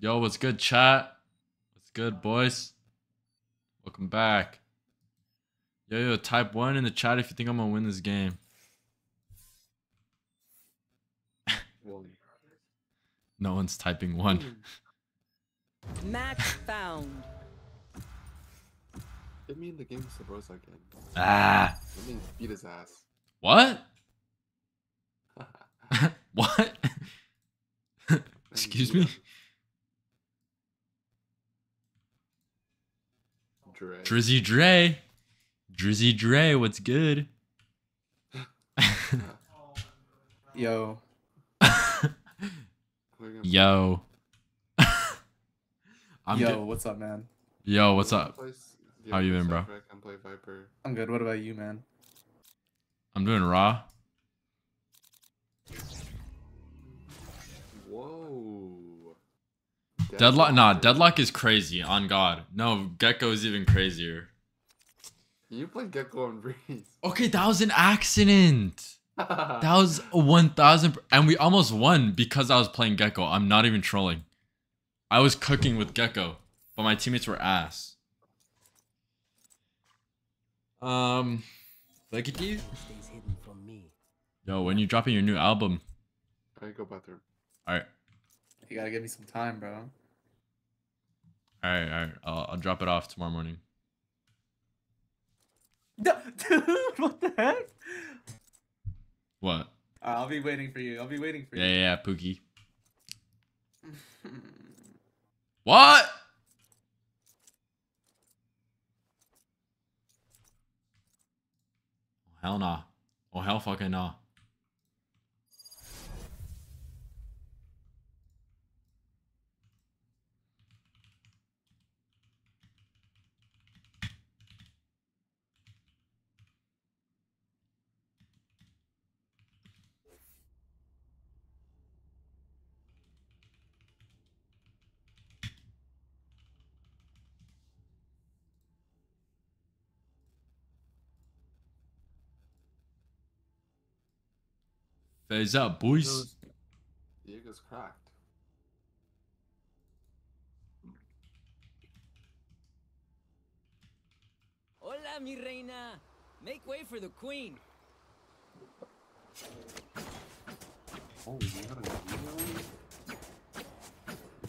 Yo, what's good, chat? What's good, boys? Welcome back. Yo, yo, type one in the chat if you think I'm gonna win this game. No one's typing one. Match found. Get me in the game with Sabrosa again. Ah, Let me beat his ass. what? what? Excuse me? Dre. Drizzy Dre. Drizzy Dre, what's good? Yo, Yo. I'm yo, good. what's up, man? Yo, what's up? play How you been, bro? Star Trek play Viper? I'm good. What about you, man? I'm doing raw. Whoa. Deadlock, nah, Deadlock is crazy. On God, no, Gekko is even crazier. You played Gekko and Breeze. Okay, that was an accident. That was a one thousand, and we almost won because I was playing Gekko. I'm not even trolling. I was cooking with Gekko, but my teammates were ass. Um, look at you. Stays hidden from me. Yo, when you dropping your new album? I go bathroom. All right, You gotta give me some time, bro. All right, all right. I'll, I'll drop it off tomorrow morning. Dude, what the heck? What? Uh, I'll be waiting for you. I'll be waiting for Yeah, you. yeah, yeah Pookie. What? Oh, hell nah. Oh hell fucking nah. Phase up, boys. Diego's cracked. Hola, mi reina. Make way for the queen. Oh, you got a neon?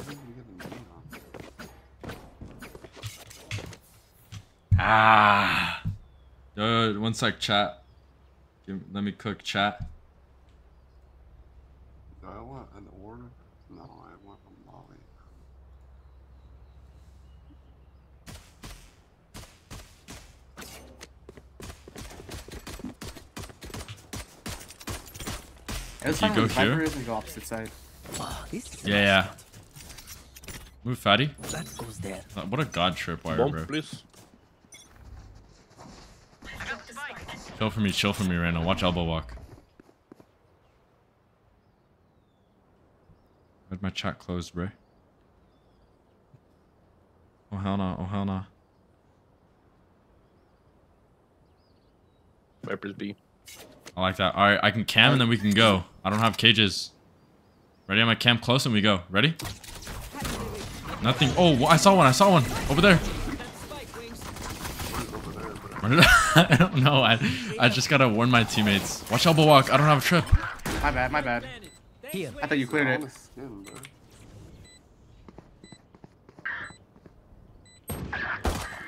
You got a neon. Ah. dude, one sec, chat. Give, let me cook chat. Do I want an order? No, I want a molly. It's You go here? Viper go opposite side. Wow, this Yeah, yeah. Move, fatty. That goes there. Uh, What a god trip wire, Bomb, bro. please. Chill for me, chill for me right now. Watch elbow walk. Where'd my chat closed, bro? Oh hell no, oh hell no. Viper's B. I like that. Alright, I can cam and then we can go. I don't have cages. Ready? I'm gonna cam close and we go. Ready? Nothing. Oh, I saw one. I saw one. Over there. Spike wings. I, I don't know. I, I just gotta warn my teammates. Watch elbow walk. I don't have a trip. My bad, my bad. Here. I thought you cleared it. skin, bro.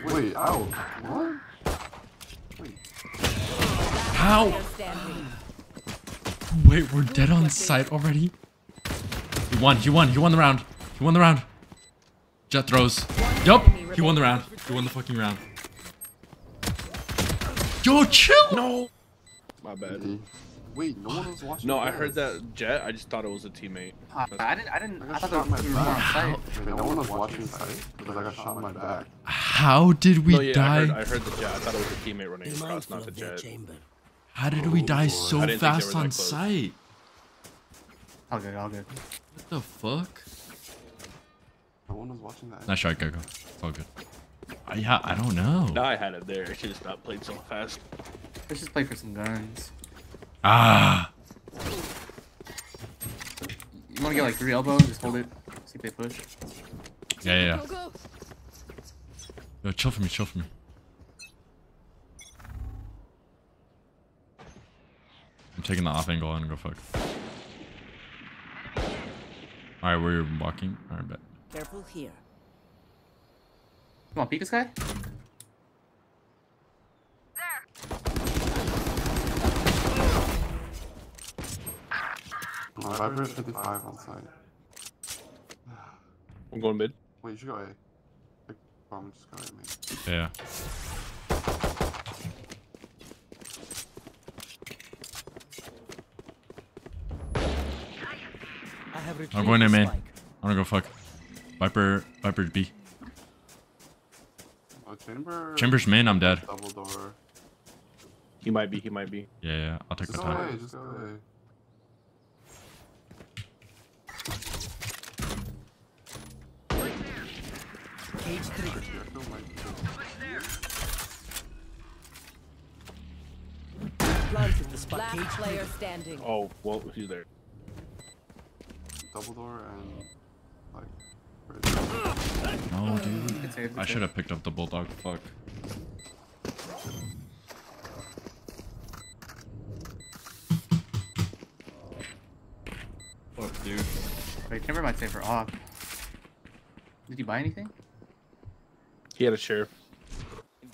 Wait, ow. What? Wait. How? Wait, we're dead on sight already? He won. He won. He won the round. He won the round. Jett throws. Yup. He won the round. He won the fucking round. Yo, chill. No. My bad. E. Wait, no one was watching. No, I heard that Jett. I just thought it was a teammate. Uh, I didn't. I didn't. I I got thought shot in my that we were more on back. site. Wait, no one was watching sight because I got shot in my back. How did we no, yeah, I die? heard, I heard the Jett. I thought it was a teammate running Be across, not the Jett. chamber. How did we die boy. so I didn't think they fast on close. sight? All good, all good. What the fuck? No one was watching that. Nice shot, Gekko. It's all good. Uh, yeah, I don't know. Now I had it there. I should have not played so fast. Let's just play for some guns. Ah. You want to get like three elbows? Just hold it. see if they push. Yeah, yeah, yeah. Go, go. Yo, chill for me, chill for me. I'm taking the off angle and go fuck. Alright, where you're walking? Alright, bet. Careful here. Come on, peek this guy. My Viper is 55 on site. I'm going mid. Wait, you should go A. Like, bomb, just go A, mate. Yeah. I have I'm going the in main. spike. I'm gonna go fuck. Viper, Viper B. Oh, chamber. Chamber's main, I'm dead. Double door. He might be. He might be. Yeah, yeah, I'll take Just the time. A, just go A. Cage triggered. Yeah, I feel Planted the spike. Last Cage player triggered. standing. Oh, well, he's there. double door and like. Oh, bridge. No, dude. Good save, good I should have picked up the bulldog. Fuck. Fuck, dude. Wait, Timber might save for off. Did you buy anything? He had a share.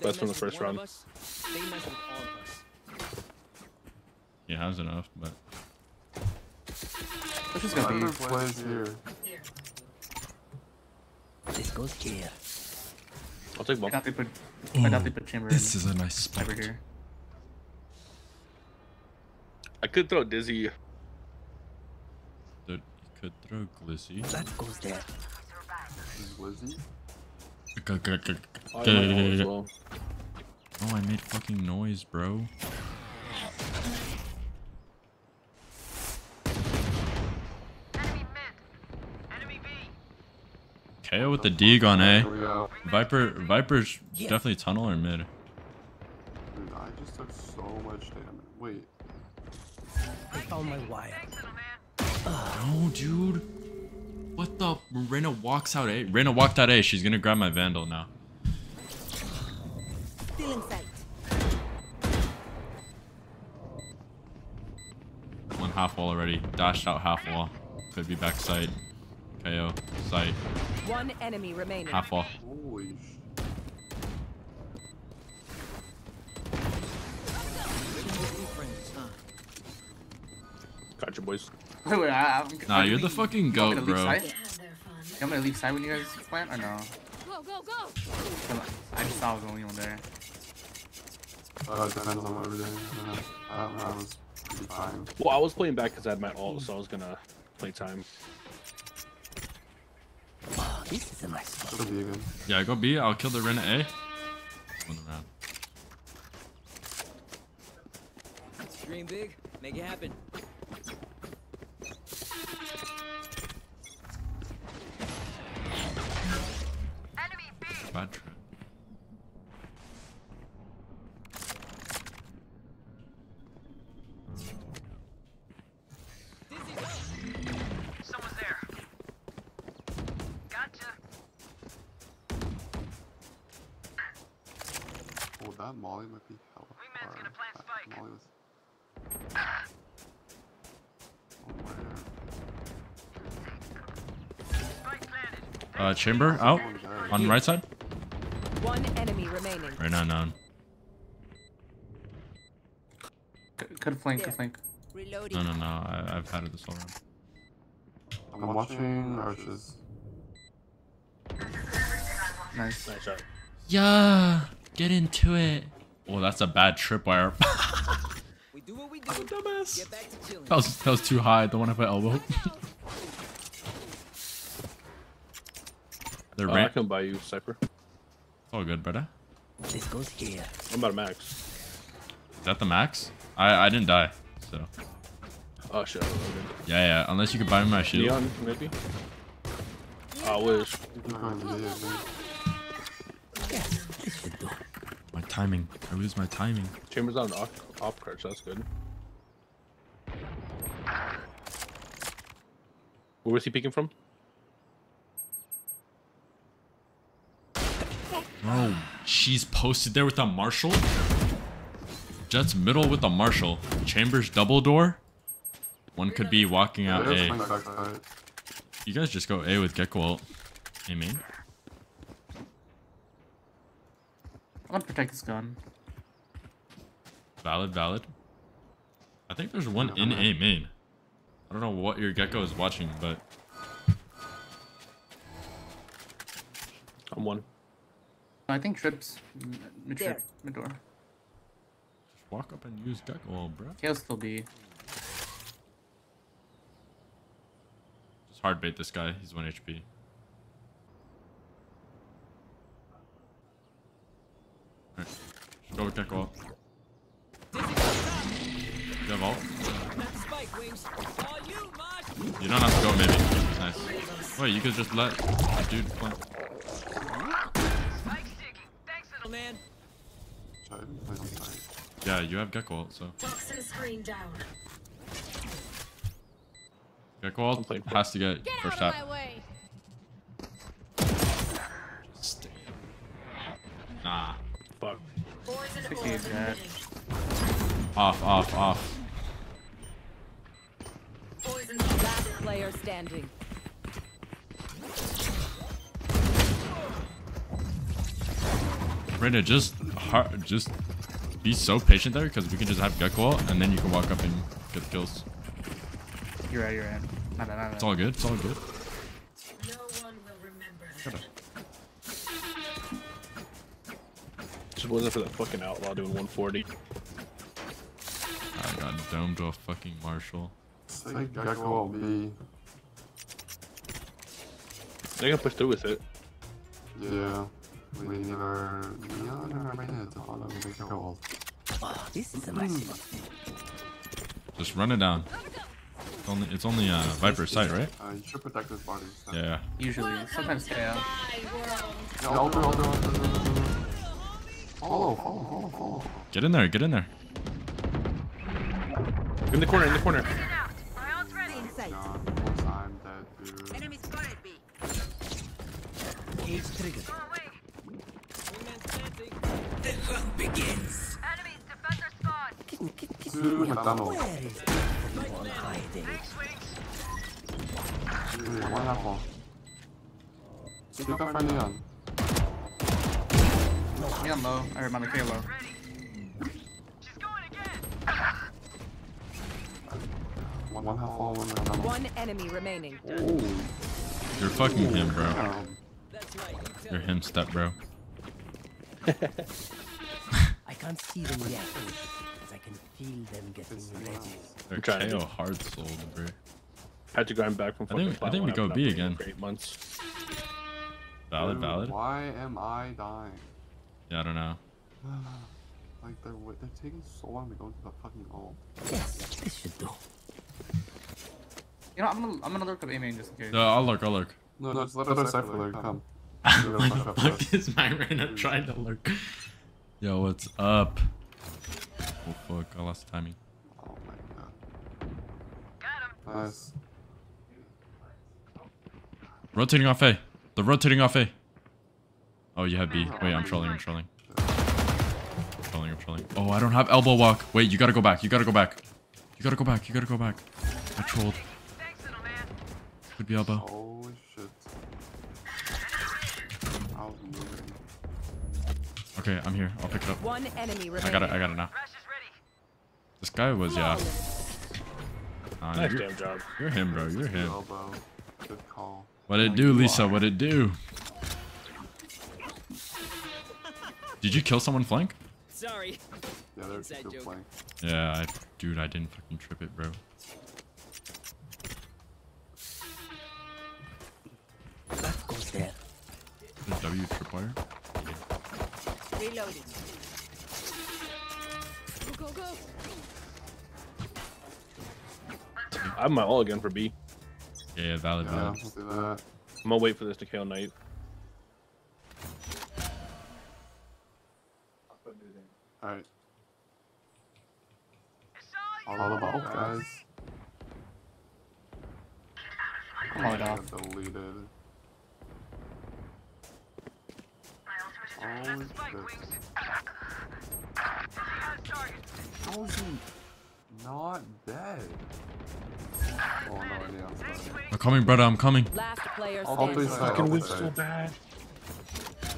That's from the first round. us, they mess with all of us. He has enough, but Let's just go Viper B. plays here. This goes here. I'll take I bomb. doubt they put. I doubt they put Timber in. this is a nice over spot. here. I could throw Dizzy. Could throw Glizzy. That goes there. Lizzie. Oh, I might know as well. Oh, I made fucking noise, bro. KO with the Deeg on eh? Here A. Viper, Viper's definitely tunnel or mid. Dude, I just took so much damage. Wait. I found my wire. No, dude. What the? Reyna walks out A. Reyna walked out A. She's gonna grab my Vandal now. Still sight. One half wall already. Dashed out half wall. Could be backside. KO. Sight. One enemy remaining. Half wall. Holy sh. Friends. Gotcha, boys. Wait, wait, I, I'm, Nah, I'm you're the leave- fucking I'm goat, bro. side. I'm gonna leave side when you guys plant or no? Go, go, go. I just saw I was the only one there. Uh, it depends on what we're doing. Uh, That round was fine. Well, I was playing back because I had my ult, so I was gonna play time. Oh, this is a nice spot. Should be. Yeah, go B. I'll kill the Reyna A. Win the round. Dream big, make it happen. Bad trip. Someone's there. Gotcha. Oh, that Molly might be hella Wingman's far. gonna plant spike. Molly was. Oh, where? Spike planted. Uh, chamber out Someone there. on right side. One enemy remaining. Right now, none. Could flank, could flank. Reloading. No, no, no. I, I've had it this whole round. I'm watching arches. Nice. Nice shot. Yeah, get into it. Oh, that's a bad tripwire. We do what we do. Dumbass. Get back to. That was that was too high. The one at my elbow. They're Uh, I ran. can buy you, Cypher. All good, brother. This goes here. I'm about a max. Is that the max? I I didn't die. So Oh shit. okay. yeah, yeah. Unless you could buy me my shield. Neon, maybe. I wish. You can find me, I think. Yes, this should do. My timing. I lose my timing. Chambers on off, off crouch. That's good. Where was he peeking from? Bro, she's posted there with a Marshall. Jetts middle with a Marshall. Chambers double door. One could be walking out A. You guys just go A with Gekko ult. Hey, main. I'm gonna protect this gun. Valid, valid. I think there's one in A main. I don't know what your Gekko is watching, but I'm one. I think trips mm, m- mid There. trip mid door. just walk up and use Gekko ult, bro. He'll still be. Just hard bait this guy. He's 1 HP. Alright. Just go with Gekko. You have ult? Spike wings. All you, You don't have to go, maybe. Nice. Wait, you could just let the dude play. Spike sticking. Thanks, little Man, Should I play this side? Yeah, you have Gekko ult, so. Toxin screen down. Gekko ult playing has to get Get first out of tap. my way. Stay. Nah. Fuck. Poison 68 orb jet. emitting. Off, off, off. Poison Last player standing. Reyna, just hard, just be so patient there because we can just have Gekko ult and then you can walk up and get the kills. You're right. You're right. My bad. My bad. It's all good. It's all good. No one will remember that. Just wasn't for that fucking outlaw doing 140. I got domed to a fucking Marshall. Say Gekko will be. They gonna push through with it. Yeah. We need our neon or my head to follow the Gekko ult. this is a mess. Just run it down. It's only, it's only uh, Viper's site, right? Uh, you should protect his body. So. Yeah. Usually, sometimes stay out. My world. Yeah, ult, ult, ult, ult, ult, ult, ult. Follow, follow, follow, follow. Get in there. Get in there. In the corner, in the corner. Dude, one half wall. Keep up for neon. Yeah, I'm low. I heard my K low. Ready. She's going again. One, one half wall, one McDonald. One enemy remaining. Ooh. You're fucking him, bro. That's right. You tell You're him, step, bro. I can't see them yet, but I can feel them getting ready. They're trying to KO hard sold, bro. Had to grind back from I think- I think we go B again. Eight months. Valid, dude, valid. Why am I dying? Yeah, I don't know. Like they're they're taking so long to go into the fucking ult. Yes, this should do. You know, I'm gonna I'm gonna lurk up A main just in case. No, I'll lurk, I'll lurk. No, no, just let us cypher there. Come. Why the fuck is my Reyna trying to lurk? Yo, what's up? Oh fuck, I lost timing. Oh my god. Got him. Nice. Rotating off A. The rotating off A. Oh, you have B. Wait, I'm trolling, I'm trolling. I'm trolling, I'm trolling. Oh, I don't have elbow walk. Wait, you gotta go back, you gotta go back. You gotta go back, you gotta go back. I trolled. Could be elbow. Okay, I'm here. I'll pick it up. One enemy remaining. I got it, I got it now. Crash is ready. This guy was, uh, yeah. Nah, Nice you're, damn job. you're him, bro. You're him. Elbow. Good call. What it do, Lisa? What it do? Did you kill someone flank? Sorry. Yeah, they're still joke. playing. Yeah, I, dude, I didn't fucking trip it, bro. That goes there. There's W tripwire. Reloading. Go, go, go. I have my all again for B. Yeah, yeah, valid, Yeah, valid. let's do that. I'm gonna wait for this to kill Knight. Alright. It's all you. All about guys. Call it I off. got deleted. My ultimate is Holy Spike shit. wings. He has target. How is he not dead? Oh no, idea. I'm coming, brother. I'm coming. Last player I'll standing. please Fucking I'll wings so bad.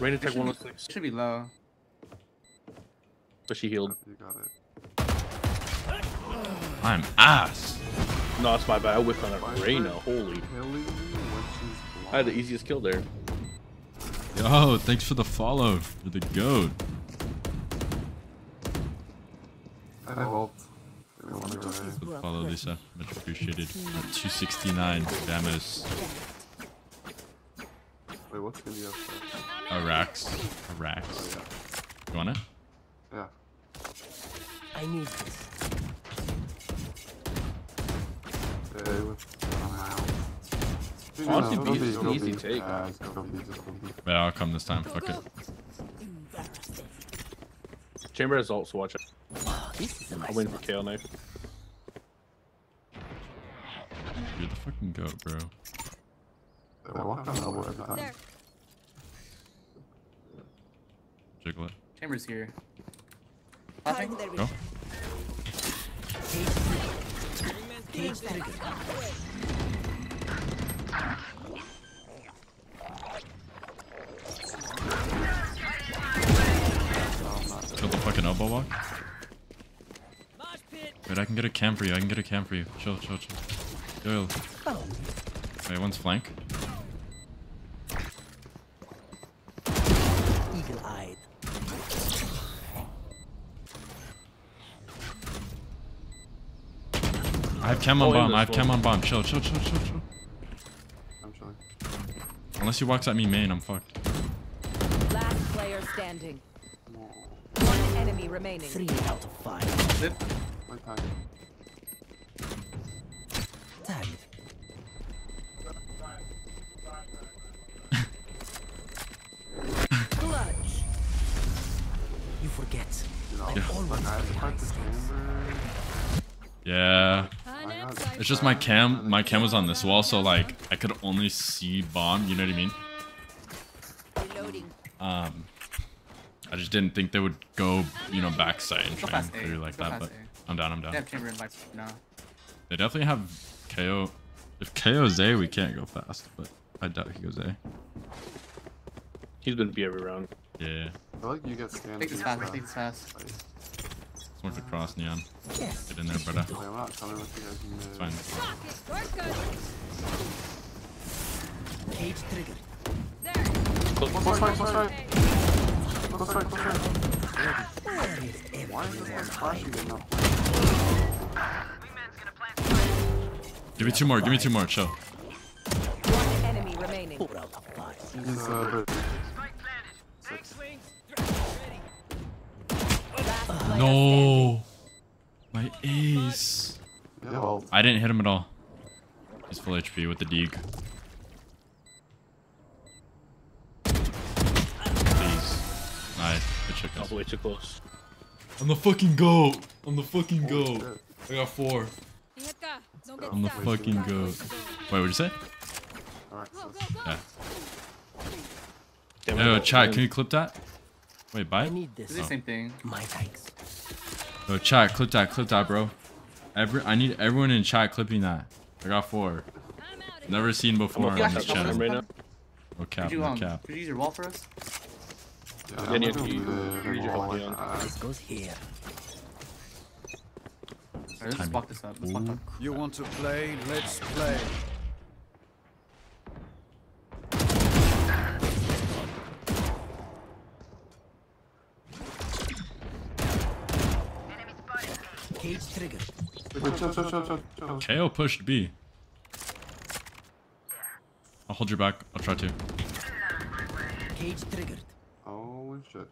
Rain attack 106. Should be low. But she healed. You got it. I'm ass. No, it's my bad. I whiffed on Why that is Reyna. Holy. Killing me when she's I had the easiest kill there. Yo, thanks for the follow. You're the goat. I hope. I wanna go ahead. For the follow, Lisa. Much appreciated. At 269 damage. Wait, what's in the outside? Arax. Oh Arax. yeah. You want it? Yeah. I need this. Yeah, Honestly, no, B is an easy B. take. Yeah, just go B, just go B. But I'll come this time. Fuck it. Chamber has ult, so watch it. Oh, this is a I'm waiting for one. KO knife. You're the fucking goat, bro. I walk on elbow every time. Jiggle it. Chambers here. Flashing? Go. Cage trigger. Kill the fucking elbow walk. Wait, I can get a cam for you. I can get a cam for you. Chill, chill, chill. Yo. Wait, one's flank. Eagle-eyed. I have cam on Oh, bomb. I have one. cam on bomb. Chill, chill, chill, chill, chill. I'm chilling. Unless he walks at me main, I'm fucked. Last player standing. One enemy remaining. Three out of five. Zip. My time. Tag. Clutch. You forget. You know, I like, always I have to play fight the high chamber. Yeah. I It's just my cam. My cam was on this wall, so like I could only see bomb. You know what I mean? Um, I just didn't think they would go, you know, backside and Go try and fast clear like that. But I'm down. I'm down. have chamber in like no. They definitely have KO. If KO's A, we can't go fast. But I doubt he goes A. He's been B every round. Yeah. I like you get scanned. Take this too fast. Take this fast. Like, Smoke across neon. Yes. Get in there, brother. wait, I'm not coming with you guys in It's fine. Cage trigger. Close close. Close close Why is this one flashing. Give me two more. Give me two more. Chill. One enemy remaining. Four out of five. Uh. Spike planted. Six. Last player standing. No. My ace. I didn't hit him at all. He's full HP with the Deeg. Please. Nice. Good shit, All guys. way too close. I'm the fucking goat. I'm the fucking holy goat. I got four. I'm the fucking goat. Wait, what'd you say? Alright, so Yeah. Damn, I Yo, chat, can you clip that? Wait, buy? I need this. It's the same thing. My thanks. Yo, chat, clip that, clip that, bro. Every, I need everyone in chat clipping that. I got four. Never seen before on this channel. right now. No cap, Could you no um cap. could you use your wall for us? yeah, Yeah, I'm you- gonna you- do you the need your wall help, like Leon. that. This goes here. Alright, let's just block this up. Let's block Ooh. up. You want to play? Let's play. Enemy spotted. Cage trigger. Wait, chill, chill, chill, chill, chill. KO pushed B. I'll hold your back. I'll try to. Cage triggered. Holy shit.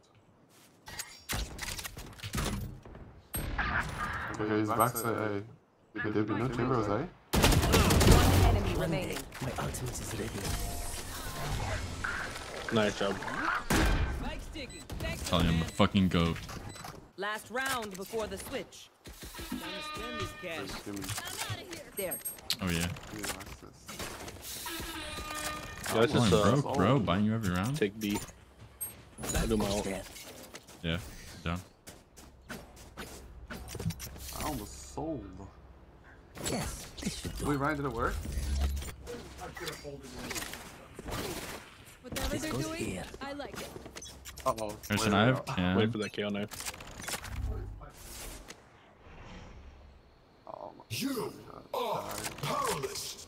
Okay, he's back to A. Did there be no chamber was A? Eh? One enemy remaining. my ultimate is ready. Nice job. Telling you, I'm a fucking goat. Last round before the switch. Just give me, There. Oh yeah. give me access. Yeah, this Come is on, uh, bro, bro, buying you every round. take B. I'll do my ult. Yeah, down. I almost sold. Yes, this should do. Wait, Ryan, did it work? Whatever This they're goes doing, here. I like it. Uh oh. There's an Ive. Yeah. Wait for that KO knife. Oh my You god. powerless.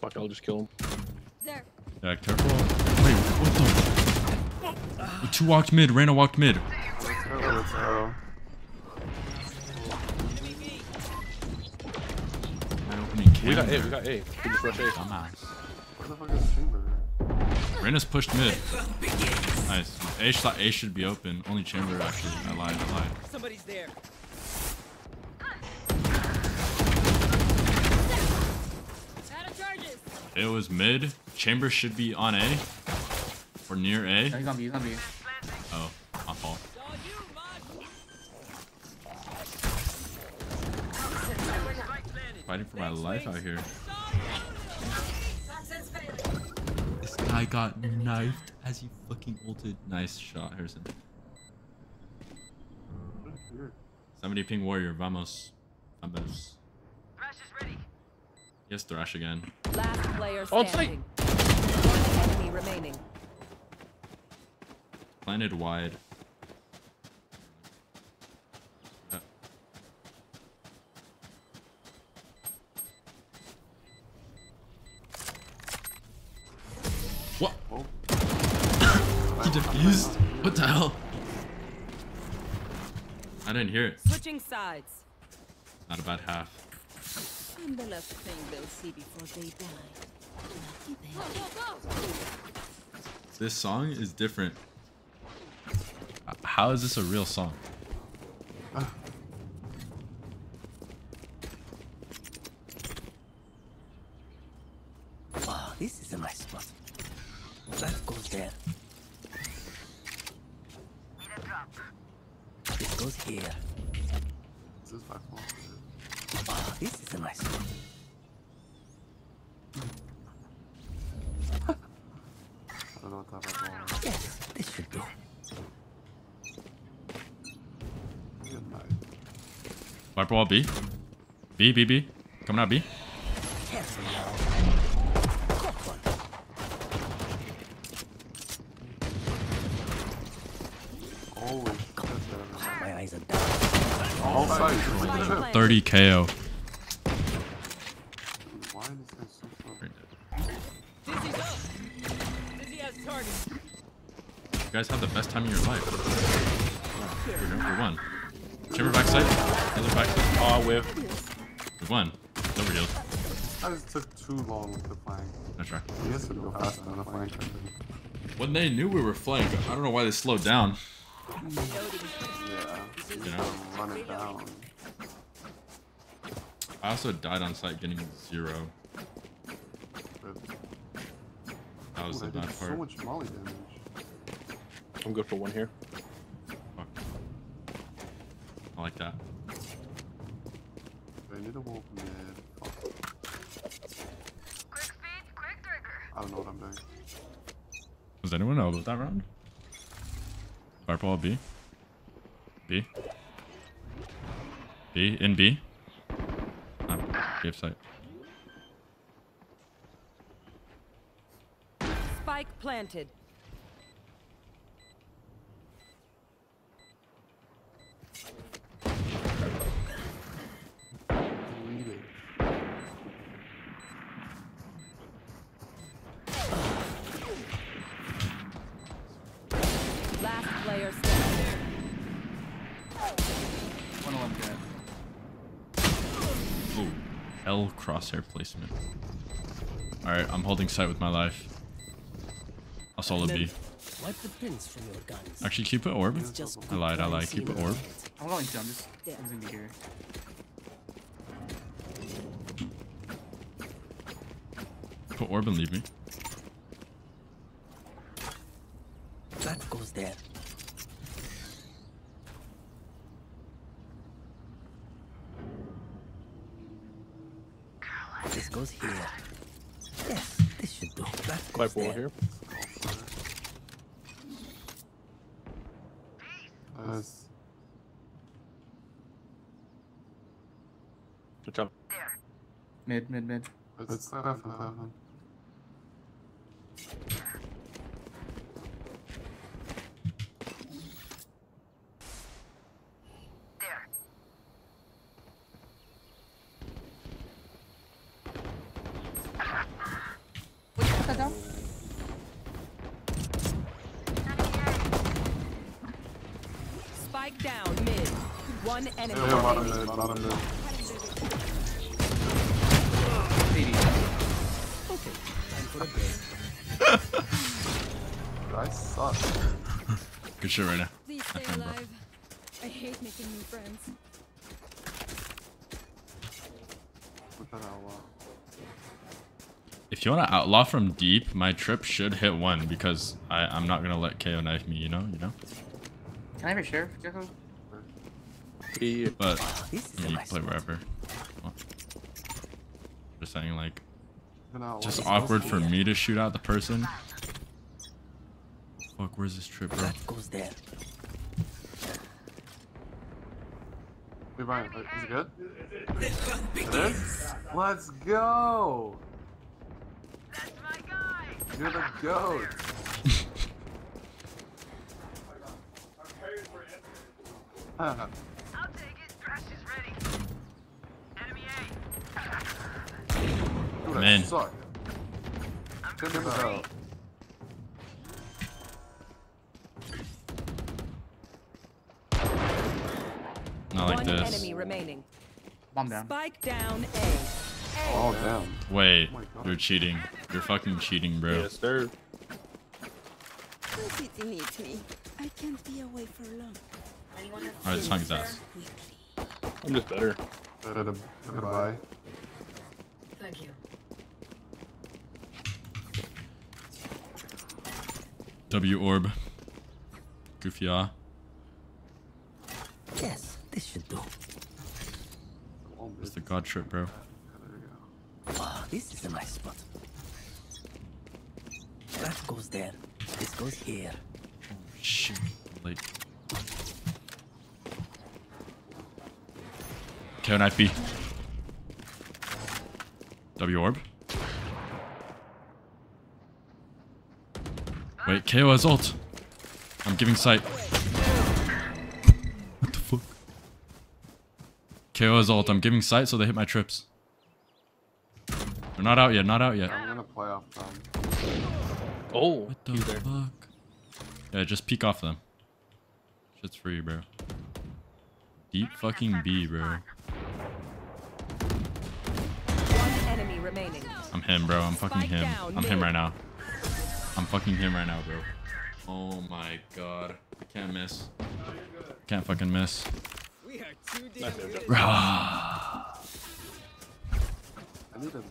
Fuck, I'll just kill him. There. Yeah, careful. Wait, what the? Two walked mid. Reyna walked mid. Let's go, let's go. Man opening We got camera. A, we got A. We just rush A. Dumbass. Where the fuck is Chamber? Reyna's pushed mid. Nice. A, sh- A should be open. Only chamber actually. I lied. I lied. Somebody's there. It was mid. Chamber should be on A. Or near A. No, he's on B, he's on B. Oh, my fault. All. Fighting for my life out here. This guy got knifed as he fucking ulted. Nice shot, Harrison. Weird. 70 ping warrior. Vamos. Vamos. Thrash is ready. Yes, Thrash again. Last player Oh, it's standing. One enemy remaining. Planted wide. Uh, What? He defused? What the hell? I didn't hear it. Switching sides. Not a bad half. I'm the last thing they'll see before they die. Lucky them. This song is different. How is this a real song? Oh, this is a nice spot. That goes there. Need a drop. This goes here. This is by far. Oh, this is a nice spot. I don't know what that was. Yes, this should do. Good night. Viper wall B. B, B, B. Coming out B. Thirty now. Guys have the best time of your life. We're number one. Chamber backside. Another backside. Oh, whiff. We won. No real. I just took too long with the flank. Nice try. He has to go faster than the flank. When they knew we were flank, I don't know why they slowed down. Yeah. You know? Run it down. I also died on site getting zero. But, That was ooh, the bad did so part. much molly damage. I'm good for one here. Fuck. I like that. I need to wolf mid. Fuck. Quick speed, quick trigger. I don't know what I'm doing. Does anyone know about that round? Viper wall B. B. B. In B. Ah, Cave site. Spike planted. Delete it. Last player standing. One of them dead. Ooh. L crosshair placement. Alright, I'm holding sight with my life. I'll solo B. Wipe the prints from your guns. Actually, keep it orb. It's just I lied, I lied. Keep it orb. I'm going to, I'm just using the here. Put orb and leave me. here. Uh, Good job. Mid, mid, mid. If you want to outlaw from deep, my trip should hit one because I, I'm not gonna let KO knife me. You know, you know. Can I have your sheriff, Jericho? Yeah. But This I mean, you nice can play spot. wherever. Well, just saying, like, Put that out just awkward for me to shoot out the person. Fuck, where's this trip, bro? That goes there. Wait, Brian, is it good? It is? Let's go! That's my guy. You're the goat! Haha. I'll take it. Thrash is ready. Enemy A. Dude, Man. I suck. I'm coming the for. Not like One this. enemy remaining. Bomb down. Spike down A. Oh, damn. Wait, Oh you're cheating. You're fucking cheating, bro. Yes, sir. The city needs me. I can't be away for long. Alright, this song ass. I'm just better. Better to goodbye. Thank you. W orb. Goofy ah. Yes, this should do. It's the god trip, bro. There you go. Ah, this is a nice spot. That goes there. This goes here. Shit. Late. KO knife B. W orb. Wait, KO has ult. I'm giving sight. What the fuck? KO has ult. I'm giving sight so they hit my trips. They're not out yet. Not out yet. I'm gonna play off them. Oh, What the he's there. fuck? Yeah, just peek off them. Shit's free, bro. Deep fucking B, bro. One enemy remaining. I'm him, bro. I'm fucking him. I'm him right now. I'm fucking him right now, bro. Oh my god. I can't miss. Can't fucking miss. Nice, Jojo. Bro. I need to.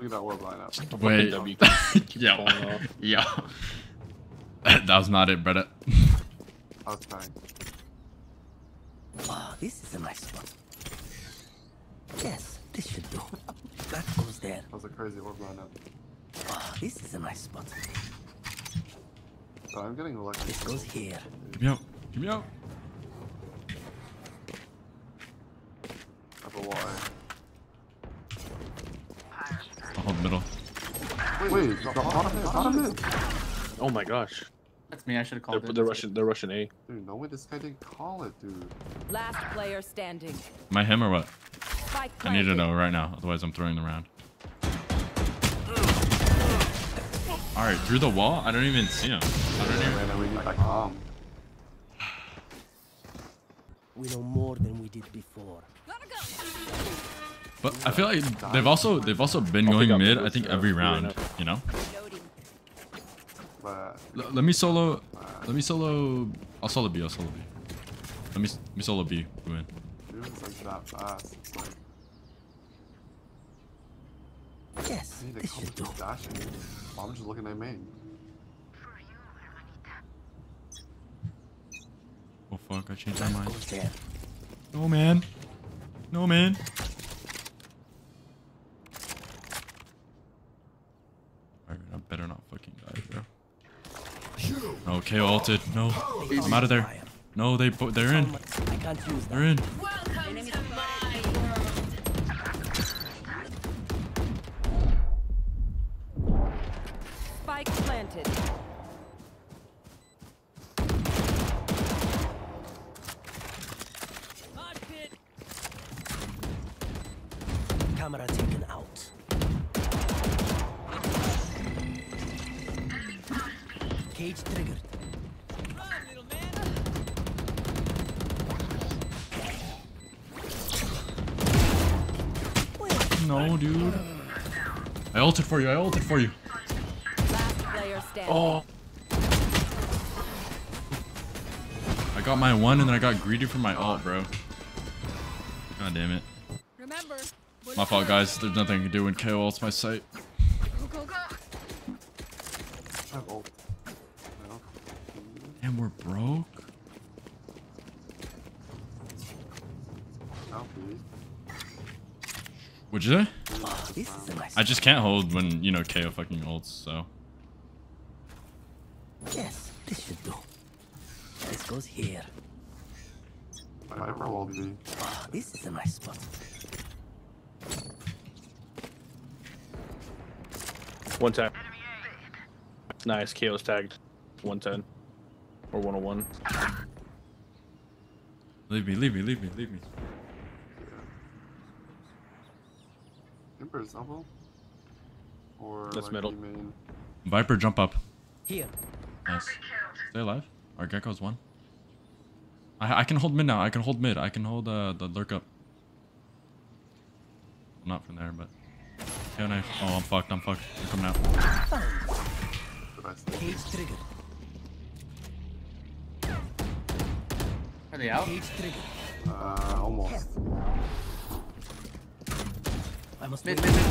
Look at that orb line up. Fucking Wait. W keep Yo. Yo. that was not it, brother. I was trying. Ah, this is a nice spot. Yes, this should do. That goes there. That was a crazy orb lineup. Ah, this is a nice spot. But I'm getting lucky. This goes here. Give me out. Give me out. Up a wall. Wait, wait, the bottom mid, bottom mid. Oh my gosh. That's me. I should have They're, called it. they're rushing. They're rushing A. Dude, no way this guy didn't call it, dude. Last player standing. Am I him or what? I need to know right now. Otherwise, I'm throwing the round. Alright, through the wall? I don't even see him. I don't even. Man, we need that calm. We know more than we did before. But I feel like they've also they've also been I'll going mid. I think uh, every round. enough. You know. L- let me solo. Let me solo. I'll solo B. I'll solo B. Let me let me solo B. We win. dude, it's like that fast. It's like, Yes, this should do. I'm just looking at main. Oh fuck! I changed my mind. goes. No man. No man. Alright, I better not fucking die, bro. No, KO ulted. No. I'm out of there. No, they they're in. I can't use that. They're in. Welcome to my world. Spike planted. Camera taken Cage triggered. No, dude. I ulted for you. I ulted for you. Last player standing. Oh. I got my one and then I got greedy for my ult, bro. God damn it. Remember, My fault, guys. There's nothing I can do when KO ults my site. And we're broke. No, please. Would you say? Oh, this is a nice. I just can't hold when, you know, KO fucking ults, so. Yes, this should do. This goes here. Viper will. Oh, this is a nice spot. One tag. Nice. KO's tagged. 110. Or 101. Leave me, leave me, leave me, leave me. Emperor's double? Or That's like middle. main. Viper, jump up. Here. Nice. Stay alive. Our Gekko's one. I I can hold mid now. I can hold mid. I can hold uh, the lurk up. Not from there, but. Yeah, knife. Oh, I'm fucked. I'm fucked. They're coming out. The. Cage triggered. They out? Cage triggered. Uh, almost. I must Mid, wait. mid, mid.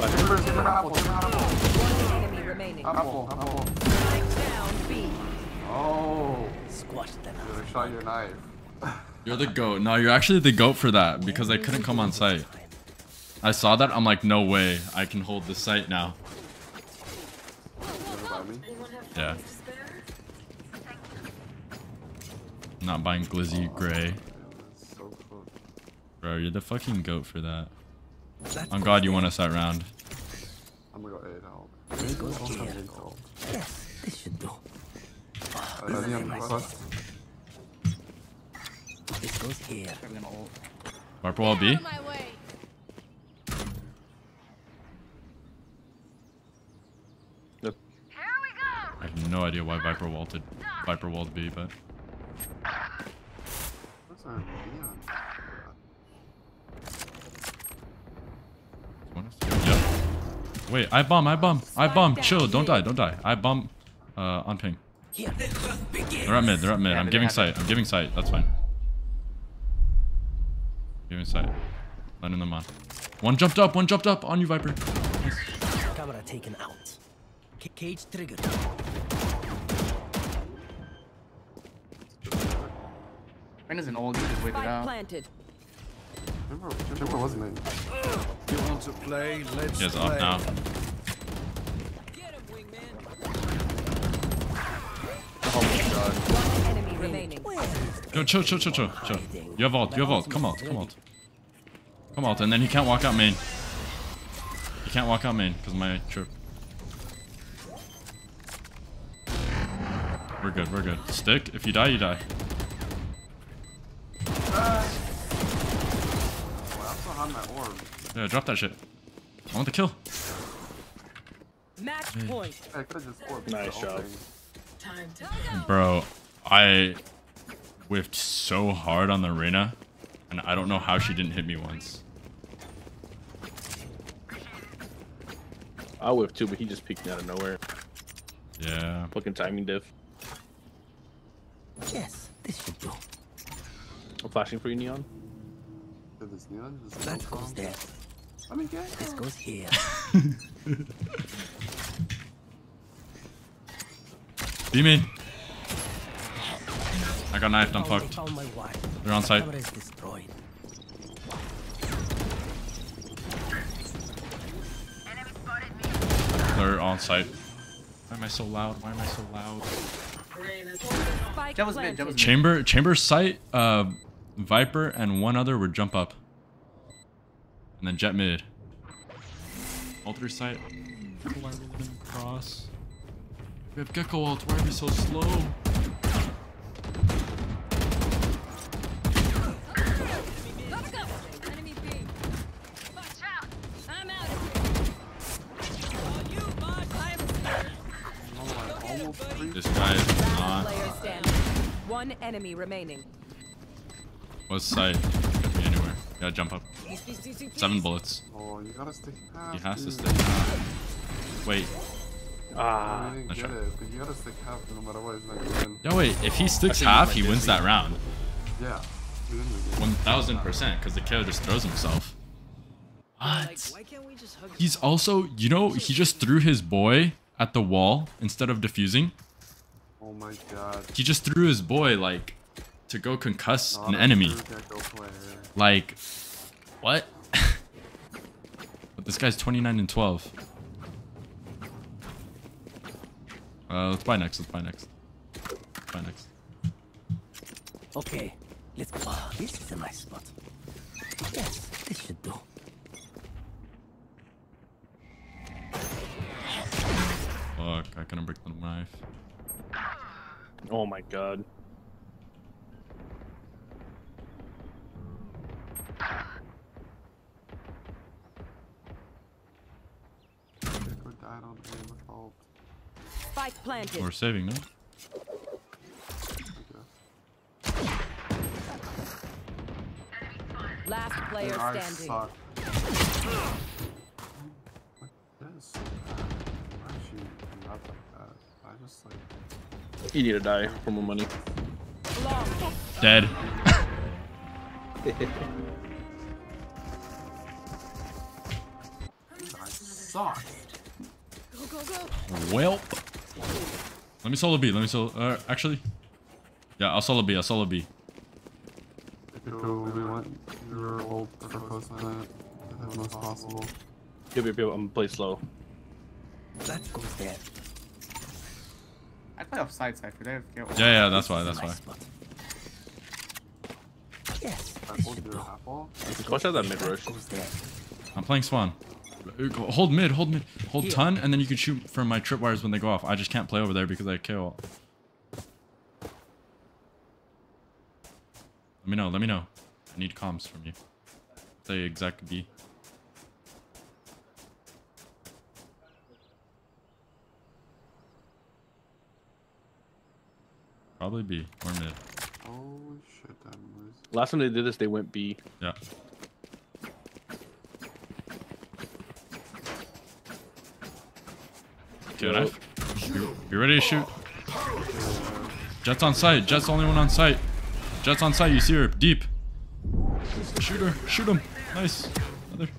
Nice. Emperor's in apple, in apple. One enemy remaining. Apple, apple. Spike down B. Oh, Squash them. you shot your knife. You're the goat. No, you're actually the goat for that because I couldn't come on site. I saw that. I'm like, no way. I can hold the site now. Never by me. Anyone have Yeah. I'm not buying Glizzy Gray. That's so close. Bro, you're the fucking goat for that. That I'm glad you there. won us that round. I'm gonna go A now. This goes here. Yes, this should do. Uh, Any on the quest? This goes here. I'm gonna. Viper wall B. my way. Here. I have no idea why Viper walled Viper walled B, but What's our neon? Yep. Wait, I bomb, I bomb, I bomb. Chill, don't die, don't die. I bomb uh, on ping. They're at mid, they're at mid. I'm giving sight, I'm giving sight. That's fine. Giving sight. Letting them on. One jumped up, one jumped up on you, Viper. Camera taken out. Cage triggered. Brenda's an old, you just waited Spike out. planted. Emperor, Emperor was main. You want to play? Let's He has play. up now. Get him, wingman. Oh my god. One enemy remaining. Yo, chill, chill, chill, chill, chill. You have ult, you have ult. Come out, come out. Come out, and then he can't walk out main. He can't walk out main because my trip. We're good, we're good. Stick. If you die, you die. Well, I'm still on my orb. Yeah, drop that shit. I want the kill. Match point. I could've just orbed. Nice the job. Time to Bro, I whiffed so hard on the arena, and I don't know how she didn't hit me once. I whiffed too, but he just peeked me out of nowhere. Yeah. Fucking timing diff. Yes, this should do. I'm flashing for you, Neon. Did this neon just That go goes from- there. I mean, get This goes here. Be me. I got knifed, I'm Found- fucked. They're on site. Camera is destroyed. They're on site. Why am I so loud? Why am I so loud? Spike Jett was mid, Jett planted. was mid. Chamber, chamber sight, uh, Viper, and one other would jump up. And then Jett mid. All three sight. Cross? We have Gekko ult. Why are we so slow? This guy is not. One enemy remaining. What's sight? Could be anywhere. Gotta jump up. Seven bullets. Oh, you gotta stick half. He has to dude. stay. Wait. I Ah, didn't That's get it, but you gotta stick half no matter what. He's not gonna win. No, wait. If he sticks half, he's he wins that round. Yeah. he wins the game. One thousand percent, because the killer just throws himself. What? Why can't we just hug He's also, you know, he just threw his boy at the wall instead of defusing. Oh my god. He just threw his boy like to go concuss Not an enemy. true Gekko player. Like, what? but this guy's 29 and 12. Uh, let's buy next. Let's buy next. Let's buy next. Okay, let's go. Ah, this is a nice spot. Yes, this should do. Fuck, I couldn't break the knife. oh my god. Gekko died on aim assault. Spike planted. We're saving, no? I. Last player Dude, I standing. suck. Uh, that is so bad. I'm not like that. I just like. You need to die for more money. Dead. I suck. Go, go, go. Welp. Let me solo B. Let me solo. Uh, actually, yeah, I'll solo B. I'll solo B. Gekko, we want your ult for close minute. As much as possible. Yep, yep, yep, I'm gonna play slow. That goes there. I play offside Cypher. They have Yeah, yeah, that's why. That's why. Yes, I this told should you do. a half wall. Watch out that mid rush. I'm playing Swan. Hold mid, hold mid, hold ton, and then you can shoot from my tripwires when they go off. I just can't play over there because I kill. Let me know. Let me know. I need comms from you. Say exact B. Probably B or mid. Holy shit, that was. Last time they did this, they went B. Yeah. Kill knife. You, you ready to shoot? Jett's on site. Jett's the only one on site. Jett's on site. You see her deep. Shoot her. Shoot him. Nice. Another.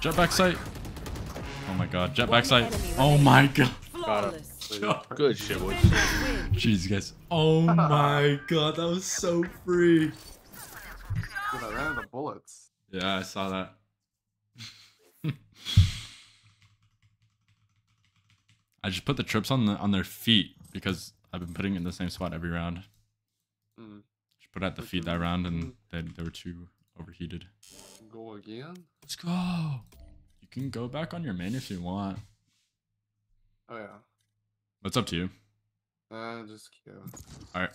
Jett back sight. Oh my god. Jett back sight. Oh my god. Flawless. Good shit, boys. Jeez, guys. Oh my god. That was so free. Dude, I ran out of bullets. Yeah, I saw that. I just put the trips on the on their feet because I've been putting it in the same spot every round. Mm. Just put it at the feet that round and they, they were too overheated. Go again? Let's go. You can go back on your main if you want. Oh yeah. That's up to you. Uh, just kill. All right.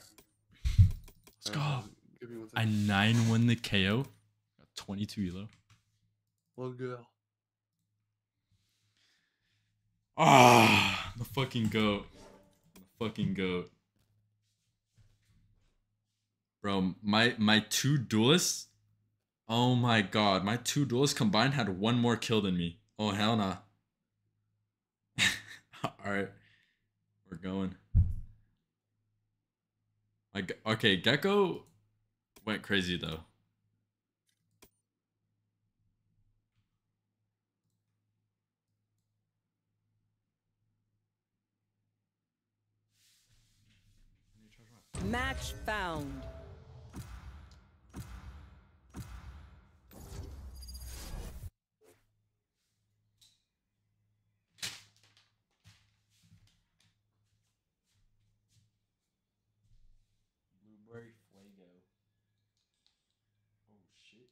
Let's go. Give me one I 9 win the KO. Got 22 elo. Well, good. Ah, the fucking goat. The fucking goat. Bro, my my two duelists. Oh my god, my two duelists combined had one more kill than me. Oh hell nah. All right, we're going. Like okay, Gekko went crazy though. Match found. Blueberry Fuego. Oh shit.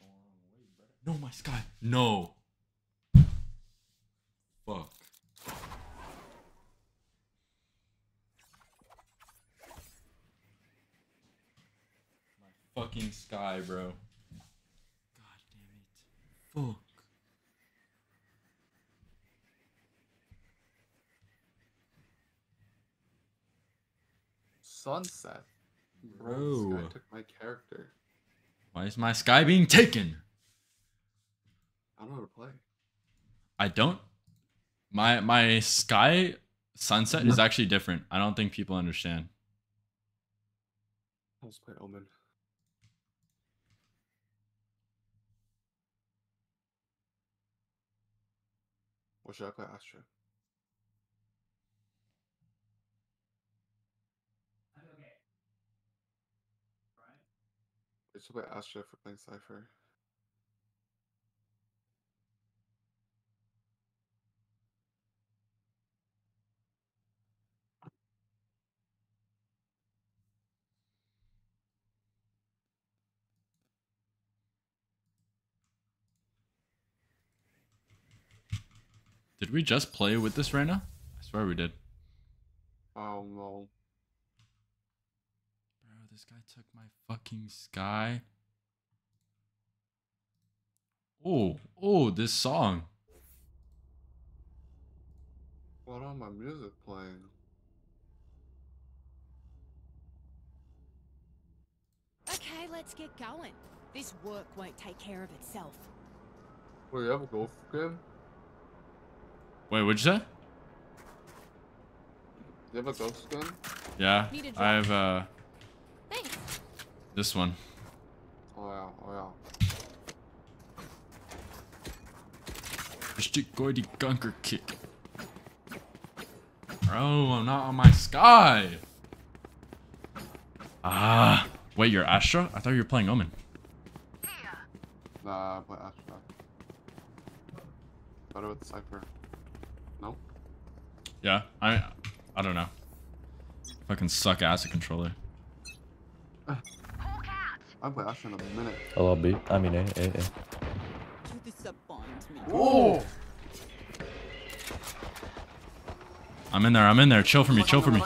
Way, no, my Skye. No. Fuck. Fucking Skye, bro. God damn it. Fuck. Sunset. Bro. This guy took my character. Why is my Skye being taken? I don't know how to play. I don't. My my Skye sunset is actually different. I don't think people understand. Let's play Omen. What should I play Astra? I'm okay. Right? I should play Astra for playing Cypher. Did we just play with this right now? I swear we did. Oh no. Bro, this guy took my fucking Skye. Oh, oh, this song. What on my music playing? Okay, let's get going. This work won't take care of itself. Wait, you have a golf game? Wait, what'd you say? You have a ghost skin? Yeah, Need a I have uh Thanks. this one. Oh yeah, oh yeah. Stick Gordy Gunker kick. Bro, I'm not on my Skye. Ah, wait, you're Astra? I thought you were playing Omen. Nah, I play Astra. Better with Cypher. No? Yeah, I I don't know. Fucking suck ass at controller. I play Astra in a minute. A lot B. I mean A, A, A. You disappoint me. Oh! I'm in there, I'm in there. Chill for me, chill for me.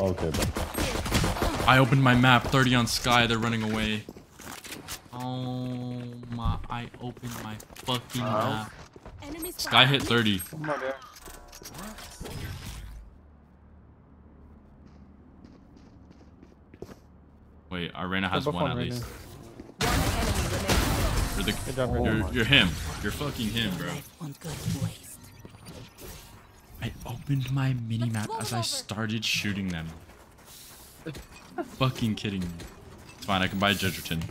Okay, bro. I opened my map, 30 on Sky, they're running away. Oh my, I opened my fucking map. Enemies Sky hit 30. Wait, uh, Arena has one at right least. now. You're, the, Good you're, you're him. You're fucking him, bro. Life won't go to waste. I opened my mini map as I started shooting them. fucking kidding me. It's fine, I can buy Jedgerton.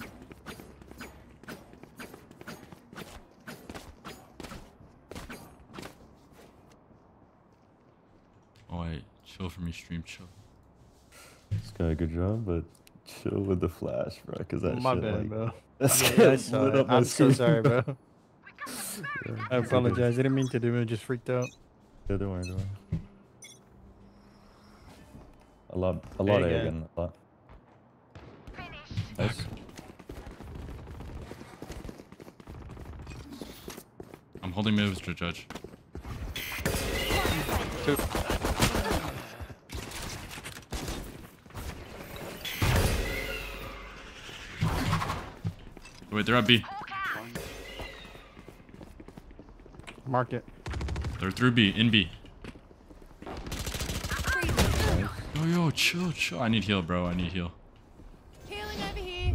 Oh wait, chill for me, stream chill. This guy, good job, but chill with the flash, bro, because that My shit, bad, like, bro. That Yeah, lit up my I'm so sorry, bro. Yeah, I apologize. I didn't mean to do it. I just freaked out. Yeah, don't worry, don't worry. A lot, a lot There A you again, a lot. Nice. I'm holding mid, Mr. Judge. Two. Wait, they're at B. Mark it. They're through B, in B. Yo, yo, chill, chill. I need heal, bro. I need heal. Healing over here.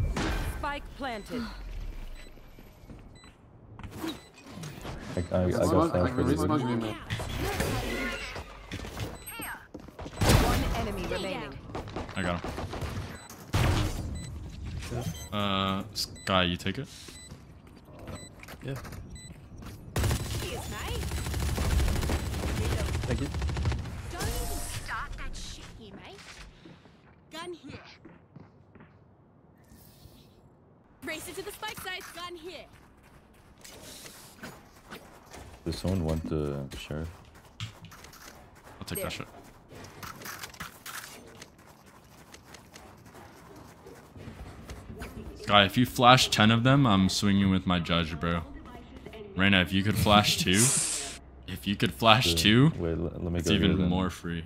Spike planted. I, I, I got Smudge- flash I for this. resmudge me, man. One enemy remaining. I got him. Uh, Skye, you take it? Yeah. Cheers, mate. Thank you. Don't even start that shit here, mate. Gun here. Race into the spike site. Gun here. Does someone want the sheriff? I'll take that shit. Guy, if you flash 10 of them, I'm swinging with my judge, bro. Reyna, if you could flash two, if you could flash Dude, two, Wait, let, let me it's go even get then. more free.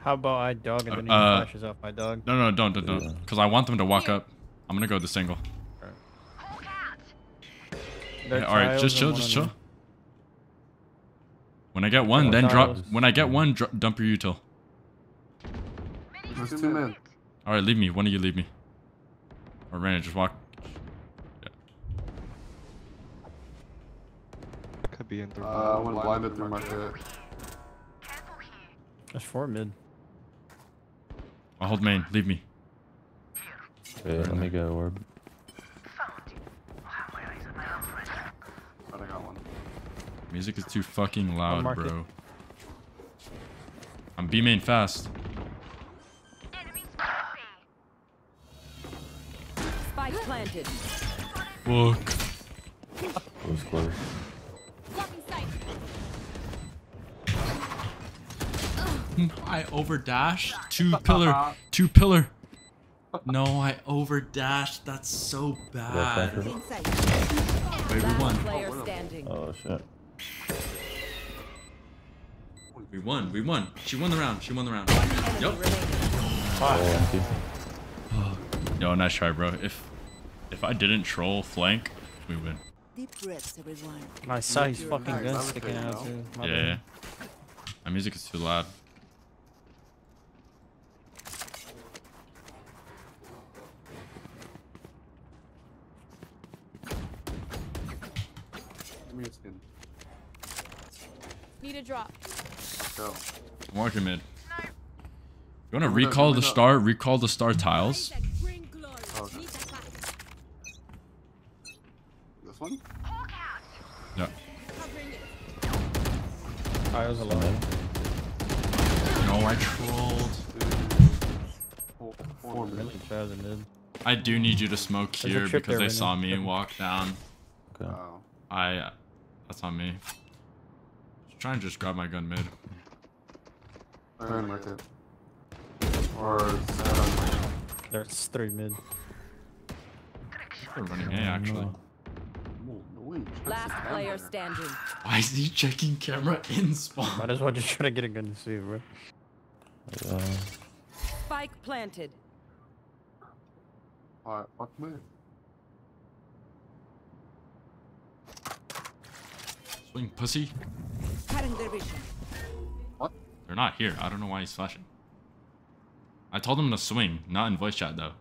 How about I dog and then he Uh, flashes off my dog? No, no, don't, don't, don't. Because I want them to walk up. I'm gonna go with the single. They're Yeah, all right, just chill, just chill. When I get one, Yeah, then drop. When I get one, dro- dump your util. There's two men. All right, leave me. One of you leave me. Or Reyna, just walk. Could be in through. Uh, I went blinded through my market. There's four mid. I'll hold main. Leave me. Wait, let me go orb. But I got one. Music is too fucking loud, bro. I'm B main fast. Planted. Look. It was close. I overdash. Two pillar. Two pillar. No, I overdashed. That's so bad. Wait, we won. Oh shit. We won. We won. She won the round. She won the round. Yep. remaining. Oh, empty. Yo, nice try, bro. If if I didn't troll flank, we win. Deep breaths, everyone. My size You're fucking nice, gun I sticking out too. My Yeah, yeah. My music is too loud. Give me a skin. Need a drop. Go. I'm walking mid. You wanna Let me know, recall the star? Recall the star tiles. It. I alone. No, I trolled. Four, four Really minutes. trials and mid. I do need you to smoke here because there, they saw me Trip. walk down. Okay. Oh. I. Uh, that's on me. Try and just grab my gun mid. Turn market. Or set on market. There's three mid. We're running A actually. Last That's player standing. Why is he checking camera in spawn? Might as well just try to get a gun to see, bro. Uh, Spike planted. Alright, fuck me. Swing pussy. Cutting their vision. They're not here. I don't know why he's flashing. I told him to swing, not in voice chat though.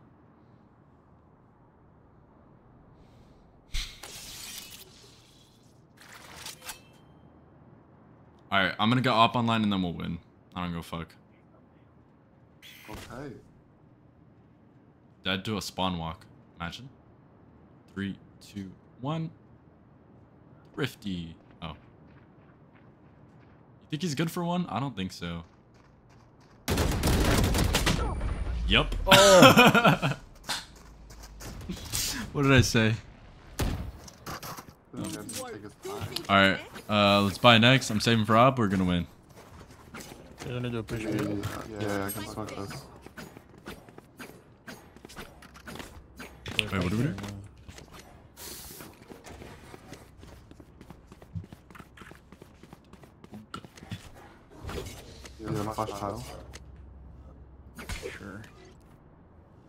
Alright, I'm gonna go up online and then we'll win. I don't go fuck. Okay. Dead to a spawn walk. Imagine. Three, two, one. Thrifty. Oh. You think he's good for one? I don't think so. Yup. Oh. what did I say? This is gonna take his time. Alright, uh, let's buy next. I'm saving for up. We're gonna win. You're gonna do a push Yeah, mid. yeah, I can smoke this. Wait, what do we do? You have a flash tile? Sure.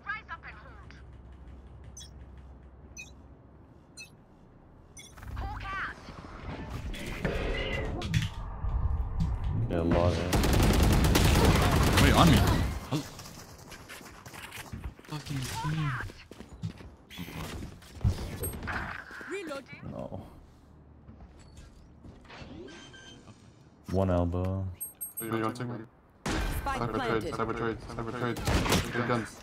Rise up and hold. Hawk out. yeah, a lot in. Wait, on me. Oh. Fucking team. Reload. No. One elbow. Are you gonna take me? Spike Cypher trade, planted. Cyber trade, Cypher trade. Good guns.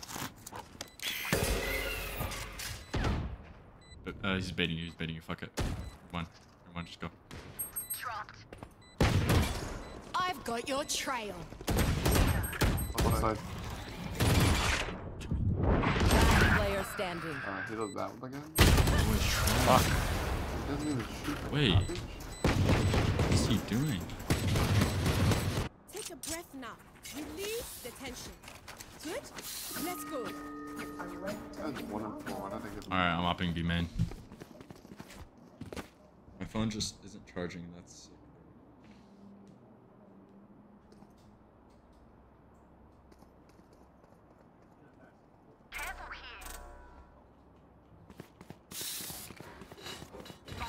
Uh, he's baiting you. He's baiting you. Fuck it. Come on. Come on, just go. Dropped. I've got your trail. Left side. Last player standing. Uh, he does that one again? Fuck. He doesn't even shoot. Wait. What is he doing? Take a breath now. Release the tension. to it? Let's go. That's one and four. I think it's All right, I'm hopping B main. My phone just isn't charging. That's sick.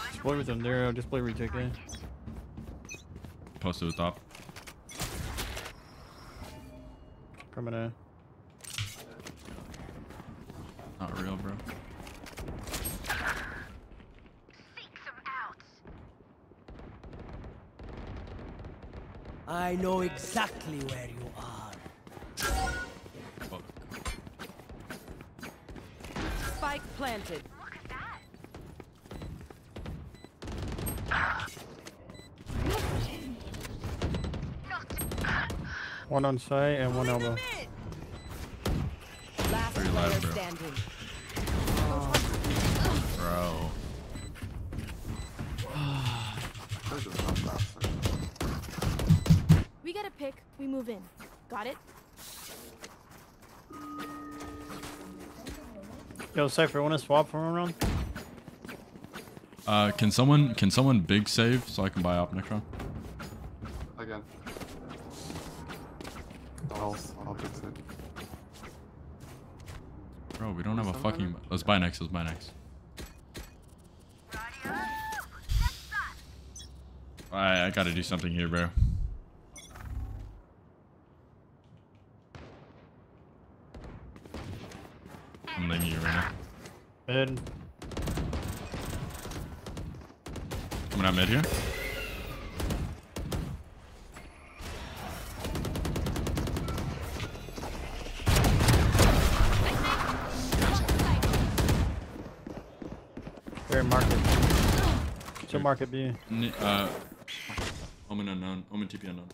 Just play with them there. I'll just play retake A. Posted with top. Coming A. Not real, bro. I know exactly where you are. Fuck. Spike planted. One on site and one elbow. Last Pretty player loud, bro. standing. Bro. They're just not faster. We get a pick, we move in. Got it? Yo, Cypher, wanna swap for a round? Uh, can someone can someone big save so I can buy op next round? Again. I'll, I'll fix it. Bro, we don't have a fucking. Let's buy next. Let's buy next. I I gotta do something here, bro. I'm leaving you right now. Mid. Coming out mid here. Market B. N- uh, Omen unknown. Omen TP unknown.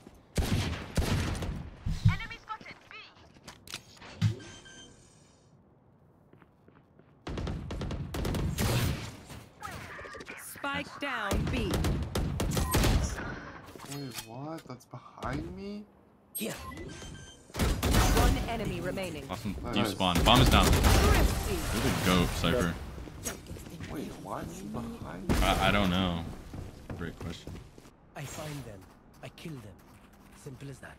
Spike down B. Wait, what? That's behind me? Here. One enemy remaining. Awesome. Nice. Deep spawn. Bomb is down. Thrifty. You're the goat, Cypher. Wait, what? Behind me? I, I don't know. Great question. I find them. I kill them. Simple as that.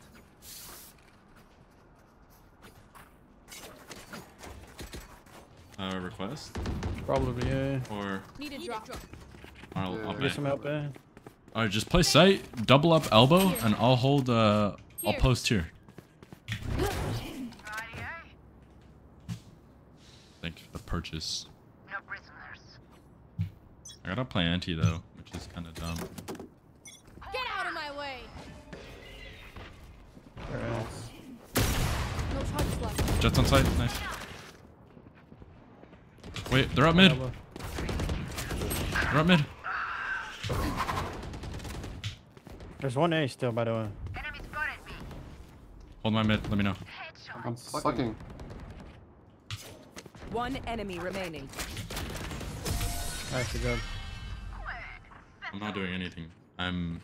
Uh, request? Probably A. Or Need a drop. I'll, I'll Yeah. Get some help A. Alright, just play sight, double up elbow, and I'll hold, uh, I'll Here. post here. Thanks for the purchase. No prisoners. I gotta play anti though, which is kinda dumb. Get out of my way. Alright. No left. Jetts on site, nice. Wait, they're up mid. They're up mid. There's one A still, by the way. Enemy spotted me. Hold my mid, let me know. Headshot. I'm sucking. One enemy remaining. Nice, good. I'm not doing anything. I'm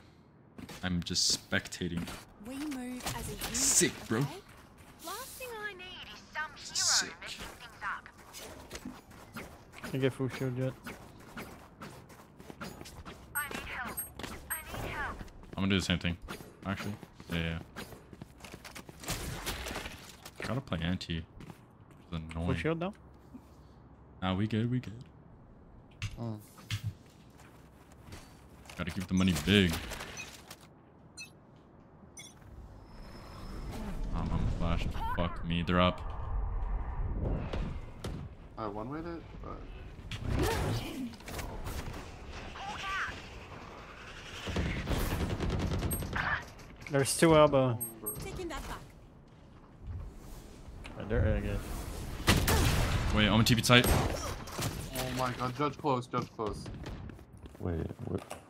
I'm just spectating. We move as a. Sick, bro. okay? Last thing I need is some hero Sick. Up. Can't get full shield yet. I need help. I need help. I'm gonna do the same thing. Actually. Yeah, yeah. Gotta play anti. It's Full shield now? Nah, we good, we good. Oh. Gotta keep the money big. I'm on flash. Fuck me, they're up. I one wayed it, but uh, There's two elbow. Taking that back. Right there, I guess. Wait, I'm gonna TP tight. oh my god, judge close, judge close. Wait, what?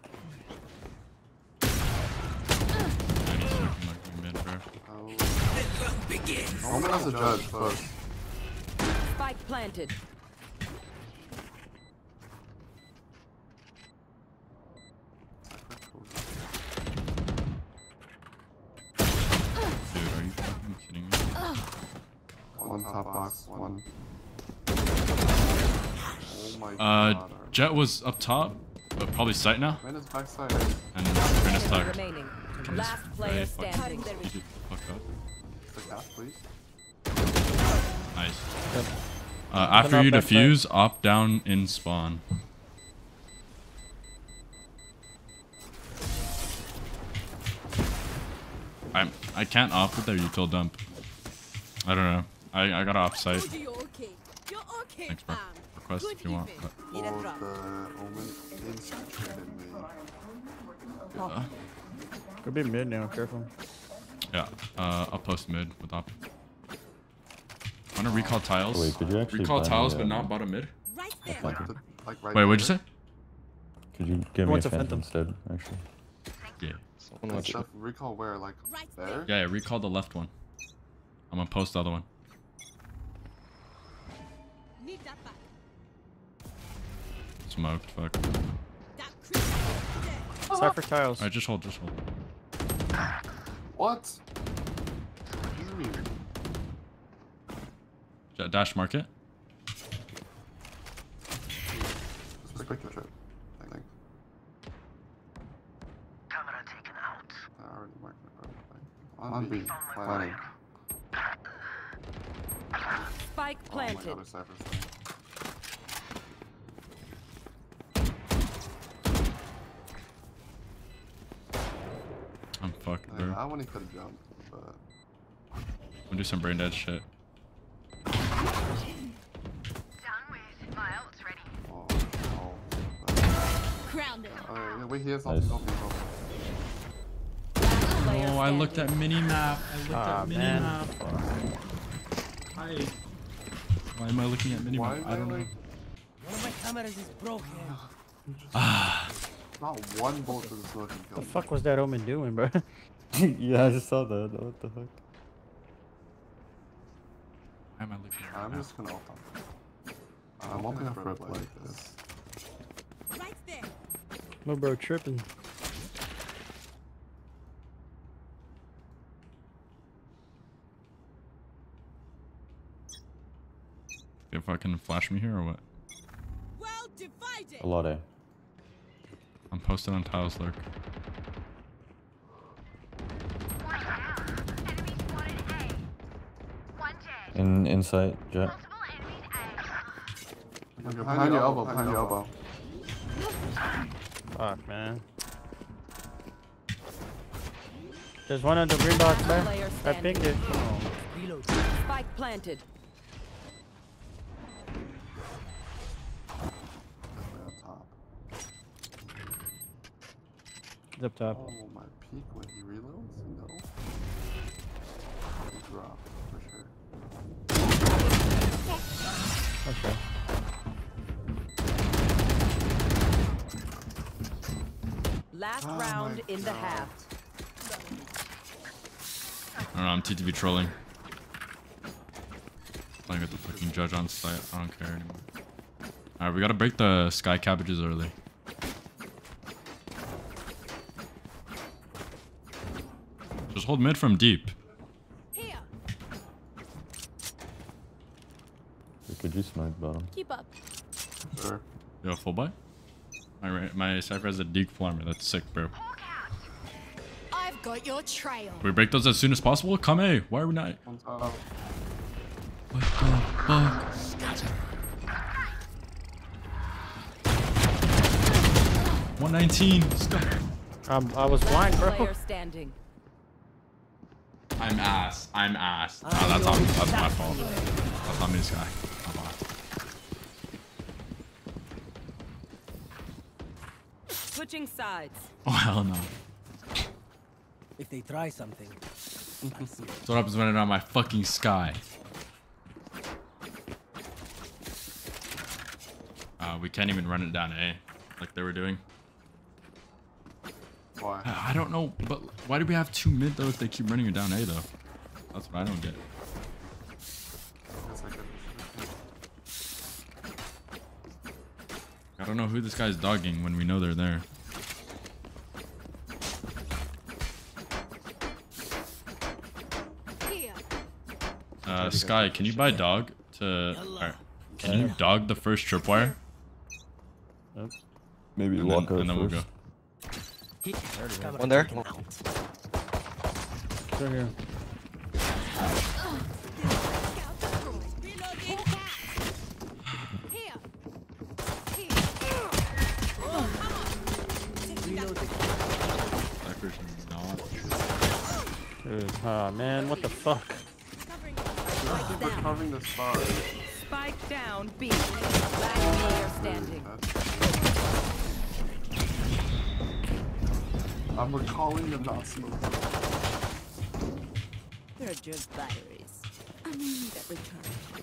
Oh. Omen has a judge close. Spike planted. Dude, are you fucking kidding me? One top box, one. Oh my Uh, god. Jett was up top, but probably sight now. Man is backside. And Reyna's Enemy tucked. remaining. Last player standing. Did you fuck up? The please. Nice. Yep. Uh, after you that side. defuse, op down in spawn. I'm I can't op with their util dump. I don't know. I I got off site. You're okay. You're okay, Thanks, bro. Request if you want. evening. But, Need a Or drop. the omen infiltrated me. uh, Could be mid now, careful. Yeah. Uh, I'll post mid with op. Want to recall tiles? Wait, could you actually recall buy me, tiles, but uh, not bottom mid. Right there. Like, like right Wait, what'd you say? Could you give me a wants a phantom phantom? instead, actually? Yeah. Like, stuff, recall where? Like Right there? there. Yeah, yeah. Recall the left one. I'm gonna post the other one. Need. Smoked. Fuck. That creep. Cypher tiles. Alright, just hold, just hold. What? Dude. Dash market. Just quick trip. I think. Camera taken out. I already marked it. already. On B. Planning. Spike Oh my planted. god, a cypher thing. I'm fucked, Like, bro. I want to could have jumped, but We'll do some brain dead shit. Down with. My ult's ready. oh no. But, Grounded. oh, yeah, wait, he has Nice. something. Something. something. Oh, I looked at minimap. I looked Ah, at man. minimap. Why? Why am I looking at minimap? Why I don't know. like One of my cameras is broken. Ah, not one bolt to the smoking kill? The fuck was that omen doing, bro? yeah, I just saw that. What the fuck? why am I looking at I'm minimap? just gonna ult on. I'm ulting up for a play like this. Right there. My bro tripping. If I can flash me here or what? Well divided. A lot, eh? I'm posted on tiles lurk. One down. Enemy spotted A. One dead. In insight, Jett. Multiple. Behind, behind your elbow, behind your elbow. Fuck, man. There's one on the green box, man. Player I standing. pinged it. Come on. Reload. Spike planted. Definitely top. Up top. Oh, my peak Okay. Last Oh round my in the half. I don't know, I'm TTV trolling. Playing with the fucking judge on site. I don't care anymore. Alright, we gotta break the sky cabbages early. Just hold mid from deep. Could you smoke bottom? Keep up. Sure. Yo, full buy? My, ra- my cypher has a deep farmer. That's sick, bro. I've got your trail. we break those as soon as possible? Come A. Why are we not? What the fuck? One nineteen. Um, I was blind, bro. Player standing. I'm ass. I'm ass. Oh, that's on. That's my fault. That's on me, this guy. My bad. Switching sides. Oh hell no. If they try something, That's what happens when I'm on my fucking Skye. Uh, we can't even run it down A, like they were doing. Why? I I don't know, but why do we have two mid though if they keep running it down A though? That's what I don't get. I I don't know who this guy's dogging when we know they're there. Uh, Skye, can you buy dog to? Alright. Can you dog the first tripwire? Maybe and walk then, out and then we'll first. go. One there. Still here. Cypher's not. Dude, oh man, what the fuck? We're covering the stars. Spike down, B. Last player standing. I'm recalling the Nazi. They're just batteries. I mean, that return.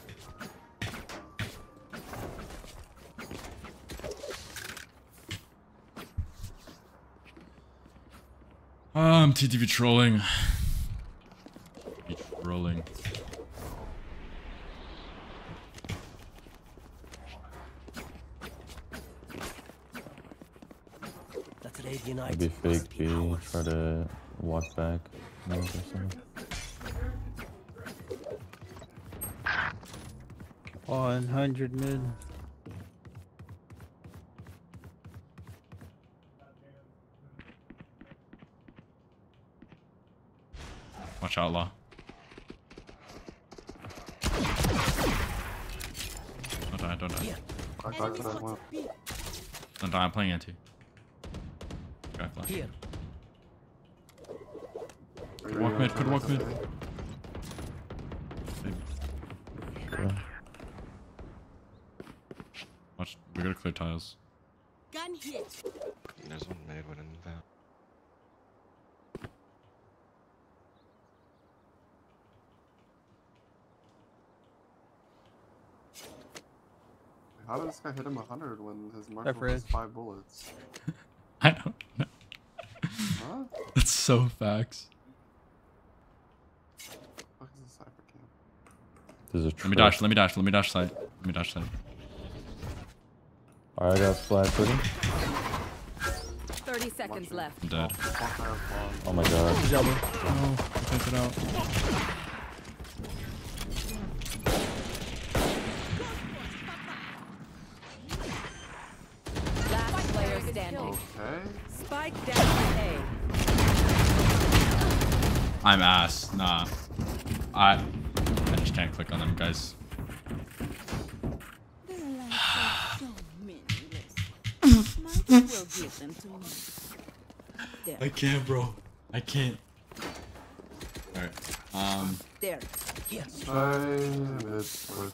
Um, TTV trolling. Be trolling. That's Arabian Maybe Night. fake B, try to walk back. move or something. One hundred mid. Watch out, Law. Don't die, don't die. I died to that one. Don't die, I'm playing anti. Guy flash. Here. Are Walk mid, could walk mid. to Watch, we gotta clear tiles. Gun here. There's one made one in that. How did this guy hit him 100 when his marker Pepper was 5 bullets? I don't know. Huh? That's so facts. Fuck is a cypher cam? There's a Let me dash, let me dash, let me dash side. Let me dash side. Alright, I got flag footing. 30 seconds left. I'm dead. Fuck, I have Oh my god. Double. No, I can't out. Last player standing. Okay. Spike down A. I'm ass. Nah. I I just can't click on them, guys. Their lives are so meaningless. Might as well give them to me. There. I can't, bro. I can't. Alright. Um, There. Try mid with.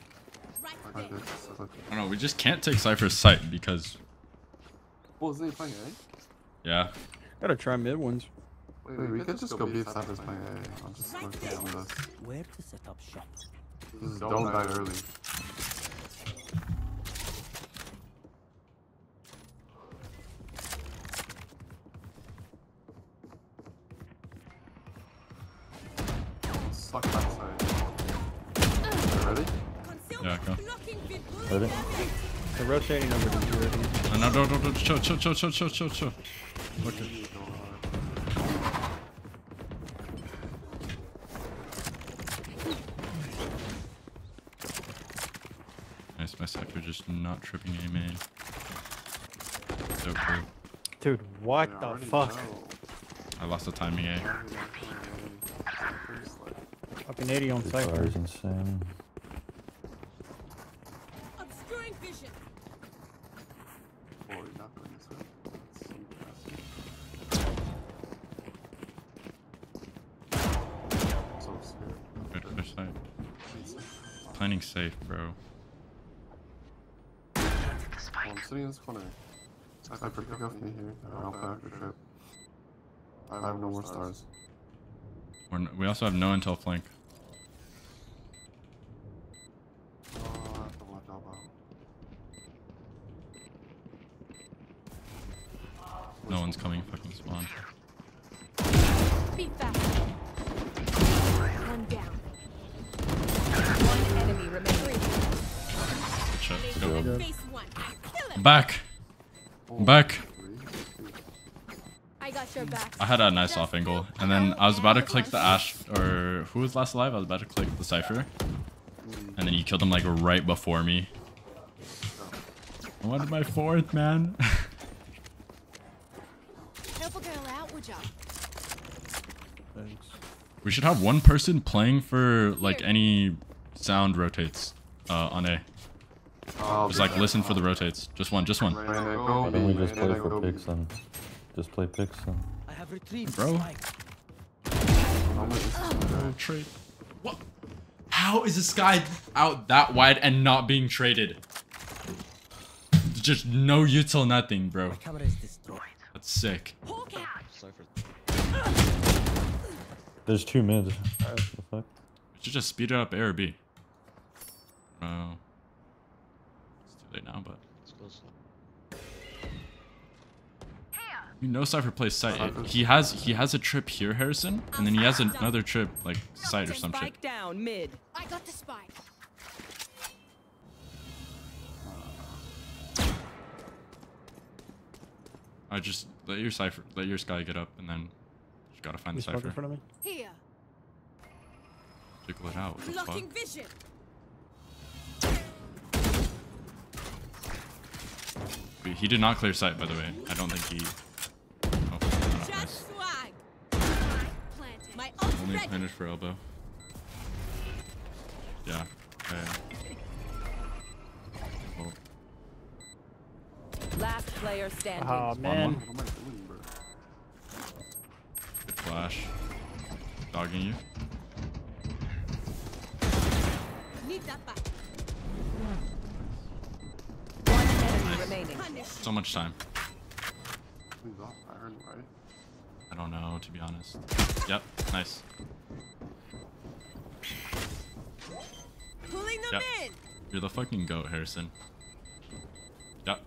Like this. Like, I don't know. We just can't take Cypher's site because, well, isn't he playing A? yeah. Gotta try mid ones. Wait, wait, we could just go beef Cypher's playing A. I'll just look at this. Where to set up shop? Just don't die early. Suck that side. Ready? Yeah, go. Ready? They're rotating over to you already. No, no, no, no, no, chill, chill, chill, chill, chill, chill, chill. Okay. Just not tripping a main. So cool. Dude, what I the fuck? know. I lost the timing, eh? Cypher's like- Fucking 80 on This cypher. is insane. Obscuring vision. Oh, you're not going this way. That's impressive. So scared. Good, good side. Planning safe, bro. Oh, I'm sitting in this corner. Cypher, pick up me here. I'll play after trip. I have no more stars. We're n- we also have no intel flank. Oh, I have to watch out about. No one's coming fucking spawn. Be fast. One down. One enemy remaining. Good shot. Let's go. Good. Face one. Kill him. Back! Back! I got your back. I had a nice off angle, and then I was about to click the Ash, or who was last alive? I was about to click the Cypher, and then you killed him like right before me. I wanted my fourth, man. Help a girl out, would ya? Thanks. we should have one person playing for like any sound rotates uh, on A. I'll Just like listen for the rotates. Just one, just one. Reyna, Why don't we just play for picks and just play picks and I have retrieved Bro. Oh Trade. What? How is this guy out that wide and not being traded? Just no util nothing, bro. My camera is destroyed. That's sick. Hawk out. Cypher. there's two mids. What the fuck? We should just speed it up A or B. Oh. It's now, but. Let's go slow. You know Cypher plays site. He has he has a trip here, Harrison, and then he has another trip like site or some shit. Spike down mid. I got the spike. Uh, I just let your Cypher, let your Skye get up, and then you gotta find the He's in Cypher. front of me. Here. Jiggle it out. What the fuck? Vision. Wait, He did not clear sight, by the way. I don't think he. Oh, not nice. Swag. My Only ult's planted for elbow. Yeah. Okay. Oh, Last player standing. Oh one, man. What am I doing, bro? good flash. Dogging you. Need that back. Remaining. So much time. Who's that? Iron, right? I don't know, to be honest. Yep. Nice. Pulling them Yep. in. You're the fucking goat, Harrison. Yep.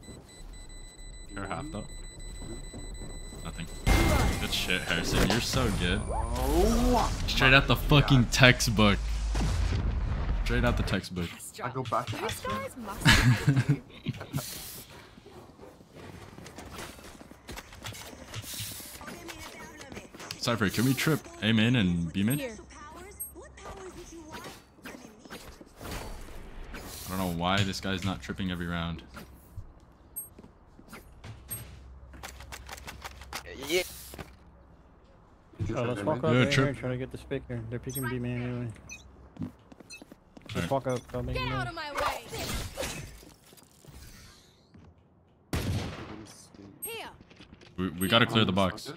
You're half though. Nothing. Good shit, Harrison. You're so good. Straight out the fucking textbook. Straight out the textbook. I go back to These Astra. guys must have you. Cypher, can we trip aim in and beam in? I don't know why this guy's not tripping every round. Yeah. Oh, let's walk up there trip. and try to get the speaker. They're picking B man anyway. Let's Alright. walk up. Go Get out of my way. We, we gotta clear the box.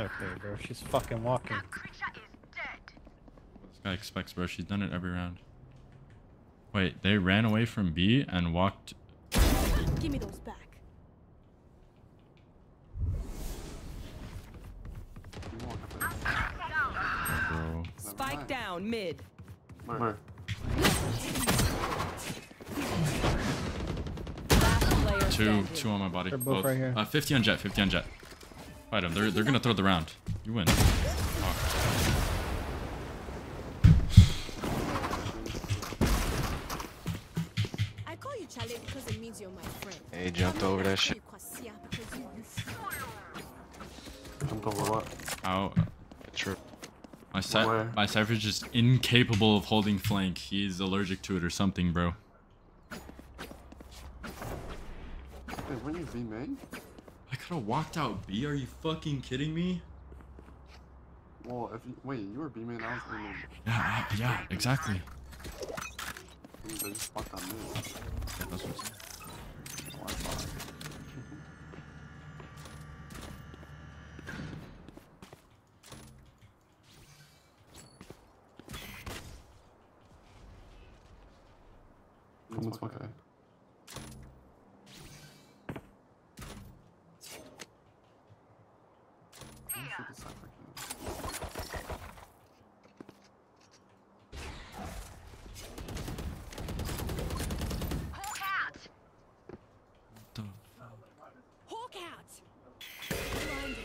Okay, bro. She's fucking walking. This guy expects, bro. She's done it every round. Wait, they ran away from B and walked. Give me those back. Bro. Spike down mid. Where? Two, two on my body. They're both right here. Uh, 50 on Jett, 50 on Jett. Fight them. They're, they're gonna throw the round. You win. Oh. I call you Charlie because it means you're my friend. Hey, jumped over that shit. Jumped over what? Ow. Trip. My, cy- Where? my Cypher's just incapable of holding flank. He's allergic to it or something, bro. Hey, when you V main? I could have walked out B. Are you fucking kidding me? Well, if you wait, you were B man, I was A main. Yeah, I- yeah, exactly. They just fucked on me. Yeah, that's what's- Why not? It's okay. Let me see the cypher cam. the- Hawk out. Blinded.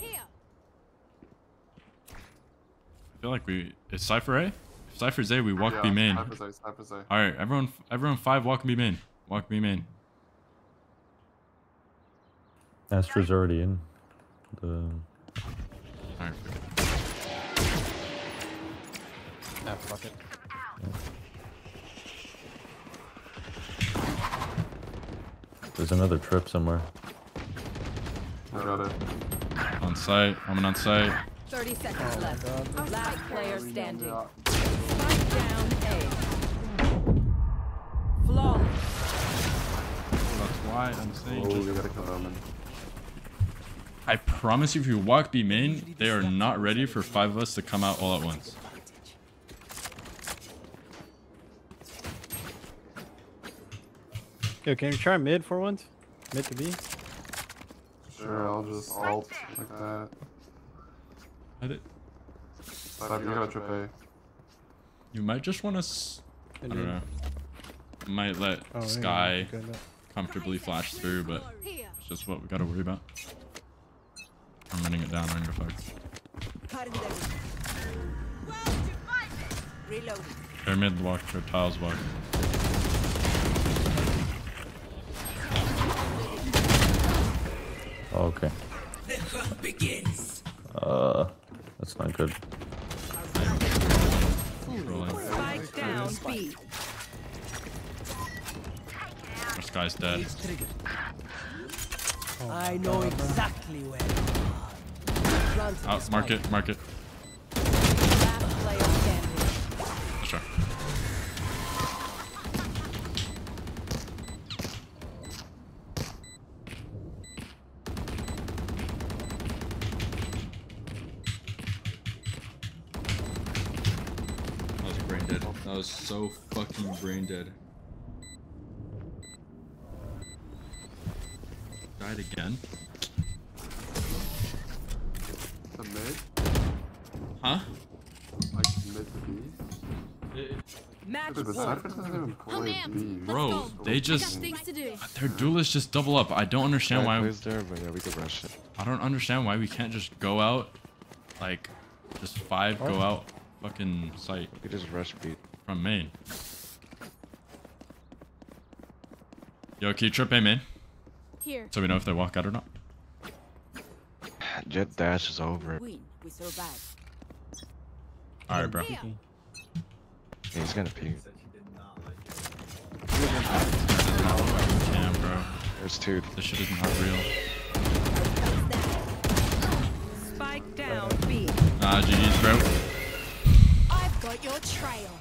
Here. I feel like we. it's Cypher A? If Cypher's A, we walk yeah, B main. Cypher's A, Cypher's A. Alright, everyone, everyone five walk B main. Walk B main. Astra's already in. The Alright, fuck it. Nah, fuck it. there's another trip somewhere. I got it. On site. I'm an on site. 30 seconds Oh left. Last player standing. Yeah. Spike down A. Flawless. That's why I'm saying. Oh, we gotta kill Omen. I promise you, if you walk B main, they are not ready for five of us to come out all at once. Yo, can you try mid for once? Mid to B? Sure, I'll just alt like that. I did- But you gotta trip You might just want to. I don't know. Might let Oh, Skye okay, comfortably flash through, but it's just what we gotta worry about. I'm running it down on your fuck. Reloading. They're mid walk, or tiles walk. Okay. Uh, that's not good. Rolling. Spike down B. Our Skye's dead. I know exactly where. Out, ah, mark it, mark it. Brain dead. Died again? The mid? Huh? Like mid to B? Match Dude, oh, the point. Cypher doesn't even play B. Bro, they just Things to their duelists just double up. I don't understand why. plays there, but yeah, we could rush it. I don't understand why we can't just go out, like, just five go oh. out, fucking site We could just rush beat. from main. Yo, can you trip A main? Here. So we know if they walk out or not. Jett dash is over. Win. We survive. All right, bro. Yeah, he's gonna peek. Damn, bro. There's two. This shit is not real. Spike down B. Nah, GG's, bro. I've got your trail.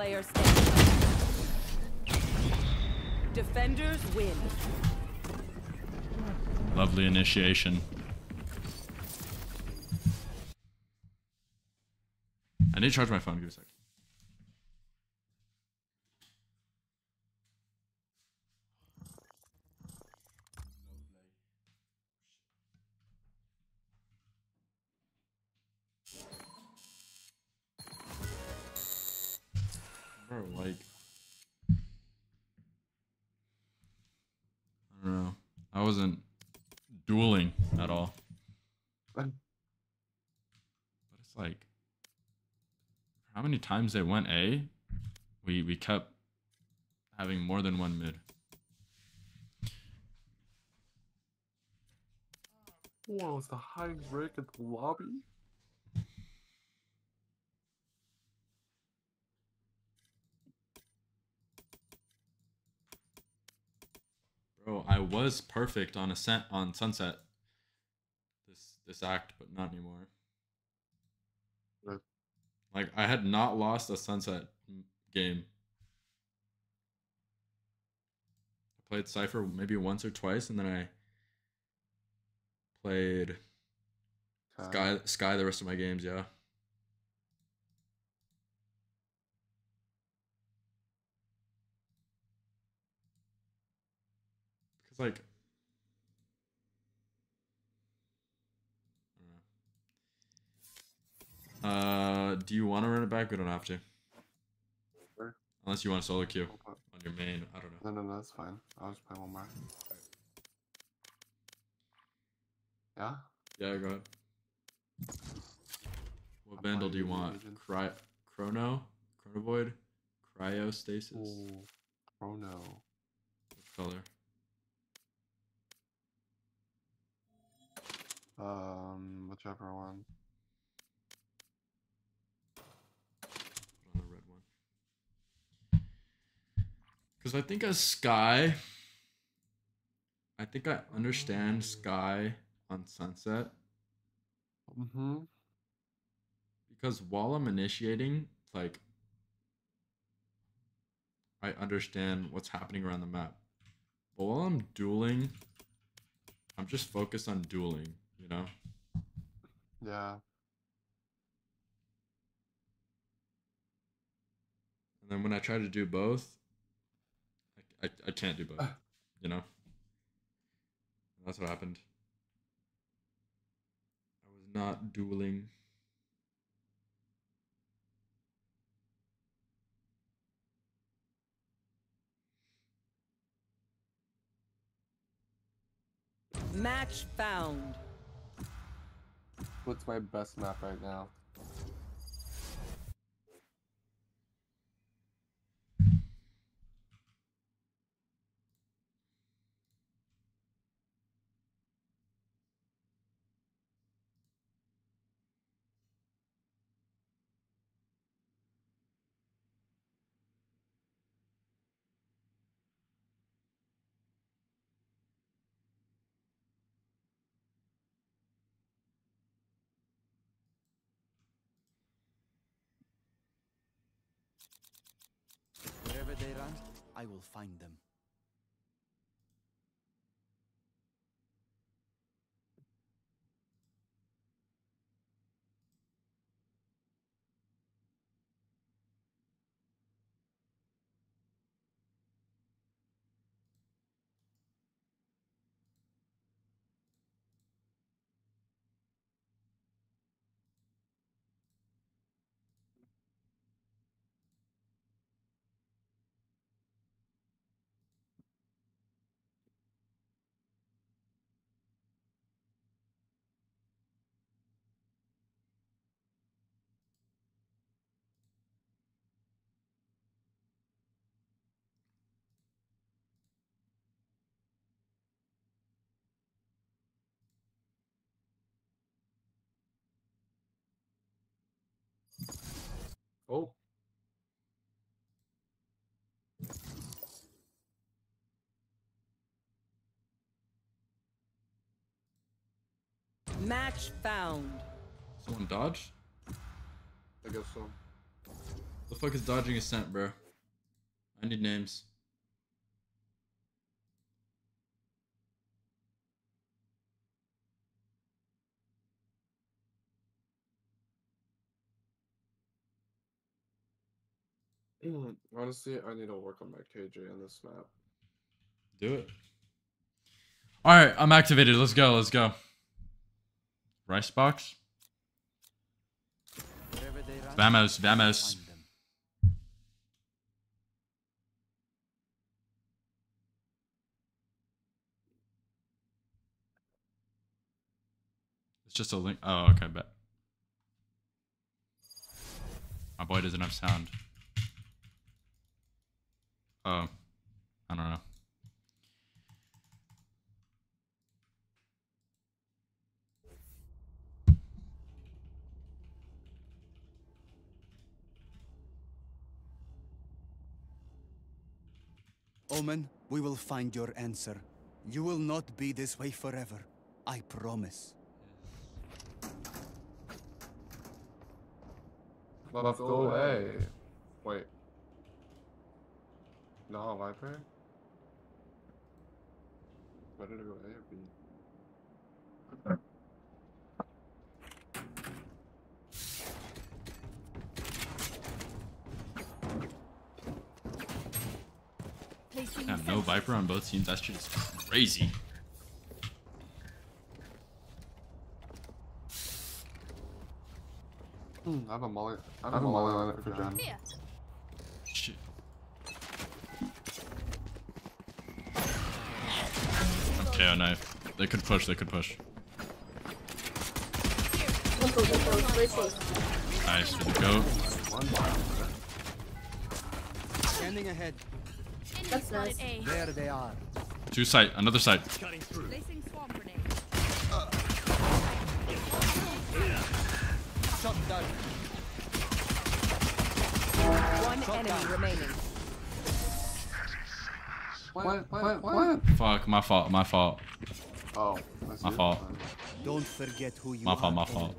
Player standing. Defenders win. Lovely initiation. I need to charge my phone. Give me a sec. Bro, like, I don't know. I wasn't dueling at all. But it's like, how many times they went A, we we kept having more than one mid. Whoa, is the high break at the lobby? Bro, I was perfect on ascent on sunset. This this act, but not anymore. Right. Like I had not lost a sunset game. I played Cypher maybe once or twice, and then I played Skye Skye the rest of my games. Yeah. Like. Uh, do you want to run it back? We don't have to. Sure. Unless you want a solo queue on your main. I don't know. No, no, no, that's fine. I'll just play one more. Yeah? Yeah, go ahead. What I'm bundle do you want? Cry, Chrono, Chronovoid, Cryostasis. Ooh, Chrono. color? Um, whichever one. Put on the red one. Because I think as Skye, I think I understand Skye on Sunset. Mm-hmm. Because while I'm initiating, like, I understand what's happening around the map. But while I'm dueling, I'm just focused on dueling, know? Yeah. And then when I try to do both, I, I, I can't do both, you know? That's what happened. I was not dueling. Match found. What's my best map right now? Wherever they run, I will find them. Oh. Match found. Someone dodged? I guess so. The fuck is dodging Ascent, bro? I need names. Mm, honestly, I need to work on my KJ on this map. Do it. All right, I'm activated. Let's go. Let's go. Rice box. Run, Vamos, vamos. It's just a link. Oh, okay, bet. My boy doesn't have sound. Oh, I don't know. Omen, we will find your answer. You will not be this way forever. I promise. Let's go away. Wait. No, Viper? Where did it go A or B? Placing Damn, no Viper on both teams. That shit is crazy. Hmm, I have a molly. I have a molly on it for Jen. Here. Shit. KO knife. They could push. They could push. Nice for the goat. Standing ahead. That's nice. There they are. Two site, another site. Placing swarm grenade. Shot down. One enemy remaining. What? What? What? Fuck, my fault, my fault. Oh, that's My you? fault. Don't forget who you My are. fault, my fault.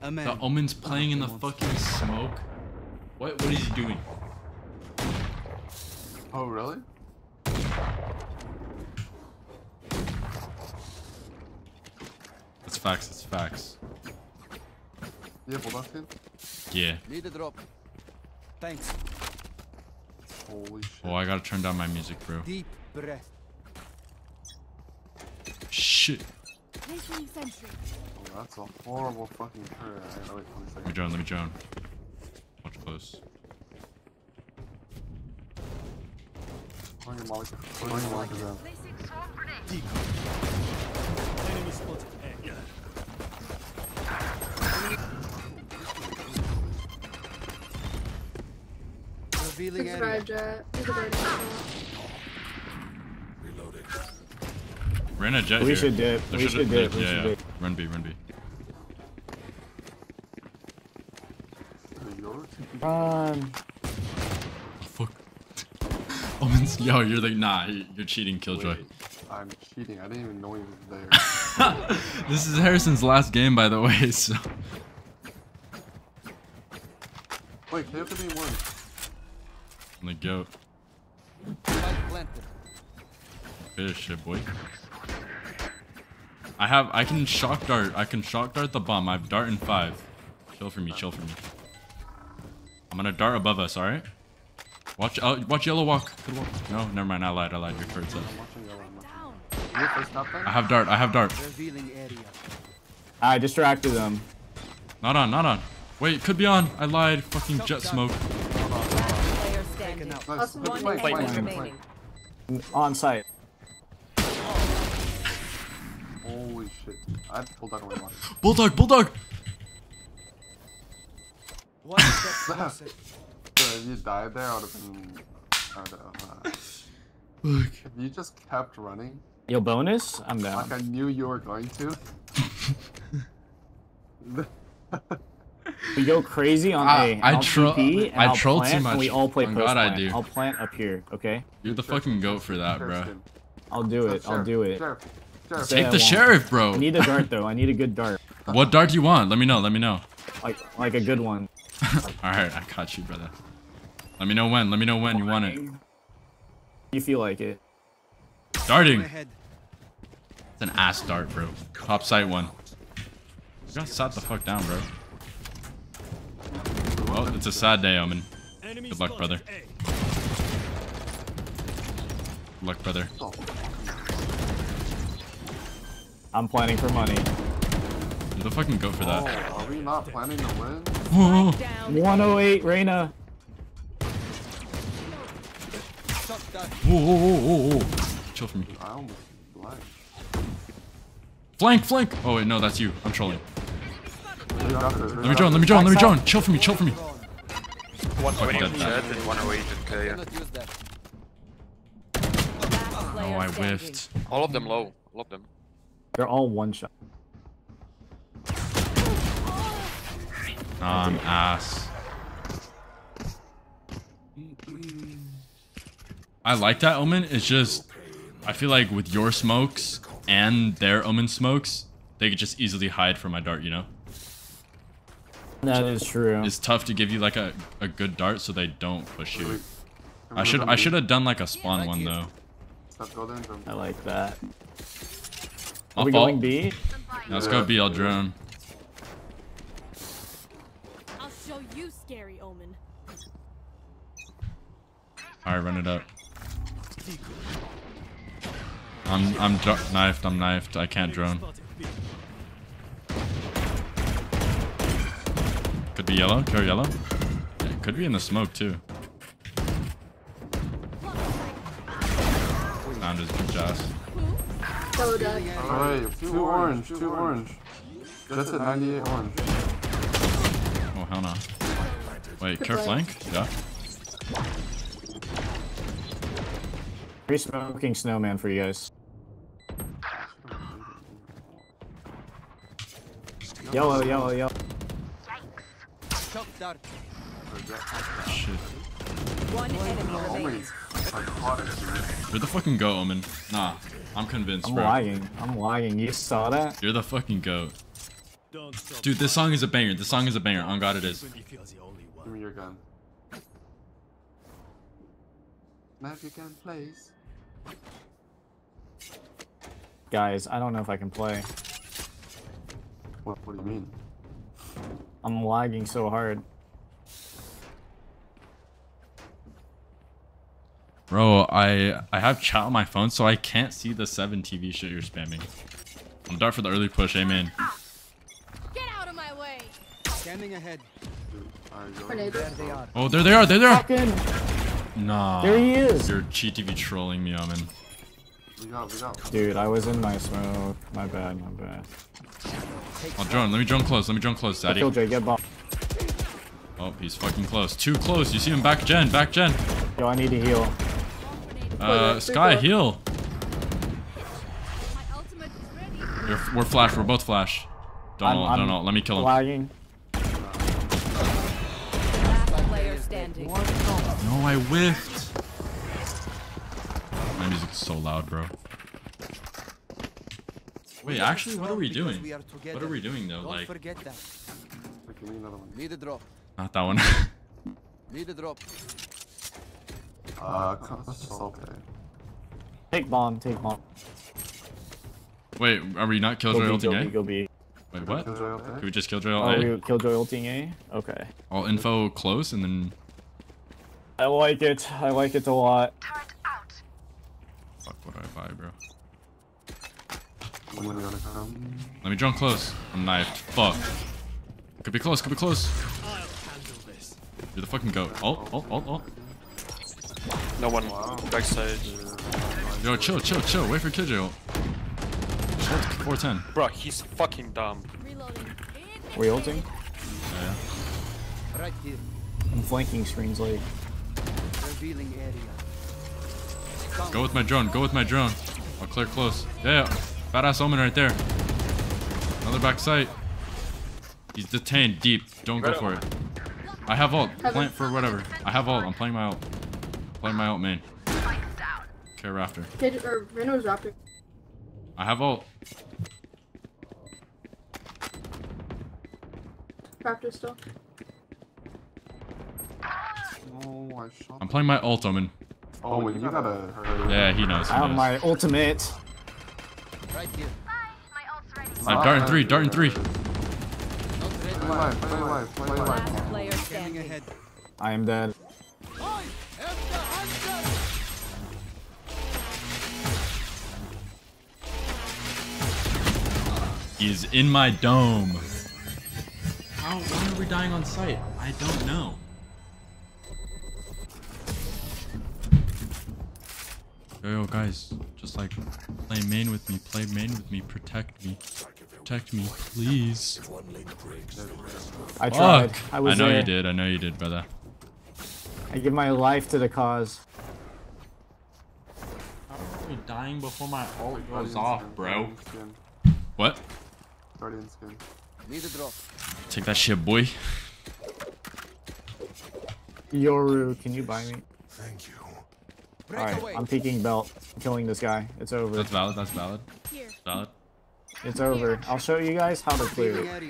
A man. The Omen's playing in the fucking smoke. What? What is he doing? Oh, really? It's facts. It's facts. Yeah, Bulldog skin? Yeah. Need a drop. Thanks. Holy shit. Oh, I gotta turn down my music, bro. Deep breath. Shit. Placing sentry. Oh, that's a horrible fucking turret. I gotta wait 20 Let me seconds. drone. Let me drone. Watch close. Pulling your Molly. Pulling your Molly down. Placing swarm grenade. Enemy spotted. Revealing It's area. Jett. It's a bird. We're in a jet We here. should dip. There We should- should dip. Yeah, We yeah. should dip. Run B. Run B. Yours? Run. Fuck. Omen's. Yo, you're like, nah. You're cheating, Killjoy. Wait, I'm cheating. I didn't even know he was there. this is Harrison's last game, by the way. So. Wait, can you be the goat. Finish shit, boy. I have. I can shock dart. I can shock dart the bomb. I have dart in five. Chill for me. Chill for me. I'm gonna dart above us. All right. Watch. Uh, watch yellow walk. Good walk. No, never mind. I lied. I lied. Your turret says. I'm watching yellow. I'm watching. You have that? I have dart. I have dart. I distracted them. Not on. Not on. Wait. Could be on. I lied. Fucking Jett smoke. Player standing. Nice. Awesome. Good One play, play, enemy remaining. On site. Holy shit. I had to pull that one one. Bulldog. Bulldog. One step. So if you died there, I would have been. I would have, uh, Look. if you just kept running, Yo, bonus? I'm down. like I knew you were going to. We go crazy on I- A. I I'll tro- and I I'll troll too plant, and We all play On post God, I do. I'll plant up here, okay? You're the fucking goat for that, bro. I'll do it. I'll do it. Sheriff, Sheriff. Say Take the sheriff, bro. I need a dart though. I need a good dart, What dart do you want? Let me know. Let me know. like like a good one. All right, I got you, brother. Let me know when. Let me know when you want it. You feel like it? Darting. Ahead. It's an ass dart, bro. Top sight one. You gotta sat the fuck down, bro. Well, it's a sad day, Omen. Good luck, brother. Good luck, brother. I'm planning for money. You're the fucking goat for Oh, that. are we not planning to win? Whoa. 108, Reyna. Whoa, whoa, whoa, whoa, whoa. Chill for me. I almost blanked. Flank, flank. Oh wait, no, that's you. I'm trolling. You got this, Let me drone. Let me drone. Let me drone. Chill for me. Chill for me. One Fucking waiting dead. Jett and one oh awaited clear. That. Oh, I whiffed. All of them low. All of them. They're all one shot. Nah, I'm ass. I like that omen. It's just, I feel like with your smokes and their omen smokes, they could just easily hide from my dart. You know, That is true. it's tough to give you like a, a good dart so they don't push you. I should I should have done like a spawn one though. Let's go there and jump. I like that. My Are we fault. going B? No, Let's go B. I'll drone. I'll show you, scary omen. All right, run it up. I'm I'm knifed. I'm knifed. I can't drone. Could be yellow. Carry yellow. Yeah, could be in the smoke too. Found his bitch ass. Yellow deck. Alright, two orange, two orange. That's at 98 orange. Oh hell no. Wait, Good care flank? Yeah. Free smoking snowman for you guys. Yellow, yellow, yellow. Shock. Shit. One enemy remaining. You're the fucking goat, Omen. Nah, I'm convinced, I'm bro. lagging. I'm lagging. You saw that? You're the fucking goat. Dude, this song is a banger. This song is a banger. On God, it is. Give me your gun. Have your gun, please. Guys, I don't know if I can play. What, what do you mean? I'm lagging so hard. Bro, I I have chat on my phone, so I can't see the 7 TV shit you're spamming. I'm dart for the early push, amen. Get out of my way. Scanning ahead. Grenade. There they are. Oh, there they are, there they are! Nah. There he is. You're cheat TV trolling me, Omen. We got, we got. Dude, I was in my smoke. My bad, my bad. Oh, drone, let me drone close, let me drone close, daddy. Killjoy, get bomb. Oh, he's fucking close. Too close. You see him back gen, back gen. Yo, I need to heal. Uh, Skye, heal. My ultimate is ready. You're, we're flash, we're both flash. Don't I'm- know, I'm don't know. Let me kill him. Lagging. Last player standing. No, I whiffed. My music's so loud, bro. Wait, actually, what are we doing? What are we doing though? Like, forget that. Wait, give me another one. Need a drop. not that one. Need a drop. Uh, let's just all play. Take bomb, take bomb. Wait, are we not Go Killjoy B, ulting go A? B, go B. Wait, what? Killjoy ult A? Can we just Killjoy Oh, ult A? we Killjoy ulting A? Okay. All info close and then... I like it. I like it a lot. Fuck what I buy, bro. When you wanna come? Let me drone close. I'm knifed. Fuck. Could be close, could be close. You're the fucking goat. Oh, oh, oh, oh. No one backstage. Yo, chill, chill, chill. Wait for Killjoy ult. Chill, 410. Bro, he's fucking dumb. Reloading. We ulting? Yeah. Right here. I'm flanking screens like. Revealing area. Go with my drone. Go with my drone. I'll clear close. Yeah, yeah. Badass omen right there. Another back sight. He's detained deep. Don't go for it. I have ult. Plant for whatever. I have ult. I'm playing my ult. Playing my ult main. Okay, Rafter. Kid or Reno's Raptor. I have ult. Raptor still. Oh, I shot. I'm playing my ult omen. Oh, when you gotta hurry. Yeah, he knows. He I have knows. my ultimate. Right here. Uh, dart in three. Dart in three. Play live, play live, play live. Last player standing. ahead. I am dead. He's in my dome. How? Why are we dying on sight? I don't know. Yo, yo, guys, just like play main with me, play main with me, protect me, protect me, please. I tried. Fuck. I was know there. you did. I know you did, brother. I give my life to the cause. How are we dying before my ult goes off, bro? What? Guardian skin. Need a drop. Take that shit, boy. Yoru, can you buy me? Break Alright. I'm peeking belt. I'm killing this guy. It's over. That's valid. That's valid. Here. Valid. It's over. I'll show you guys how to clear it.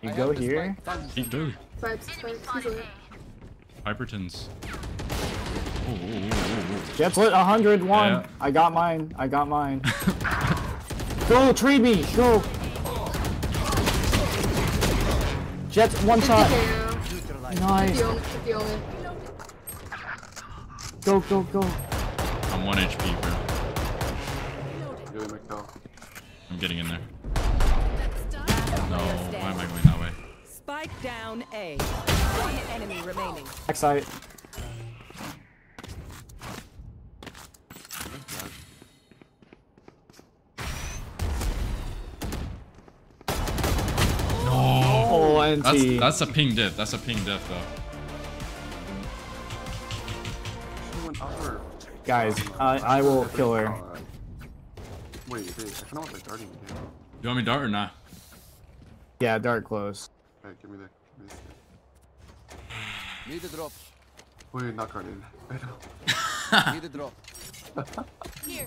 You I go here. spike. Found Keep doing. Vibes, vibes. He's on it. Hypertons. Ooh, ooh. Jett's lit 101. Yeah. I got mine. I got mine. go, trade me. Go. Jett's one shot. Nice. TKO, TKO. Go, go, go. I'm 1 HP, bro. Really make out. I'm getting in there. No, why am I going that way? Spike down A. One enemy remaining. Backside. No. That's that's a ping diff. That's a ping diff though. She went upper. Guys, I, I will kill her. Wait, wait, I kinda want the guardian here. You want me dart or not? Yeah, dart close. Hey, give me the. Give me the Need a drop. Wait, not guardian. Wait, Need a drop. Here.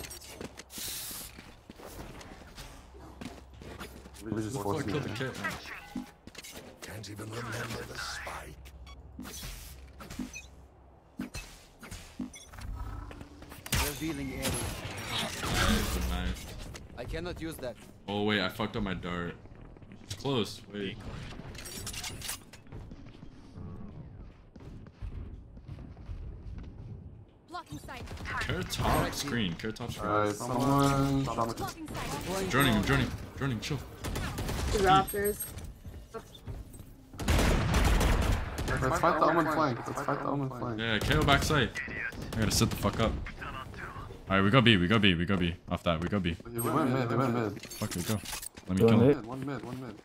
We just Before I forcing the it. Kid. Can't even remember the spike. Revealing area. Good. I cannot use that. Oh wait, I fucked up my dart. It's close. Wait. Blocking sight. Care top screen. Care top screen. Alright, someone. Shaman. Blocking sight. Joining him. Joining. Joining. Chill. Raptors. Let's fight the Omen flank. Let's fight the Omen flank. Yeah, KO backside. I gotta sit the fuck up. Alright, we go B. We go B. We go B. Off that. We go B. You went mid, you went mid. Fuck it. Go. Let me Go kill him. One mid, one mid.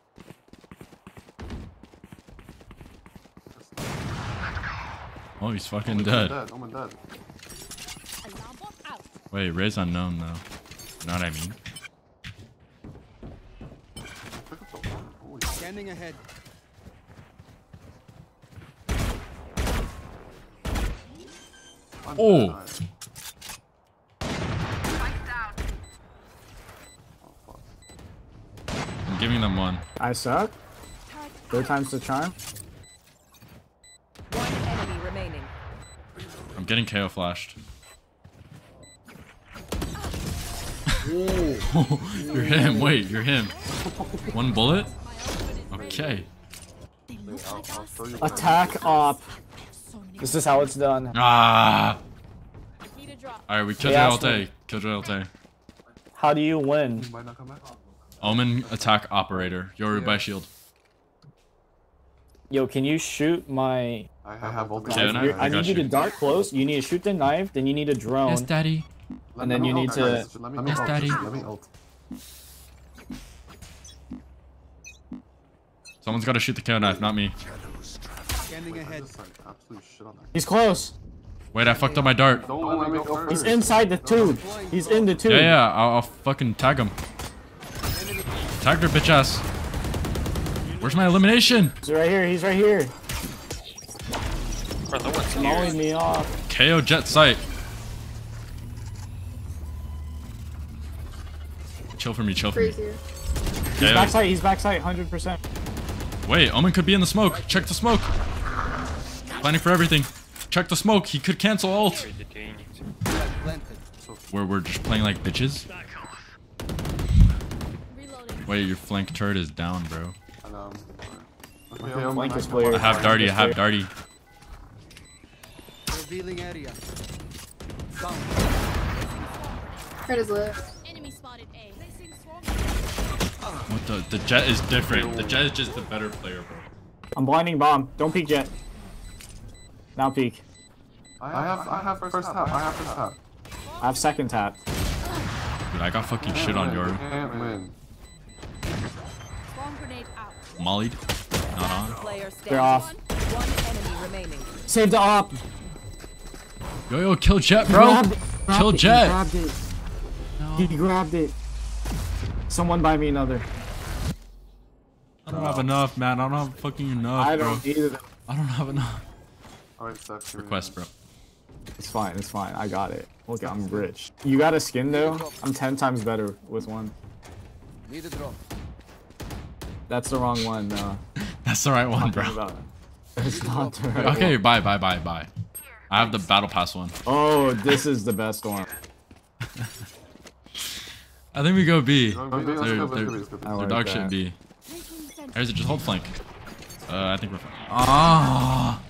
Oh, he's fucking Omen dead. dead. Omen dead. Alarm bot out. Wait, Ray's unknown though. You know what I mean? Pick up the one. Holy shit. Scanning ahead. Oh. dead. Oh, fuck. I'm giving them one. I suck. Third time's the charm. One enemy remaining. I'm getting KO flashed. you're him. Wait, you're him. One bullet? Okay. They look I'll, like I'll us. show you. Attack op. So. This is how it's done. Ah. Need a drop. Alright, we killed They your asked me. LT. Killed your LT. How do you win? Might not come back. Omen attack operator. Yoru by shield. Yo, can you shoot my? I have all the Okay, Knife? knife? I I need got you to dart close. You need to shoot the knife. Then you need a drone. Yes, daddy. Let and then you need to- guys. Let me Yes, daddy. Let me ult. Someone's gotta shoot the KO knife, not me. Scanning I ahead. like absolute shit on that. He's close. Wait, I fucked up my dart. Don't let me go first. He's inside the tube. He's in the tube. Yeah, yeah, I'll, I'll fucking tag him. Tag their bitch ass. Where's my elimination? He's right here. He's right here. Bro, no one's Mauling me off. KO Jett sight. Chill for me, chill for me. He's backside. He's backside. Hundred percent. Wait, Omen could be in the smoke. Check the smoke. Planning for everything. Check the smoke. He could cancel ult. Where we're just playing like bitches. Reloading. Wait, your flank turret is down, bro. And, okay, Omen, Flank is I- have Darty. I have Darty. Revealing area. Crit is lit. Enemy spotted A. What the? The Jett is different. The Jett is just the better player, bro. I'm blinding bomb. Don't peek yet. Now peek. I have, I have first tap. I have first tap. I have second tap. Dude, I got fucking shit on your. Yoru. Can't win. Swarm grenade out. Mollied. Not on. Player standing. They're off. One enemy remaining. Save the op. Yo, yo, kill Jett, bro. grabbed. Grabbed Kill it. He Jett. grabbed it. He grabbed it. Someone buy me another. I don't have enough, man. I don't have fucking enough, I bro. don't either. I don't have enough. Alright, Steph. Request, bro. It's fine. It's fine. I got it. Look, I'm rich. You got a skin though. I'm ten times better with one. Need a drop. That's the wrong one. No. That's the right one, bro. It's not the right Okay, one. bye, bye, bye, bye. I have the battle pass one. Oh, this is the best one. I think we go B. Go They're, they're, let's go B, let's go B. I they're like dog shit that. B. Or is it just hold flank? Uh, I think we're fine. Ah.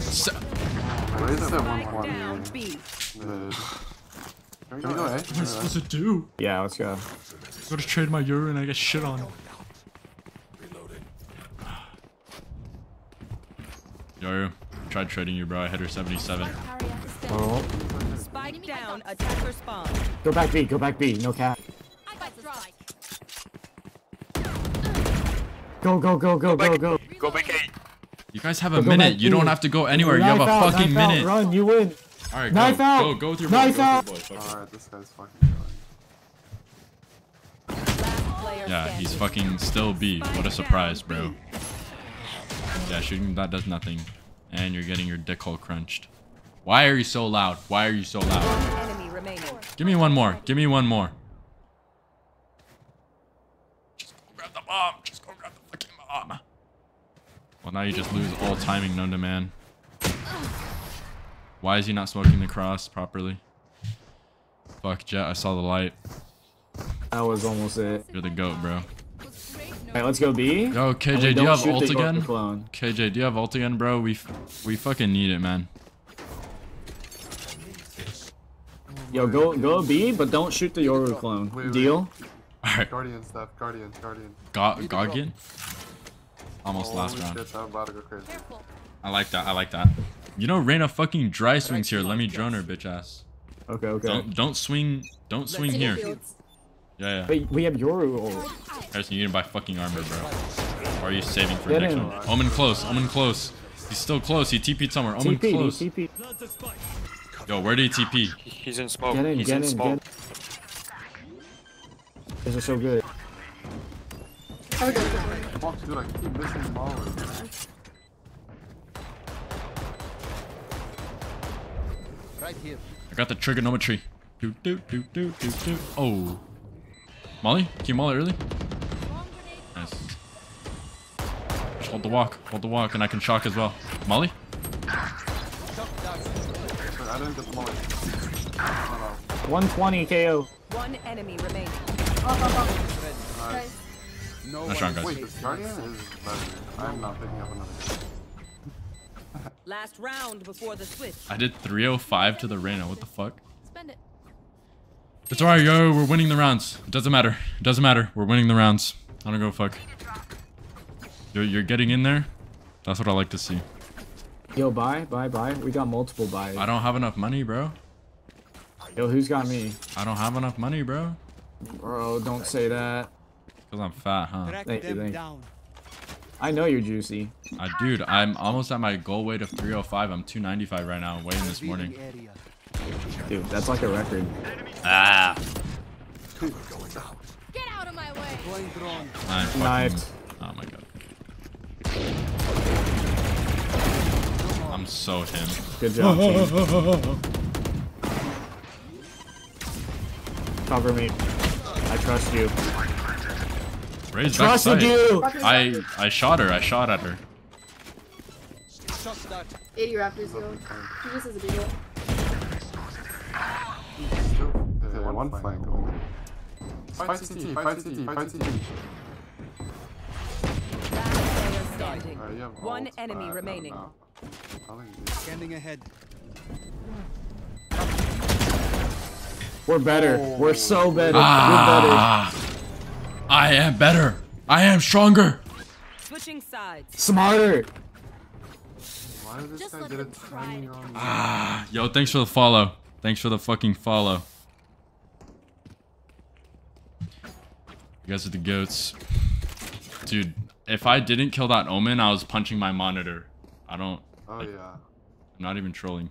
So, Where is that one for Down me? B. Mid. Can we go A? what am I supposed to do? Yeah, let's go. Go to trade my urine and I get shit on. Yoru, tried trading you, bro. I hit her 77. Carrier is dead. Oh, Spike down. Attacker spawn. go back B. Go back B. No cap. I got the strike. Go go go go go go. Go back A. You guys have a Go back minute. You don't have to go anywhere. You have a out, fucking knife out, minute. Run, you win. All right, Knife go. out. Go, go with your Knife boy. Go out. with your boy. Fuck. Alright, this guy's fucking going. Yeah, he's fucking still B. What a surprise, bro. Yeah, shooting that does nothing. And you're getting your dick hole crunched. Why are you so loud? Why are you so loud? Give me one more. Give me one more. Just grab the bomb. Just go grab the fucking bomb. Well, now you just lose all timing known to man. Why is he not smoking the cross properly? Fuck, Jett, I saw the light. That was almost it. You're the goat, bro. Alright, let's go B. Yo, KJ, do you have ult again? KJ, do you have ult again, bro? We we fucking need it, man. Yo, go go B, but don't shoot the Yoru clone. Wait, wait. Deal? Alright. Guardian stuff, Guardian, Guardian. Ga Gogian? Almost last Holy round. I'm about to go crazy. I like that. I like that. You know, Reyna fucking dry swings here. Let me drone her, bitch ass. Okay, okay. Don't don't swing. Don't swing here. Yeah, yeah. Wait, we have Yoru ult. Harrison, you need to buy fucking armor, bro. Or are you saving for Get next him. one? Omen close. Omen close. He's still close. He TP'd somewhere. Omen TP, close. TP. Yo, where did he TP? He's in smoke. Get in, He's get in in, smoke. get This is so good. Fuck, dude, I keep missing balls. man. Right here. I got the trigonometry. Do do do do do do. Oh. Molly? Can you molly early? Nice. Just hold the walk. Hold the walk, and I can shock as well. Molly? I didn't get the molly. No, no. 120 KO. One enemy remaining. Nice. No Nice round. Wait, this Guardian is better. I'm not picking up another. Last round before the switch. I did 305 to the Reyna. What the fuck? Spend it. It's alright, yo. We're winning the rounds. It doesn't matter. It doesn't matter. We're winning the rounds. I don't go fuck. You're, you're getting in there? That's what I like to see. Yo, buy, buy, buy. We got multiple buys. I don't have enough money, bro. Yo, who's got me? I don't have enough money, bro. Bro, don't say that. Because I'm fat, huh? Thank you, thank you. I know you're juicy. I, dude, I'm almost at my goal weight of 305. I'm 295 right now. I'm Weighing this morning. Dude, that's like a record. Ah. Get out of my way. I'm fucking, Knifed. Oh my god. I'm so him. Good job, team. Cover me. I trust you. Raise back Trusted sight. you! I I shot her. I shot at her. 80 Raptors go. He just has a big hole. Okay, one flank only. Fight CT, fight CT, fight CT. Standing. Alright, One enemy but remaining. no, no. I think you- Scanning ahead. We're better. We're so better. We're Ah, I am better. I am stronger. Switching sides. Smarter. Why did this Just guy get a them try tiny it. on me? Ah, yo, thanks for the follow. Thanks for the fucking follow. You guys are the goats. Dude, if I didn't kill that omen, I was punching my monitor. I don't. Oh like, yeah. I'm not even trolling.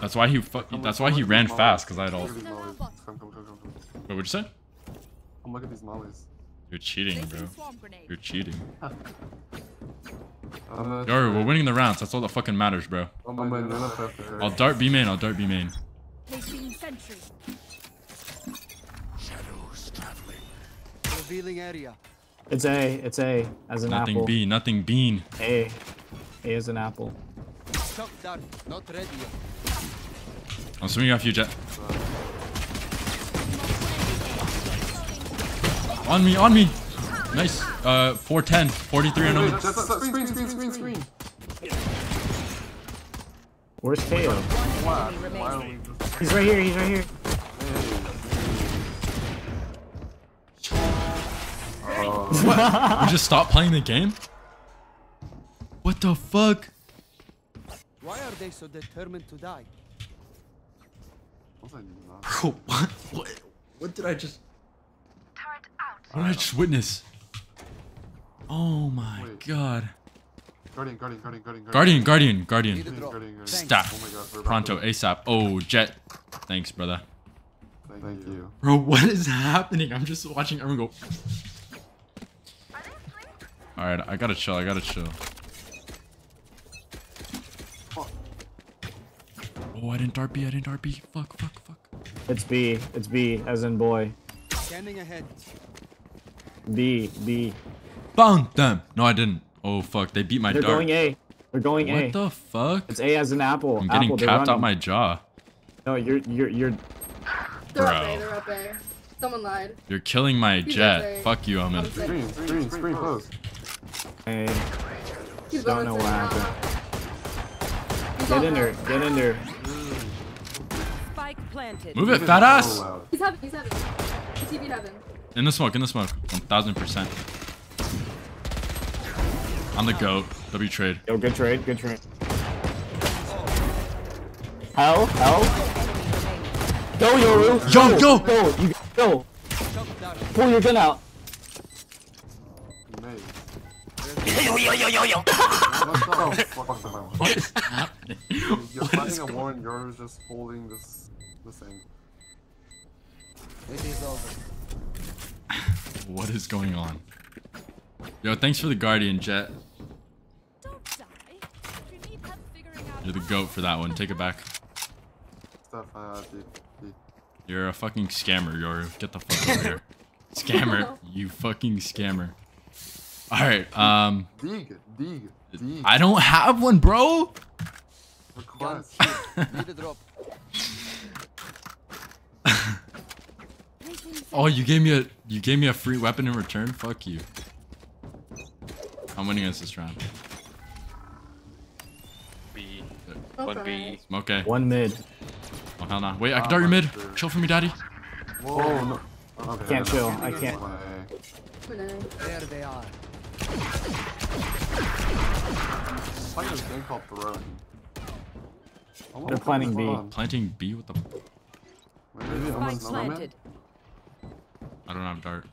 That's why he fu- Come That's look- why he ran these fast, cause I had all. at these mollies. Come, come, come, come, come. Wait, what'd you say? Come look at these mollies. You're cheating, bro. You're cheating. I'm uh, Yo, we're winning the rounds. That's all that fucking matters, bro. I'm gonna run up after her. I'll dart B main. I'll dart B main. Placing sentry. Revealing area. It's A. It's A. As an Nothing apple. B. Nothing bean. A. A is an apple. Shot down. Not ready yet. I'm swinging off you, Jett. On me, on me. Nice. Uh, 410, 43 on Wait, omen. that's- that's- Screen, screen, screen, screen. Where's KO? Why? Why are we just... He's right here. He's right here. Oh. We just stopped playing the game? What the fuck? Why are they so determined to die? Was what? What? What did I just... Turret out. What did I just witness? Oh my Wait. god. Guardian, guardian, guardian, guardian, Guardian, guardian, guardian. Guardian, guardian, guardian. Staff. Oh my god, Pronto, ASAP. Oh, Jett. Thanks, brother. Thank you. Bro, what is happening? I'm just watching everyone go. Alright, I gotta chill. I gotta chill. Oh, I didn't dart I didn't dart B. Fuck, fuck, fuck. It's B. It's B, as in boy. Scanning ahead. B, B. Found them. No, I didn't. Oh, fuck. They beat my They're dart. going A. They're going A. What the fuck? It's A as an apple. I'm getting apple, they're capped out my jaw. No, you're you're you're. They're up Bro. A, they're up A. Someone lied. You're killing my He's Jett. Fuck you, Omen. I'm sick. Screen, screen, screen, close. Hey, He's don't know what happened. Get in there. Get in there. Spike planted. Move it, fat ass. Oh, he's heaven, he's heaven. He's TV heaven. In the smoke, in the smoke. 1000%. I'm the GOAT. W trade. Yo, good trade. Good trade. Hell, hell. Go, Yoru. Yo, yo. Go, you go. Pull your gun out. Yo, yo, yo, yo, yo. What the fuck What is happening? You're What fighting a going- war and you're just holding this, this thing. It is over. What is going on? Yo, thanks for the Guardian, Jett. You're the GOAT for that one. Take it back. Stuff, dude, dude. You're a fucking scammer, Yoru. Get the fuck over here. Scammer. You fucking scammer. Alright, um. Dig, dig, dig. I don't have one, bro! Request. Need a drop. Oh, you gave me a you gave me a free weapon in return? Fuck you. I'm winning us this round. B. Okay. One B. Okay. One mid. Oh hell no. Wait, I can dart your mid. Chill for me, daddy. Whoa, oh, no. Okay, Can't no, chill, I can't. way. There they are. It's like this game called Throwing. Oh, They're planning B. Planting B with the Maybe Spike almost no man. planted. I don't have dart.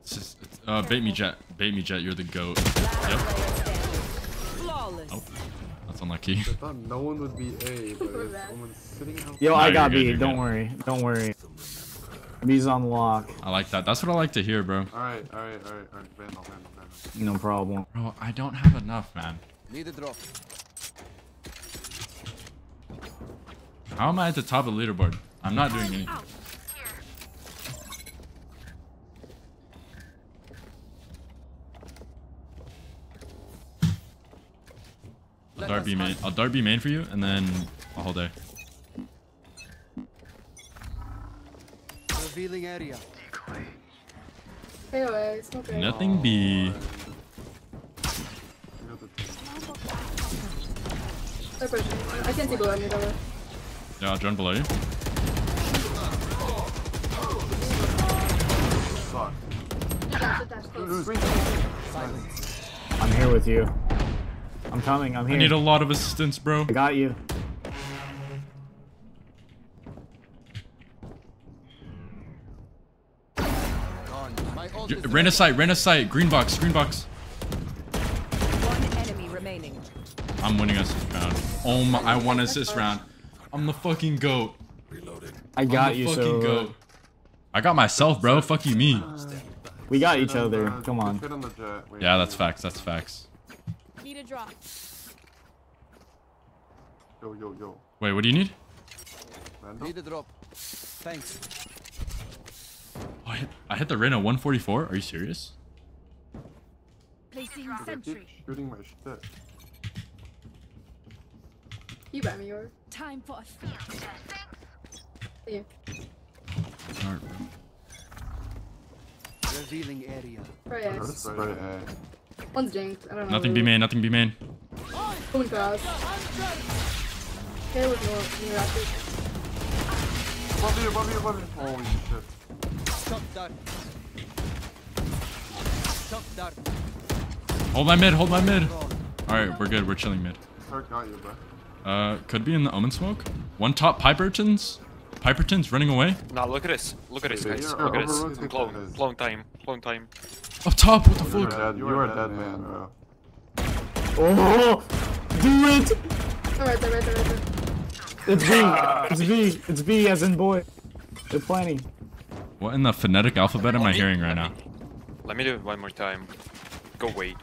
It's just, it's, uh, bait me Jett. Bait me Jett, you're the goat. Yep. Flawless. Oh, that's unlucky. I thought no one would be A, but someone's sitting out Yo, No, I got good, B. you're Don't good. worry. Don't worry. B's on lock. I like that. That's what I like to hear, bro. Alright, alright, alright, alright. Vandal, Vandal, Vandal. No problem. Bro, I don't have enough, man. Need a drop. How am I at the top of the leaderboard? I'm not doing anything. Oh, I'll dart B main. I'll dart B main for you, and then I'll hold A. Revealing area. KOA, it's okay. Nothing B. I can't see below me though. Yeah, I'll join below you. I'm here with you. I'm coming. I'm here. I need a lot of assistance, bro. I got you. Gone. My ult Y- is Rain a sight, rain a sight. Green box, green box. One enemy remaining. I'm winning us this round. Oh my, I won us this round. I'm the fucking goat. I I'm got the you, fucking so goat. I got myself, bro. Fuck you, me. We got each on other. the- Come on. hit on the Jett. Wait, Yeah, that's wait. facts. That's facts. Need a drop. Yo, yo, yo. Wait, what do you need? Vandal? Need a drop. Thanks. Oh, I, hit, I hit the Reyna 144. Are you serious? Placing Dude, I keep sentry. shooting my shit. You buy me yours. Time for a feast. See you. Alright, bro. Revealing area. Spray Let's X. A. One's jinked. I don't know. Nothing be main. Nothing be main. Going cross. Okay, with no new raptors. Above you, above you, above you. Holy shit. Stop dart. Stop dart. Hold my mid. Hold my mid. All right, we're good. We're chilling mid. Kirk got you, bro. Uh, could be in the omen smoke. One top pipe urchins. Piperton's running away. Now look at this. Look at this, guys. you're Look at this. Clone, guys. clone time. Clone time. Up top, what the You're fuck? dead. You are a dead man, bro. Oh, do it! Alright, there, right there, right there. It's B. It's B. It's B as in boy. They're planning. What in the phonetic alphabet am I hearing right now? Let me do it one more time. Go wait.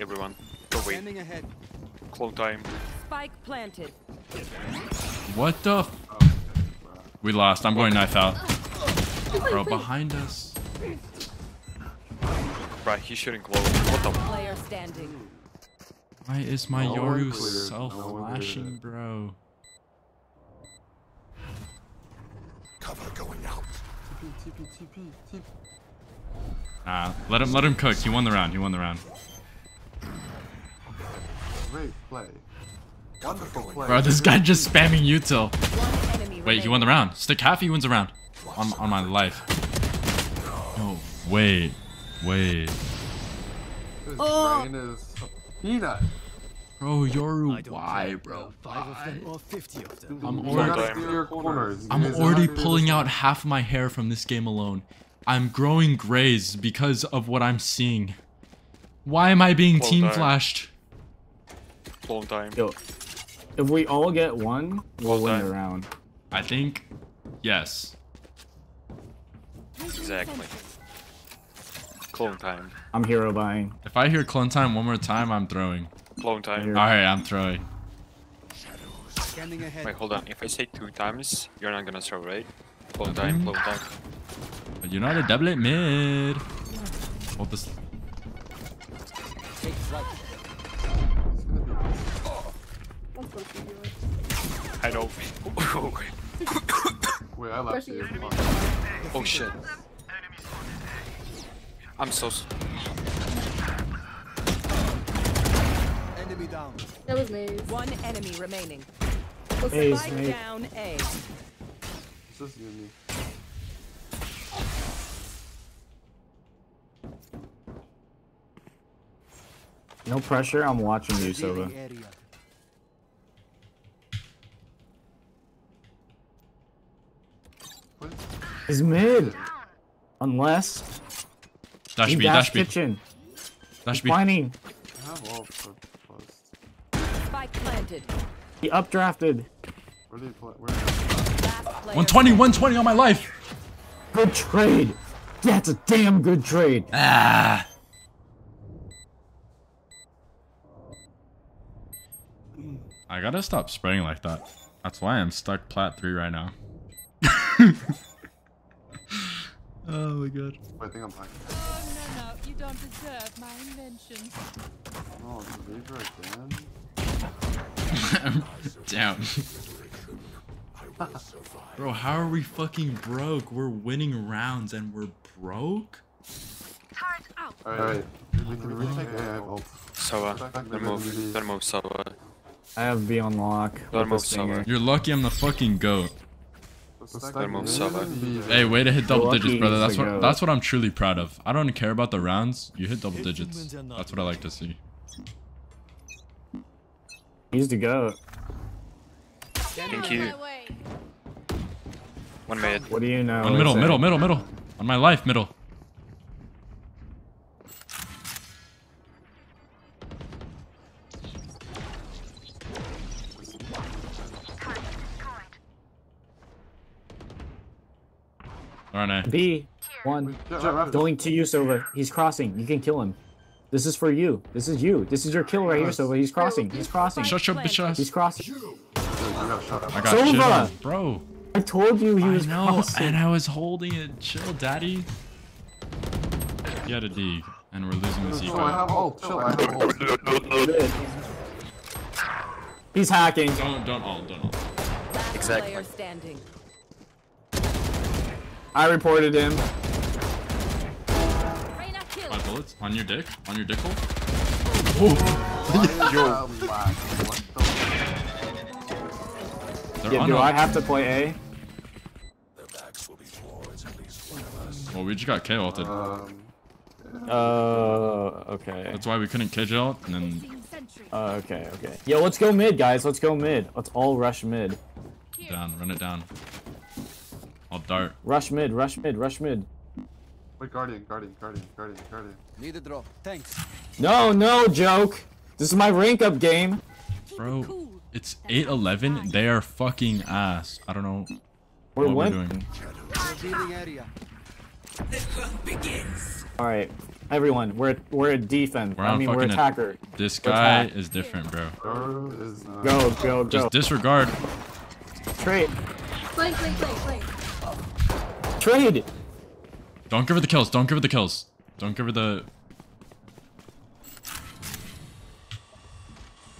Everyone. Go wait. Standing ahead. Clone time. Spike planted. What the? F we lost. I'm going knife out. Bro, behind us. Right, he's shooting clone. What the? Player standing. Why is my No Yoru cleared. self no flashing, cleared. bro? Cover going out. TP, TP, TP, TP. Nah, let him let him cook. He won the round. He won the round. Great play. Wonderful play. Bro, this guy just spamming util. One Wait, he won the round. Stick half, he wins the round. On on my life. No, wait, wait. This Oh. brain is a peanut. Bro, Yoru, why, bro? Five of them or fifty of them. I'm already, gotta steal your corners. I'm You guys are already not gonna do pulling out one. half my hair from this game alone. I'm growing grays because of what I'm seeing. Why am I being Well team done. flashed? Clone time. Yo, if we all get one, we'll Well win the round. I think, yes. Exactly. Clone time. I'm hero buying. If I hear clone time one more time, I'm throwing. Clone time. Alright, I'm throwing. Ahead. Wait, hold on. If I say two times, you're not gonna throw, right? Clone time, clone time. But you know how to double it mid. Hold this. I know. Wait, I left you. if you Fuck. oh shit. I'm so. Enemy down. That was me. One enemy remaining. Ace, Spike mate. down A. It's just you and me. No pressure. I'm watching you, Sova. Revealing area. What? He's mid. Unless Dash he B, dash dash B, kitchen. dash B. planning. I have all for plus. Spike planted. He updrafted. Where do you play? Where? Last 120, 120 on my life. Good trade. That's a damn good trade. Ah. I gotta stop spraying like that. That's why I'm stuck plat 3 right now. oh my god. I think I'm back. Oh, no, no, you don't deserve my inventions. Oh, the Reaver again? Damn. Bro, how are we fucking broke? We're winning rounds and we're broke? Alright, we can retake A, I have ult. Sova. Don't move. Don't move, Sova. I have B on lock. Don't move, this finger. You're lucky I'm the fucking goat. Don't. Hey, way to hit double digits, brother. That's what that's what I'm truly proud of. I don't care about the rounds. You hit double digits. That's what I like to see. He's the goat. Thank you. One mid. What do you know? One middle, middle, middle, middle. On my life, middle. Alright, B. One. Going to you, Sova. He's crossing. You can kill him. This is for you. This is you. This is your kill right here, Sova. He's crossing. He's crossing. Shut your bitch ass. He's crossing. I got shit Sova! on, bro. I told you he was I know, crossing. and I was holding it. Chill, daddy. You had a D, and we're losing the Chill, I have C5. ult. Chill, I have ult. He's hacking. Don't, don't ult, don't ult. Exactly. Player standing. I reported him. Five bullets on your dick, on your dick hole. Why is that lag? What the They're Yeah, do a- I have to play A? Well, we just got K ulted. Um, Uh, okay. That's why we couldn't KJ ult, and then Uh, okay, okay. Yo, let's go mid, guys. Let's go mid. Let's all rush mid. down, run it down. I'll dart. Rush mid, rush mid, rush mid. Wait, Guardian, Guardian, Guardian, Guardian, Guardian. Need a drop. Thanks. No, no, joke. This is my rank up game. Bro, it's 8-11. They are fucking ass. I don't know We're what we're winning. doing. Revealing area. All right, everyone, we're we're a defense. We're I mean, we're fucking attacker. This guy attack. is different, bro. Go. Uh, Go, go, go. Just disregard. Trade. Trade. Don't give her the kills. Don't give her the kills. Don't give her the.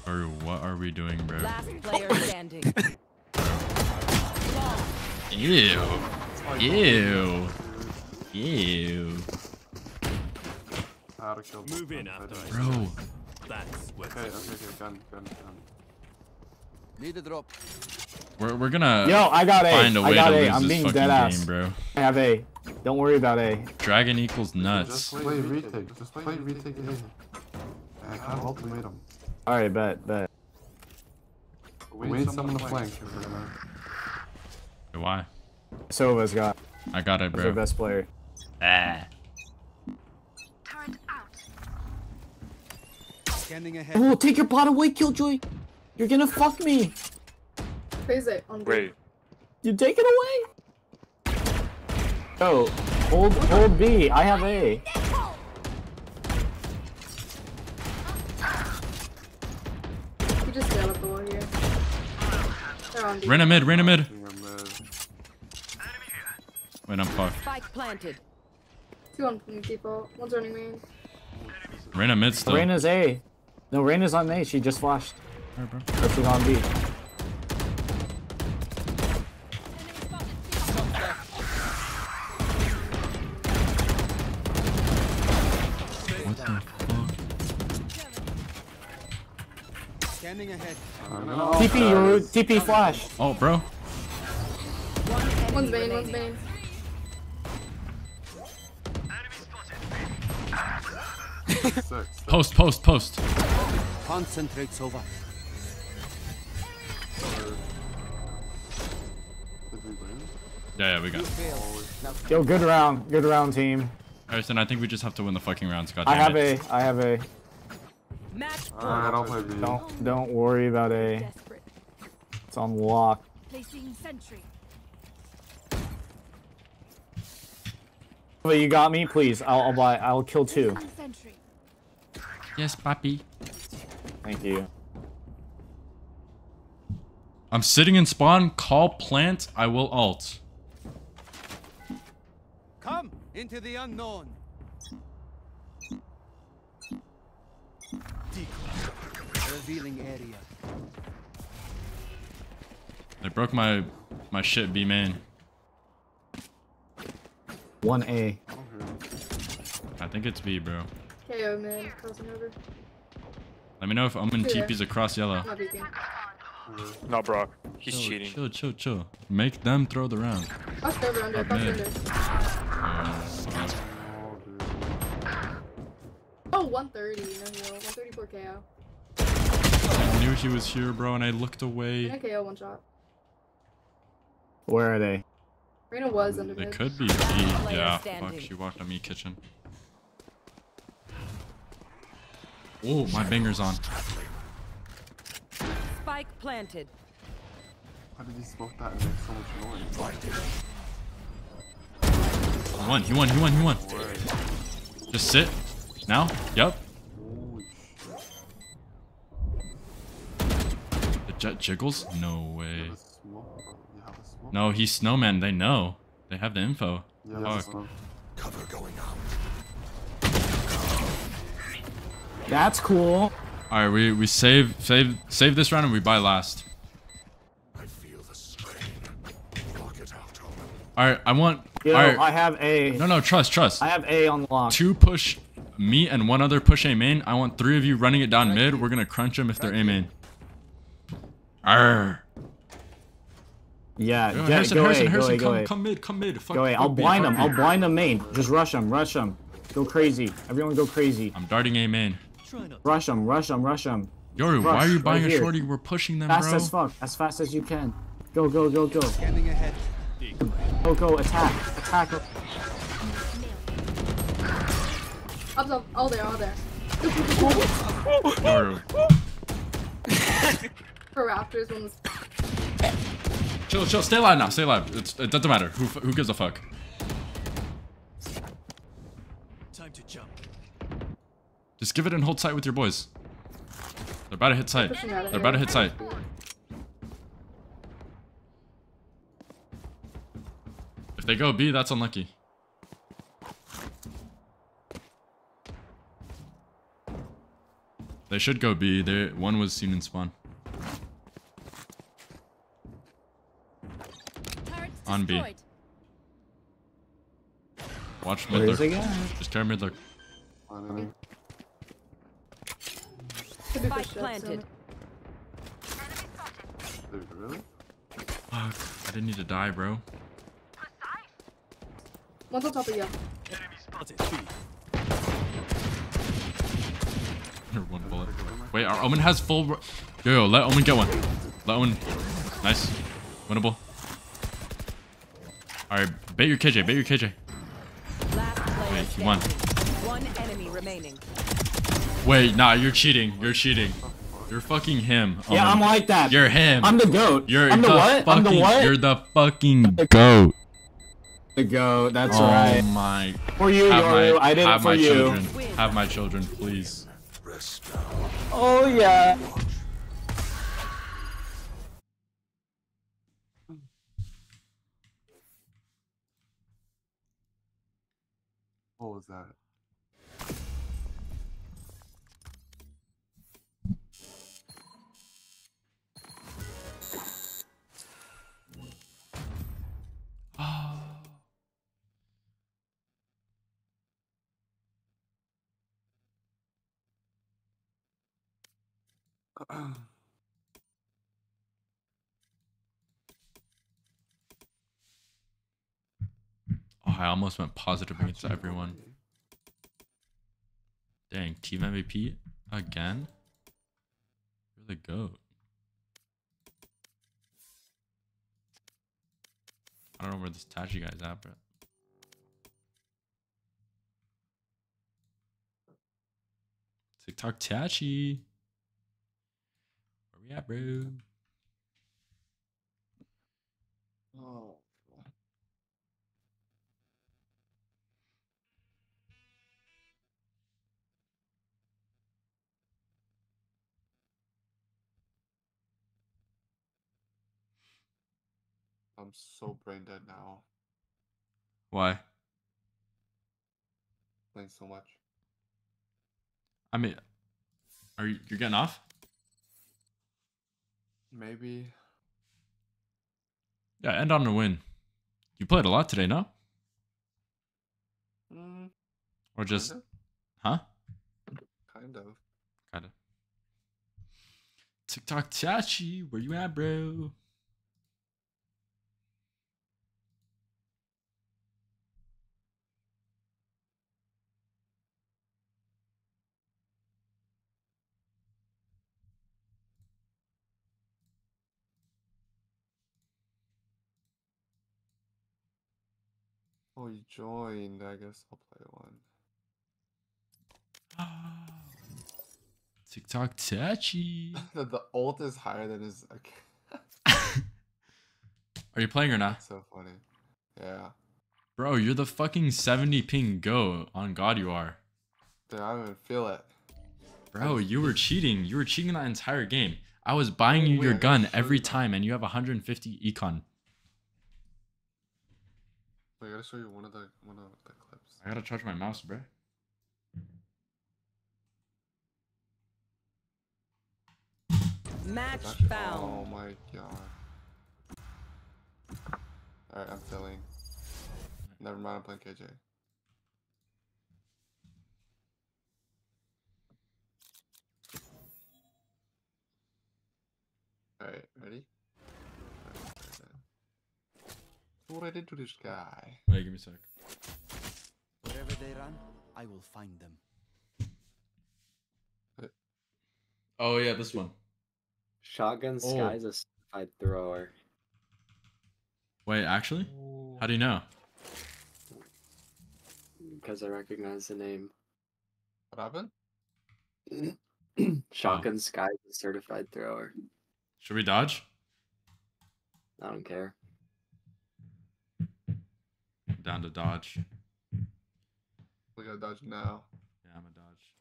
Or what are we doing, bro? Last player standing. Ew. Ew. Ew. Out of kill. Move in after I Bro. That's what. Okay, okay, okay, gun, gun, gun. Need a drop. We're, we're gonna Yo, I got A. find a I way got to A. lose I'm this being fucking dead ass. game, bro. I have A. Don't worry about A. Dragon equals Just nuts. play retake. Just play retake A. I have ultimatum. All right, bet, bet. We need someone to flank. if we're gonna- Why? Sova's got. I got it, That's our bro. best player. Ah. Ahead. Oh, take your pot away, Killjoy. You're gonna fuck me. Crazy on B. Wait. You take it away. Oh, hold, hold B. I have A. You just got up the wall here. They're on B. Reyna mid, Reyna mid. Being a mid. Wait, I'm fucked. Spike planted. Two on people. One's running main. Reyna mid still. Reyna's A. No, Reyna's on A. She just flashed. Alright, bro. Or she's on B. Scanning ahead. TP, you TP flash. Oh, bro. One's main, one's main. Six. Post, post, post. Concentrate, Sova. Did? Yeah, yeah, we got it. Yo, good round. Good round, team. Harrison, I think we just have to win the fucking rounds. God I have it. A. I have A. Match ah, Alright, I'll play B. Don't don't worry about A. It's on lock. Placing sentry. But you got me, please. I'll, I'll buy. I'll kill two. Yes, papi. Thank you. I'm sitting in spawn. Call plant. I will alt. come into the unknown. Revealing area. They broke my my shit B main. One A. I think it's B, bro. KO mid. Crossing over. Let me know if Omen Yeah. TP's across yellow. Not peeking. Mm-hmm. No, bro. He's Chill, cheating. Chill, chill, chill. Make them throw the round. Crossed over under. Up Crossed mid. Oh, 130. No heal. 134 KO. I knew he was here, bro, and I looked away. Reyna KO one shot. Where are they? Reyna was under They mid. could be B. Yeah, fuck. She walked on me kitchen. Oh, my banger's on. Spike planted. Why did he smoke that and make so much noise? He won, he won, he won, he won. Just sit. Now? Yep. Holy The Jett jiggles? No way. shit. Smoke, bro. You have a smoke? No, he's snowman. They know. They have the info. Yeah, that's Fuck. Cover going out. That's cool. Alright, we, we save save save this round and we buy last. I feel the strain. Lock it out, Alright, I want Yo, Alright. I have A. No no trust, trust. I have A on the lock. Two push me and one other push A main. I want three of you running it down mid. We're gonna crunch them if they're A main. Arr. Yeah, Yo, get, Harrison, go Harrison, A, Harrison, go A, go come, A. come mid, come mid. Fuck, Go A. fuck I'll B, blind fuck them. I'll blind them main. Just rush them. Rush them. Go crazy. Everyone go crazy. I'm darting A main. Rush them. Rush them. Rush them. Yoru, why are you right buying a here. shorty? We're pushing them, Fast bro. as fuck. As fast as you can. Go, go, go, go. Scanning ahead. Coco, attack, attack. Up, up, all there, all there. Or For Raptors, one was. chill, chill. Stay alive now. Stay alive. It's, it doesn't matter. Who who gives a fuck? Time to jump. Just give it and hold sight with your boys. They're about to hit sight. Pushing out of They're about to hit sight. If they go B, that's unlucky. They should go B. They one was seen in spawn. Turret's On B. destroyed. Watch Where mid is look. Just carry mid look. Finally. Could be Spike planted. Dude, really? Fuck. I didn't need to die, bro. One's on top of you. Enemy spotted. B. One bullet. Wait, our Omen has full. Yo, yo, let Omen get one. Let Omen. Nice. Winnable. Alright, bait your KJ, bait your KJ. Wait, he won. One enemy remaining. Wait, nah, you're cheating. You're cheating. You're fucking him. Yeah, I'm like that. You're him. I'm the goat. You're I'm the, what? Fucking, I'm the what? You're the fucking goat. the goat. That's oh right. my. For you, have Yoru. my, I did it have for my you. children. Have my children, please. Oh yeah. What was that? Oh, I almost went positive against everyone. Dang, team MVP again? You're the goat. I don't know where this Tachi guy's at, but. TikTok Tachi. We at, bro? Oh. I'm so brain dead now. Why? Playing so much. I mean, are you you're getting off? Maybe. Yeah, end on a win. You played a lot today, no? Mm, Or just, Kinda. huh? kind of. Kind of. TikTok Tachi, where you at, bro? Oh, you joined. I guess I'll play one. TikTok Tachi. the, the ult is higher than his. Are you playing or not? so funny. Yeah. Bro, you're the fucking 70 ping go. On God, you are. Dude, I don't even feel it. Bro, you were cheating. You were cheating that entire game. I was buying you your gun every time, and you have 150 econ. Wait, I gotta show you one of the one of the clips. I gotta charge my mouse, bro. Match Actually- found. Oh my god. Alright, I'm filling. Never mind, I'm playing KJ. Alright, ready? Look What I did to this guy. Wait, give me a sec. Wherever they run, I will find them. Uh. Oh, yeah, this one. Shotgun Oh. Sky's a certified thrower. Wait, actually? How do you know? Because I recognize the name. What happened? Shotgun oh. Sky is a certified thrower. Should we dodge? I don't care. Down to dodge. We gotta dodge now. Yeah, I'm a dodge.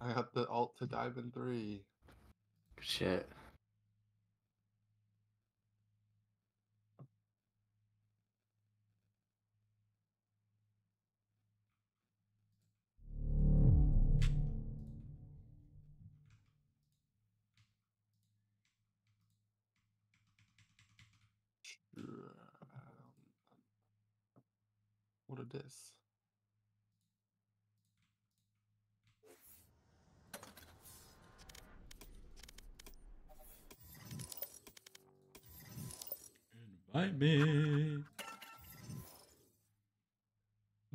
I got the alt to dive in three. Shit. A diss. Invite me.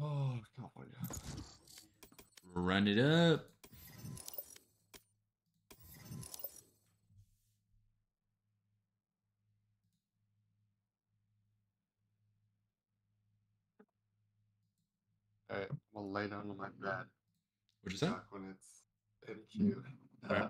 Oh, California. Run it up. Alright, we'll lay down on my bed. What'd you say? When it's in mm. queue. Alright. Uh,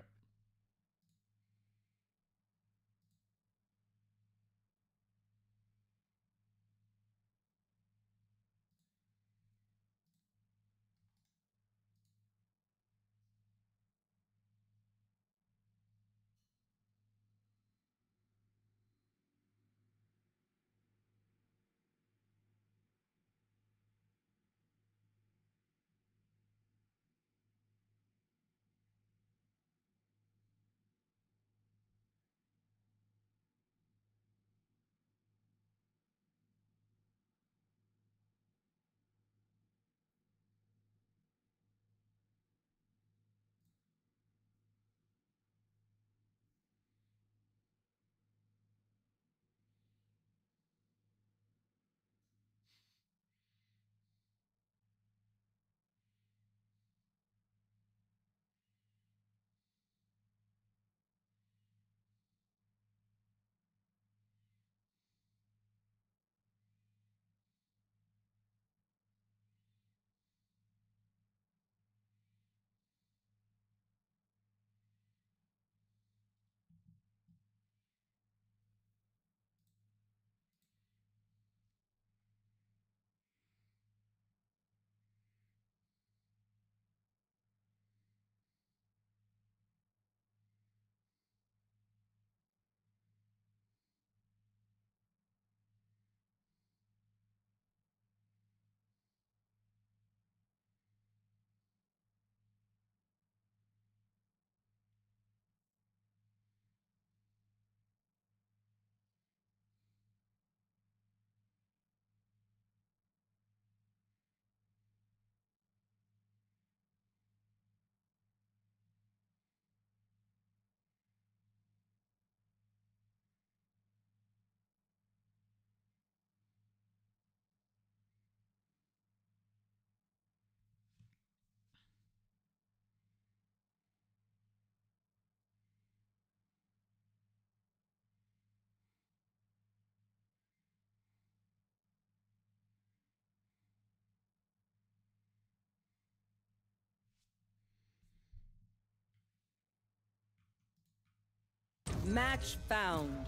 Match found.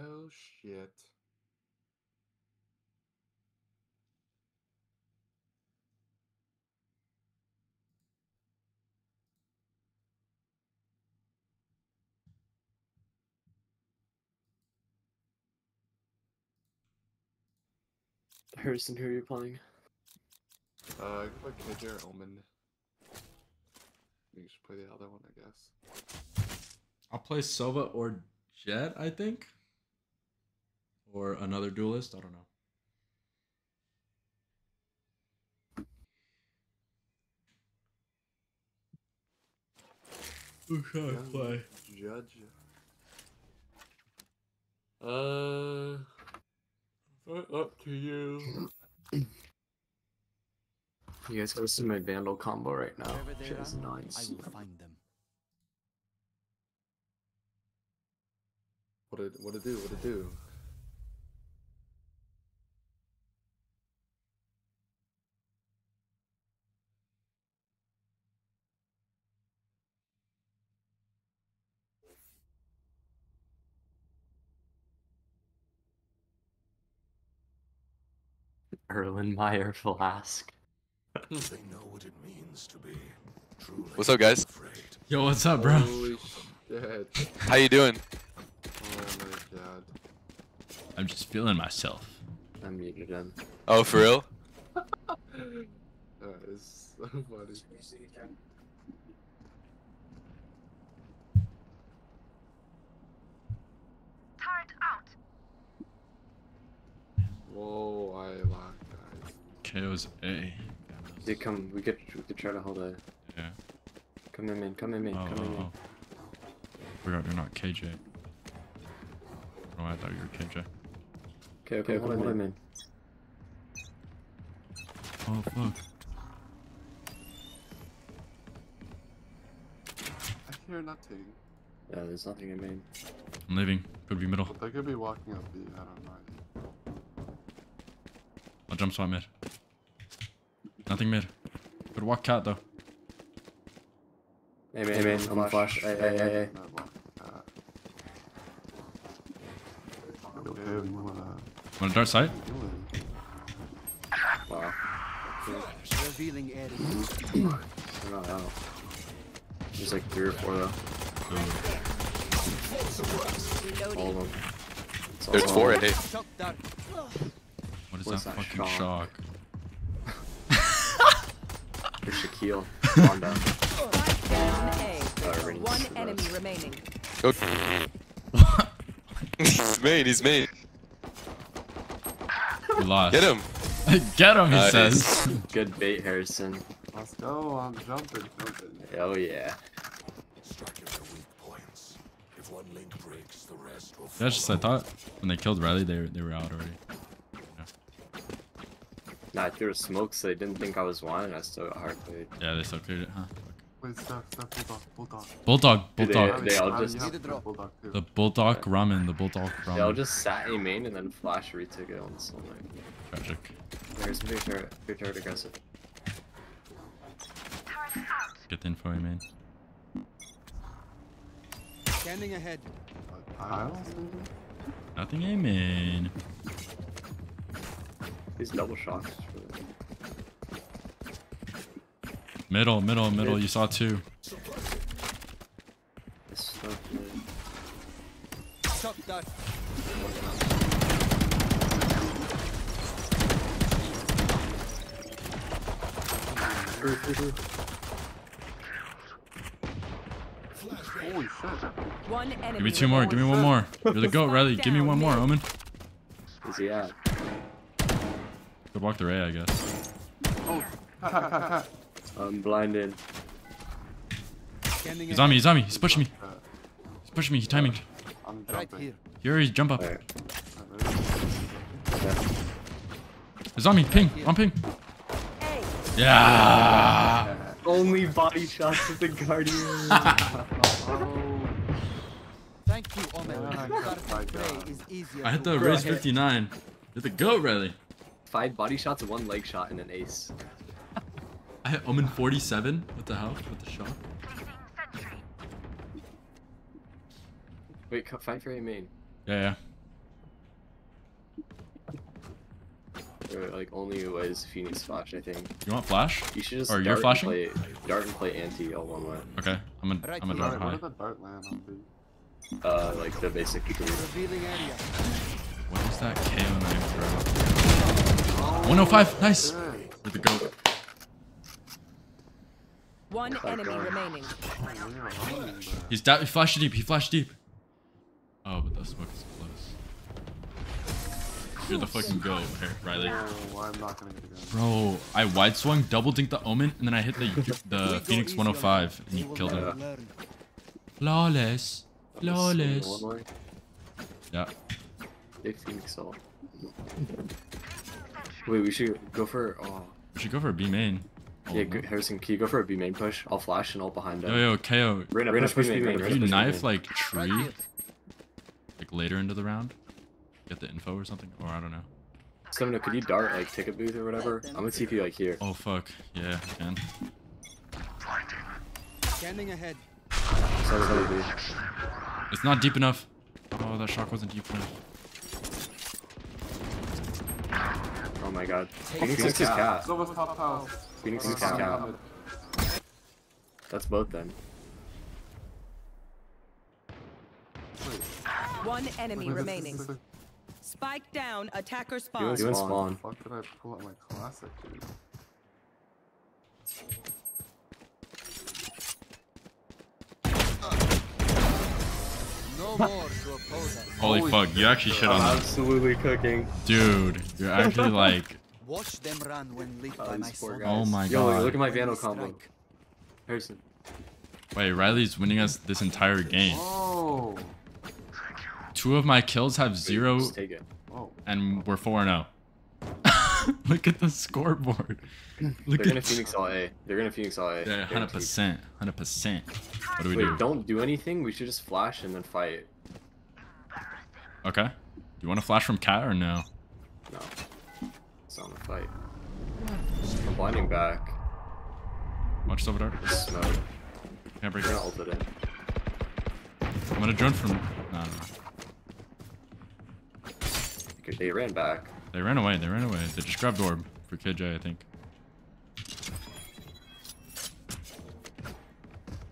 Oh shit. Harrison, who are you playing? Uh, go play KJ or Omen. You should play the other one, I guess. I'll play Sova or Jett, I think. Or another duelist, I don't know. Who should I play? Judge. Uh, up to you. You guys gotta see my Vandal combo right now. Shit is I will find them. What it what it do? What it do? Erlenmeyer Flask. They know what it means to be truly What's up, guys? Yo, what's up, bro? Holy shit. How you doing? Oh my god. I'm just feeling myself. I muted him. Oh, for real? That is so funny. Whoa, I locked, guys. KAY/O's A. Dude, come. We could we could try to hold a. Yeah. Come in, man. Come in, man. Oh, Come in, oh, oh man. oh. Forgot you're not KJ. Oh, I thought you were KJ. Okay, okay, hold on, man. Oh, fuck. I hear nothing. Yeah, there's nothing in main. I'm leaving. Could be middle. But they could be walking up B, I don't know. I'll jump swap mid. Nothing mid. Could walk cat though. Hey, man, hey, man. I'm on flash. Hey, hey, hey, hey. No, walk, uh, Okay, we wanna... Wanna dart sight? Wow. Revealing area. They're not out. There's like three or four though. All of them. It's all There's of four at A. Shock dart. What is What's that that fucking shock? shock? There's Shaquille. Calm down. Down A. Rainey's One enemy remaining. Go. he's main, he's main. We lost. Get him. Get him, he Nice. says. Good bait, Harrison. Let's go, I'm jumping, jumping. Oh yeah. striking their weak points. If one link breaks, the rest will That's just I thought when they killed Riley, they they were out already. Nah, I threw a smoke so they didn't think I was one and I still got hard played. Yeah, they still cleared it, huh? Wait, stop, stop, bulldog, bulldog. Bulldog, Dude, they- bulldog. they all just- you have to go bulldog too. The bulldog ramen, the bulldog They all just sat A main and then flash retook it on soul Tragic. There's big turret, big turret aggressive. Get the info, man. Scanning ahead. Tiles, maybe? Nothing, amen. These double shots. Middle, middle, middle. You saw two. It's not good. Shock dart. Holy shit. One enemy. Give me two more. Give me one more. You're the goat, Riley. Give me one more, Omen. Where's he at? Could walk the Ray, I guess. Oh, I'm blinded. Scanning He's on me. He's on me. He's pushing me. He's pushing me. He's timing. I'm Right jumping. here. Here, he's jump up. Alright. He's on me. Ping. On ping. Yeah. Only body shots with the Guardian. Thank you, Omen. Yeah, oh Dart my prey God. is easier I hit to the Bro, raise I hit- 59. You're the goat, Riley. Five body shots, one leg shot, and an ace. I hit Omen 47 with the health, with the shot. Wait, co- fight for A main. Yeah, yeah. Or, like only was Phoenix Flash, I think. You want flash? You should just Or dart you're and flashing? play dart and play anti all one way. Okay, I'm a, Right I'm a here. dart Where high. did the dart land on Uh, like the basic three. Revealing area. What is that KAY/O knife throw? 105. Nice. With the goat. One enemy remaining. He's da- he flashed deep. He flashed deep. Oh, but the smoke is close. You're the fucking goat, Riley. I'm not gonna get it again. Bro, I wide swung, double dinked the omen, and then I hit the the Phoenix 105, and you killed him. Flawless. Flawless. Yeah. Big Phoenix Salt. Wait, we should go for. Oh. We should go for a B main. Yeah, go, Harrison, can you go for a B main push? I'll flash and I'll behind them. Yo, yo, KAY/O. Reyna, Reyna, push B main. If Reyna, you push B knife main. like tree, like later into the round, get the info or something, or I don't know. Stemino, could you dart like ticket booth or whatever? I'm gonna TP like here. Oh fuck, yeah, I can. Scanning ahead. So, so, dude. It's not deep enough. Oh, that shock wasn't deep enough. Oh my god. Take Phoenix it. is cat. Silva's top house. Phoenix is Silva's cat. That's both then. One enemy Wait, wait, remaining. wait, wait. Spike down. Attacker You spawn. and spawn. the fuck did I pull out my classic, dude? No more to oppose us. Holy fuck, you actually shit on I'm that. absolutely cooking. Dude, you're actually like, Watch them run when lit Oh, by my these sword. Oh my Yo, God. look at my Vandal combo. Harrison. wait, Riley's winning us this entire game. Oh. Two of my kills have zero, Just take it. Oh. and we're 4 0. Look at the scoreboard. Look They're gonna at Phoenix all A. They're gonna Phoenix all A. Yeah, 100%. 100%. What do we Wait, do? don't do anything. We should just flash and then fight. Okay. You want to flash from cat or no? No. It's not a fight. I'm blinding back. Watch over there. Smoke. Can't break We're it. gonna ult it in. I'm gonna drone from. No, no. Okay, They ran back. They ran away. They ran away. They just grabbed orb for KJ, I think.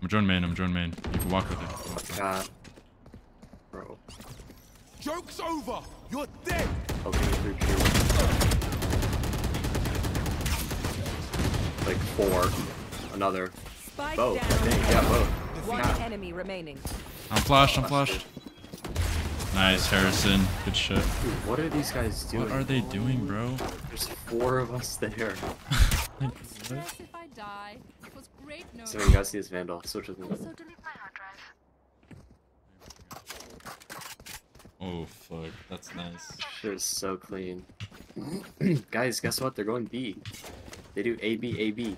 I'm drone main. I'm drone main. You can walk with it. Cat. Bro. Joke's over! You're dead! Okay, through tree. Like four. Another. Spike Both. I think. Yeah, both. One Cat. enemy remaining. I'm flashed. I'm flashed. Nice, Harrison. Good shit. Dude, what are these guys doing? What are they doing, bro? There's four of us there. Stress if I die. It was great knowing So you guys see this Vandal. Switch with me. Oh fuck, that's nice. Shit is so clean. Guys, guess what? They're going B. They do A B A B.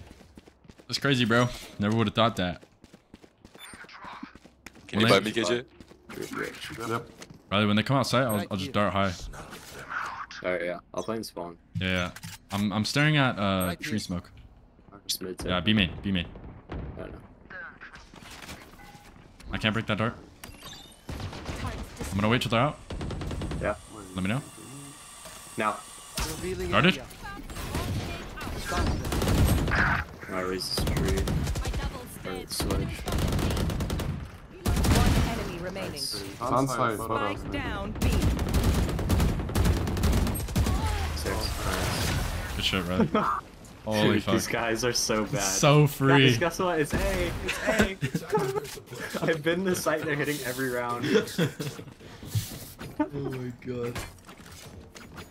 That's crazy, bro. Never would have thought that. Can you When buy me, KJ? Yep. Riley, when they come outside, I'll, I'll just dart high. Alright, yeah. I'll play in spawn. Yeah, yeah. I'm I'm staring at uh tree smoke. Yeah, be main, Be main. I don't know. I can't break that dart. I'm gonna wait till they're out. Yeah. Let me know. Now. Revealing Guarded? area. I raise this tree. Or switch. One enemy remaining. It's on site, photos. Spike down. B. Six. Good shit, Riley. Holy Dude, fuck. These guys are so bad. So free. Guys, guess what? It's A. It's A. I've been the site they're hitting every round. oh my god.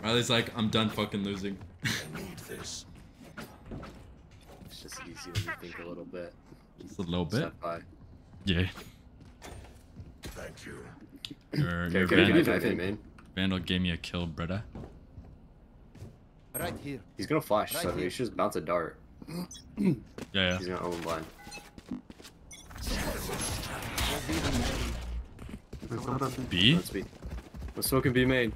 Riley's like, I'm done fucking losing. I need this. It's just easy when you think a little bit. Just a little bit. Yeah. Thank you. Your, Okay, your okay, Vandal, okay, dive in, man. Vandal gave me a kill, brother. Right here. He's gonna flash, Right so here. he should just bounce a dart. Yeah, yeah. He's gonna own blind. B? Let's be. Let's smoking B main.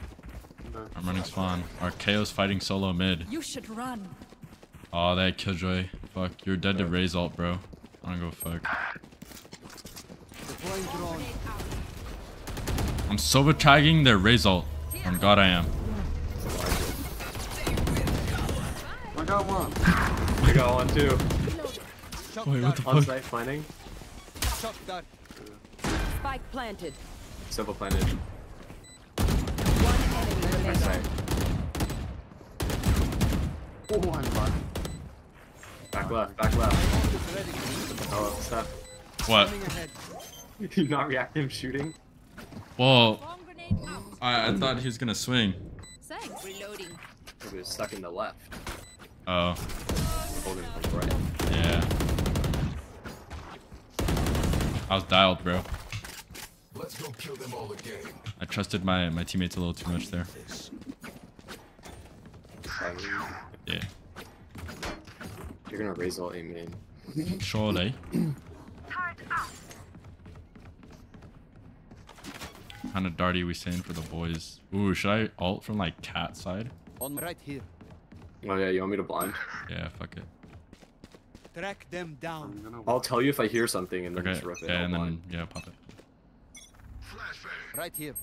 I'm running spawn. Our KAY/O's fighting solo mid. You should run. Oh, that Killjoy. Fuck, you're dead to Raze alt, bro. I don't go fuck. Deploying drone. I'm Sova tagging their Raze ult. On God, I am. I got one. I got one too. Wait, what the On site planning. Spike planted. Simple planted. One enemy my sight. Oh, I'm back. Back left, back left. Oh, what's stop. What? you not react to him shooting? Well, I, I thought he was gonna swing. Thanks. Reloading. He was stuck in the left. Oh, Holding from the right. yeah. I was dialed, bro. Let's go kill them all again. I trusted my my teammates a little too much there. Yeah. You're gonna Raze all A main. Surely. Eh? Kind of darty we saying for the boys. Ooh, should I alt from like cat side? On right here. Oh yeah, you want me to blind? Yeah, fuck it. Track them down. I'll tell you if I hear something and then Okay, just rip it. yeah, I'll and then yeah, pop it. Right here.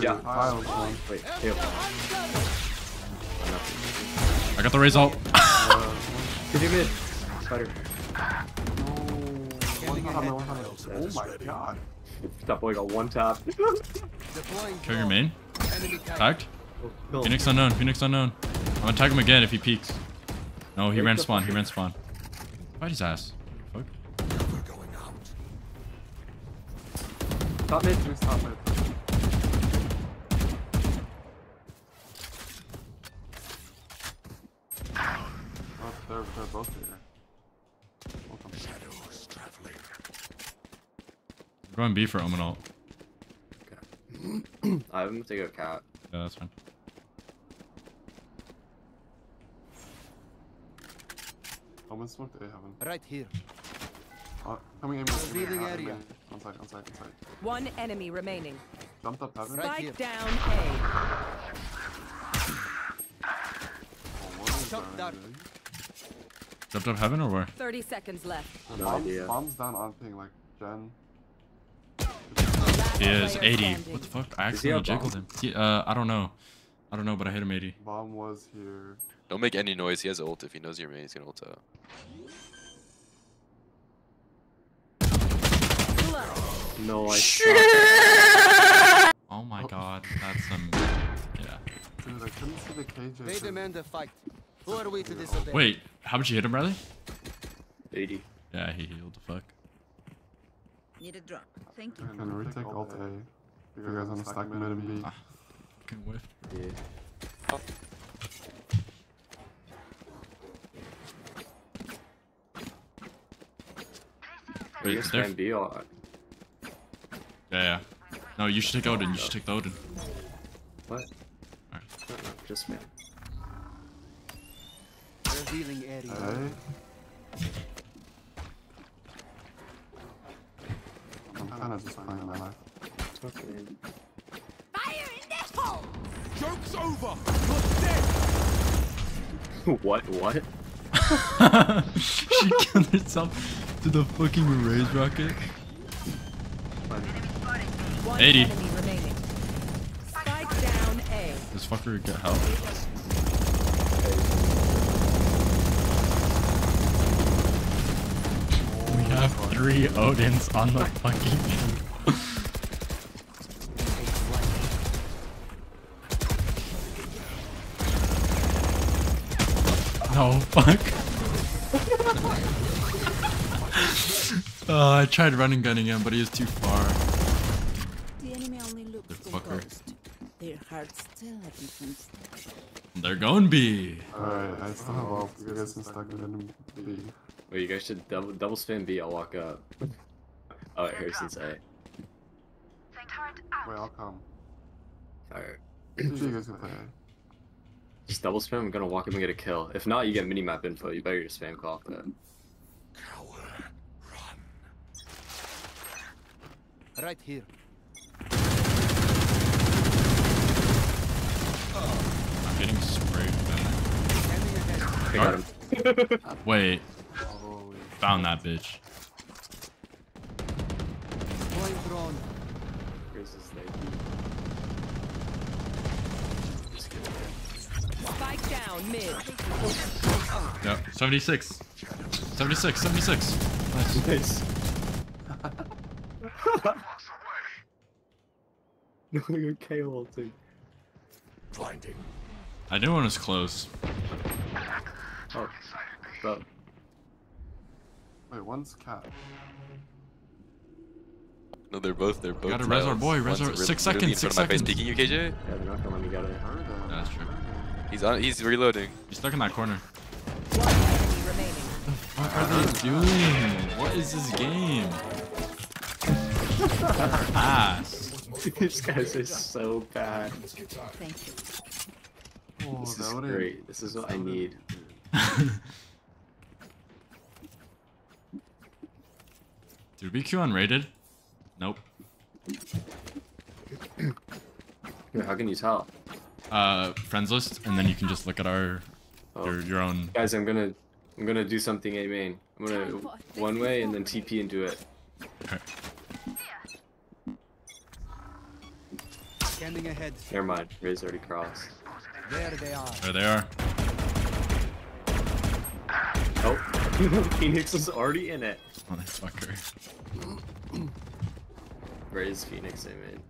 Yeah. Files. Wait, Caleb. I got the Raze alt. Uh, Could you mid? Spider. One time, one time. Oh my god. That boy got one tap. Kill your main. Enemy Tagged. No. Phoenix unknown. Phoenix unknown. I'm gonna tag him again if he peeks. No, he Wait ran spawn. He ran spawn. Fight his ass. Fuck. Top mid. Please stop it. Oh, they're, they're both here. Welcome. Shadows traveling. We're going B for Omen ult. I'm gonna take a cat. Yeah, that's fine. Omen smoked A heaven. Right here. Uh, coming in. Revealing area. On side, on side, on side. One enemy remaining. Jumped up heaven. Right here. Spike down A. Oh, what is Shot that? down. Jumped up heaven or where? 30 seconds left. No bombs, idea. bombs down on ping, like Jen. Last He is 80. What the fuck? I Does he accidentally jiggled him. He, uh, I don't know. I don't know, but I hit him 80. Bomb was here. Don't make any noise. He has ult. If he knows you're main, he's gonna ult out. No, I Oh my god, that's some. Yeah. Dude, I couldn't see the KJ. They demand a fight. Who are we to disobey? Wait, how much you hit him, Riley? 80. Yeah, he healed the fuck. Need a drop. Thank you. Can we take alt A? You guys want to stack mid and B? Ah, fucking whiff. Yeah. Are you Wait, gonna there. spam B Yeah, yeah. No, you should take Odin. You should take the Odin. what? Alright. Just spam. Revealing area. A? I'm kind of just playing my life. Okay. Fire in the hole! Joke's over. You're dead! what? What? she killed herself to the fucking Raze rocket. 80. enemy remaining. Spike down A. This fucker get help. We have three Odins on the fucking team. No, fuck. oh, I tried running gunning him, but he is too far. The enemy only looks The fucker. Their hearts tell a. They're going B. Alright, I still have alt. You guys can stack mid and B. Wait, you guys should double double spin B. I'll walk up. Oh, Harrison's A. Wait, I'll come. Alright. You guys can play A. Just double spam. I'm gonna walk up and get a kill. If not, you get minimap info. You better just spam call that. Right here. I'm getting sprayed. I got him. Wait. Found that bitch. Deploying drone. Here's his name. Spike down mid. Yep. 76. 76. 76. Nice. Nice. no, you're KAY/O ulting. Blinding. I knew one was close. Oh, bro. Wait, one's cat. No, they're both. They're both. Gotta res our boy, res One's our- six literally in seconds, front six of my face, seconds. peeking you, KJ. Yeah, they're not gonna let me get it. Uh, that's true. He's on. He's reloading. He's stuck in that corner. Enemy remaining. What are they doing? What is this game? Pass. These guys are so bad. Thank you. Oh, This is that would've- great. This is what I need. Did we queue unrated? Nope. Here, how can you tell? Uh, friends list, and then you can just look at our your your own. Guys, I'm gonna I'm gonna do something A main. I'm gonna one way and then TP and do it. Okay. Scanning ahead. Never mind. Ray's already crossed. There they are. There they are. Oh, Phoenix is already in it. Motherfucker. Ray's Phoenix, I mean.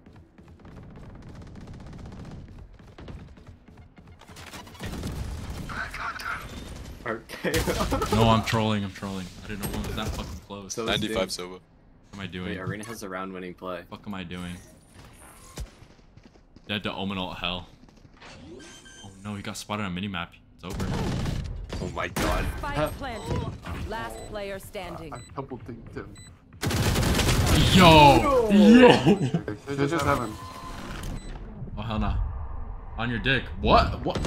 Okay. No, I'm trolling. I'm trolling. I didn't know one was that fucking close. So is 95 Dave. Sova. What am I doing? Wait, Arena has a round-winning play. What am I doing? Dead to Omen ult hell. Oh no, he got spotted on minimap. It's over. Oh my god. Spike planted. Last player standing. I double thinked him. Yo! Yo! They just haven't. Oh hell no. On your dick. What? What?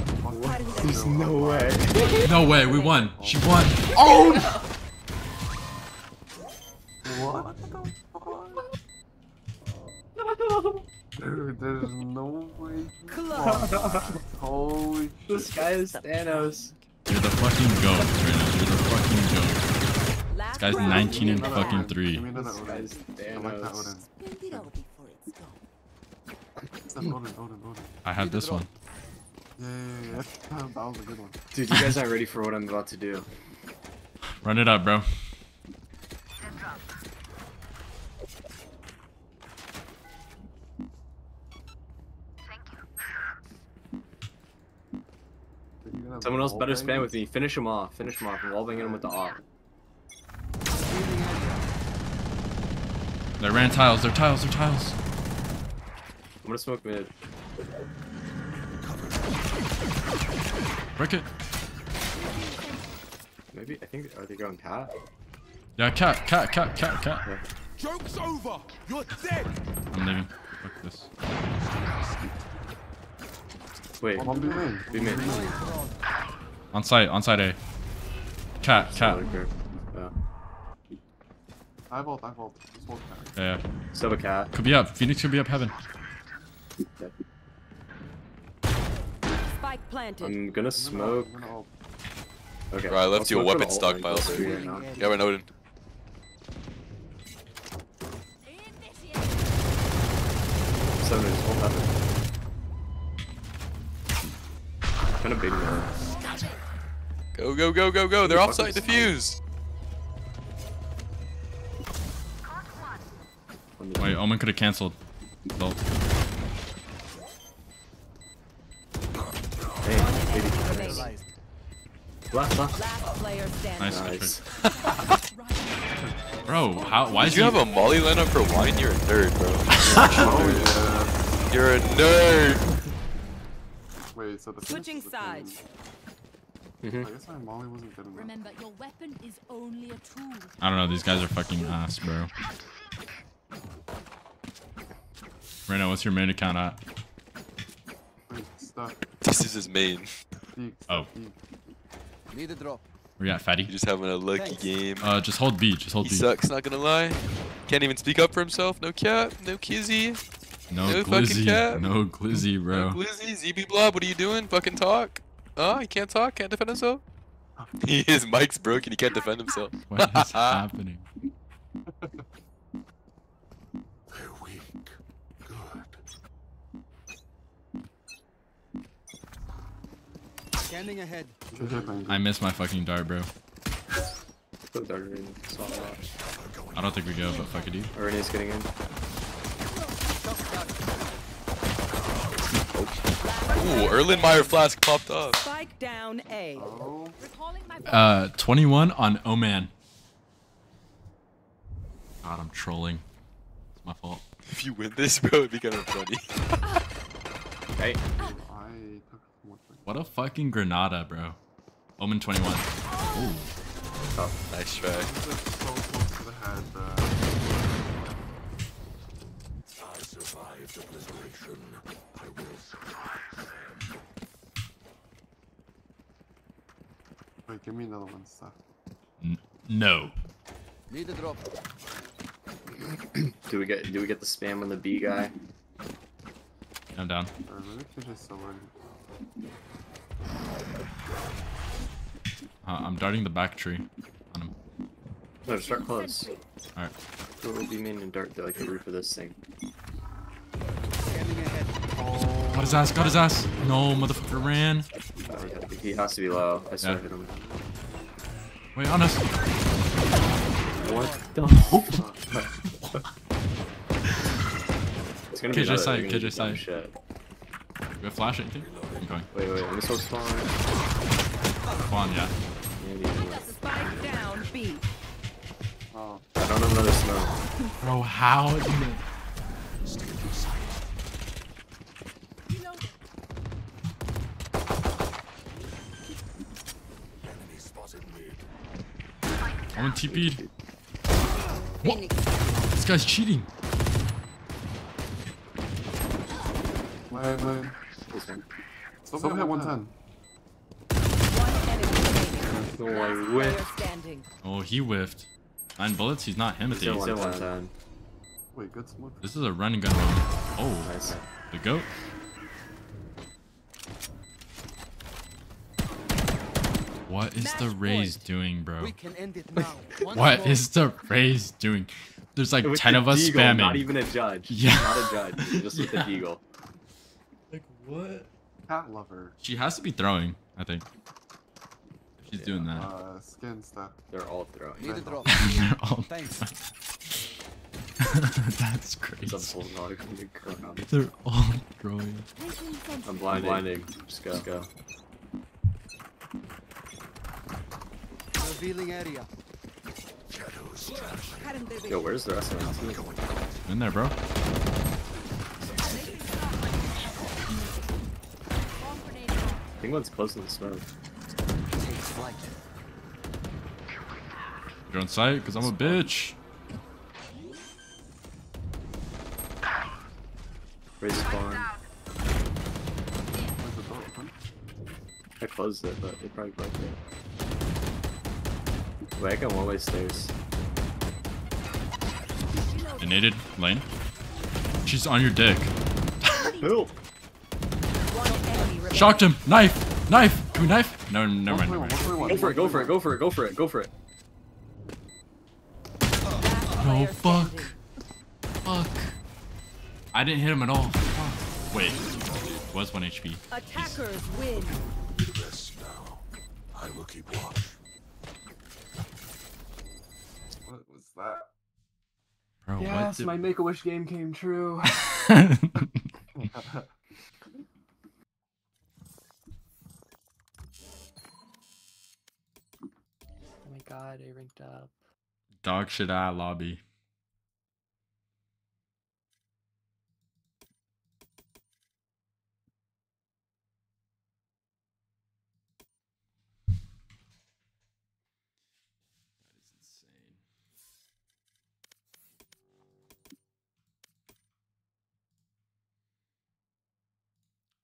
There's no way. No way. We won. She won. Oh! What? Dude, there's no way. Holy This guy is Thanos. You're the fucking goat right now. You're the fucking goat. This guy's 19 and fucking 3. Give me another This guy's I Thanos. Odin. Spend it all before it's gone. It's that Odin, Odin, Odin. I have this one. Yeah, yeah, yeah. That was a good one. Dude, you guys aren't ready for what I'm about to do. Run it up, bro. Someone else better wallbang spam with me. Finish him off. Finish him off. I'm wallbanging him with the op. They ran tiles. They're tiles. They're tiles. I'm gonna smoke mid. Break it. Maybe I think are they going cat? Yeah, cat, cat, cat, cat, cat. Joke's over. You're dead. I'm leaving. Fuck this. Wait. One B main. B main. On site. On site A. Cat, cat. Yeah. I vault, I vault. Cat. Yeah. Sub a cat. Could be up. Phoenix could be up heaven. Spike planted. I'm gonna smoke. I'm gonna. Okay. Bro, I left I'll you a weapon the ult stockpile link. there. Right now. Yeah, we're Odin. Seven is hold up. Kind of big now. Go, go, go, go, go. They're Fucking offside defuse. Wait, Omen could have canceled. Lol. Hey, baby. Left, left. Last. Nice. Nice. Bro, how? Why Did is you he? have a molly lineup for wine? You're a nerd, bro. Oh, You're a nerd. Yeah. Wait, so the Switching is the sides. I guess my molly wasn't good enough. Remember, your weapon is only a tool. I don't know. These guys are fucking ass, bro. Reno, what's your main account at? This is his main. Oh. Need a drop. Where you at, fatty? You're just having a lucky game. Uh, just hold B. Just hold He B. sucks, not gonna lie. Can't even speak up for himself. No cap, no kizzy. No No glizzy. cap. No glizzy, bro. No glizzy, ZB Blob, what are you doing? Fucking talk. Oh, he can't talk, can't defend himself. His mic's broken, he can't defend himself. What is happening? They're weak. Good. Scanning ahead. I miss my fucking dart, bro. Put Darter in. It's not a lot. I don't think we go, but fuck it, dude. Renee's getting in. Ooh, Erlenmeyer flask popped up. Spike down A. Uh, 21 on Omen. God, I'm trolling. It's my fault. If you win this, bro, it'd be kind of funny. Hey. What a fucking Granada, bro. Omen 21. Ooh. Oh, nice try. So close to the head, bro. I survived obliteration. I will survive them. Wait, give me another one, stuff. N- no. Need a drop. Do we get do we get the spam on the B guy? I'm down. Or maybe I should just someone. Uh, I'm darting the back tree on him. No, start close. Alright. What would be mean and dart the, like the roof of this thing? Got his ass, got his ass. No, motherfucker ran. He has to be low. I saw Yeah. hit him. Wait, on us. What the It's gonna KJ be another- side, they're gonna KJ do dumb side. Shit. We have flash, anything? I'm going. Wait, wait, let me smoke spawn. Spawn, yeah. Spike down B. Oh. I don't have another smoke. Bro, how? did you- Enemy spotted mid. I'm in TP'd. What? This guy's cheating. Wait, wait. This one. Still hit 110. No, I whip. Player standing. Oh, he whiffed. Nine bullets? He's not He's Himothy. still 110. Wait, good smoke. This is a running gun. Oh, Nice. the goat. What is the Raze doing, bro? We can end it now. Once What more. is the Raze doing? There's like With 10 the of us deagle, spamming. Not even a judge. Yeah. Not a judge. Just with the deagle. Like, what? Cat lover. She has to be throwing, I think. If she's doing that. Uh, skin stuff. They're all throwing. Need a drop. They're all Thanks. It's That's a crazy. bulldog on the ground. They're all throwing. I'm blinding. blinding. Just go. go. Revealing area. Yo, where's the rest of my team? In there, bro. I think one's close to the smoke. You're on site because I'm a bitch. Raise spawn. Where's the door open? I closed it, but it probably broke it. Wait, I can one-way stairs. Donated lane. She's on your dick. Help! Shocked him. Knife. Knife. Can we knife? No, never mind. Never mind. Go for it, go for it, go for it, go for it, go for it. No, fuck. Fuck. I didn't hit him at all. Wait. Was 1 HP. Attackers win. Rest now. I will keep watch. What was that? Bro, yes, what my Make-A-Wish game came true. Oh my god, I ranked up. Dog shit eye lobby.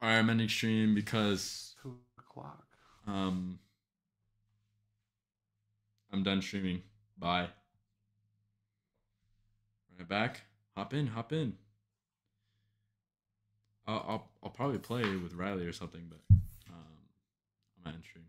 Alright, I'm ending stream because Two o'clock. um I'm done streaming. Bye. Right back. Hop in, hop in. I'll I'll, I'll probably play with Riley or something, but um I'm at stream.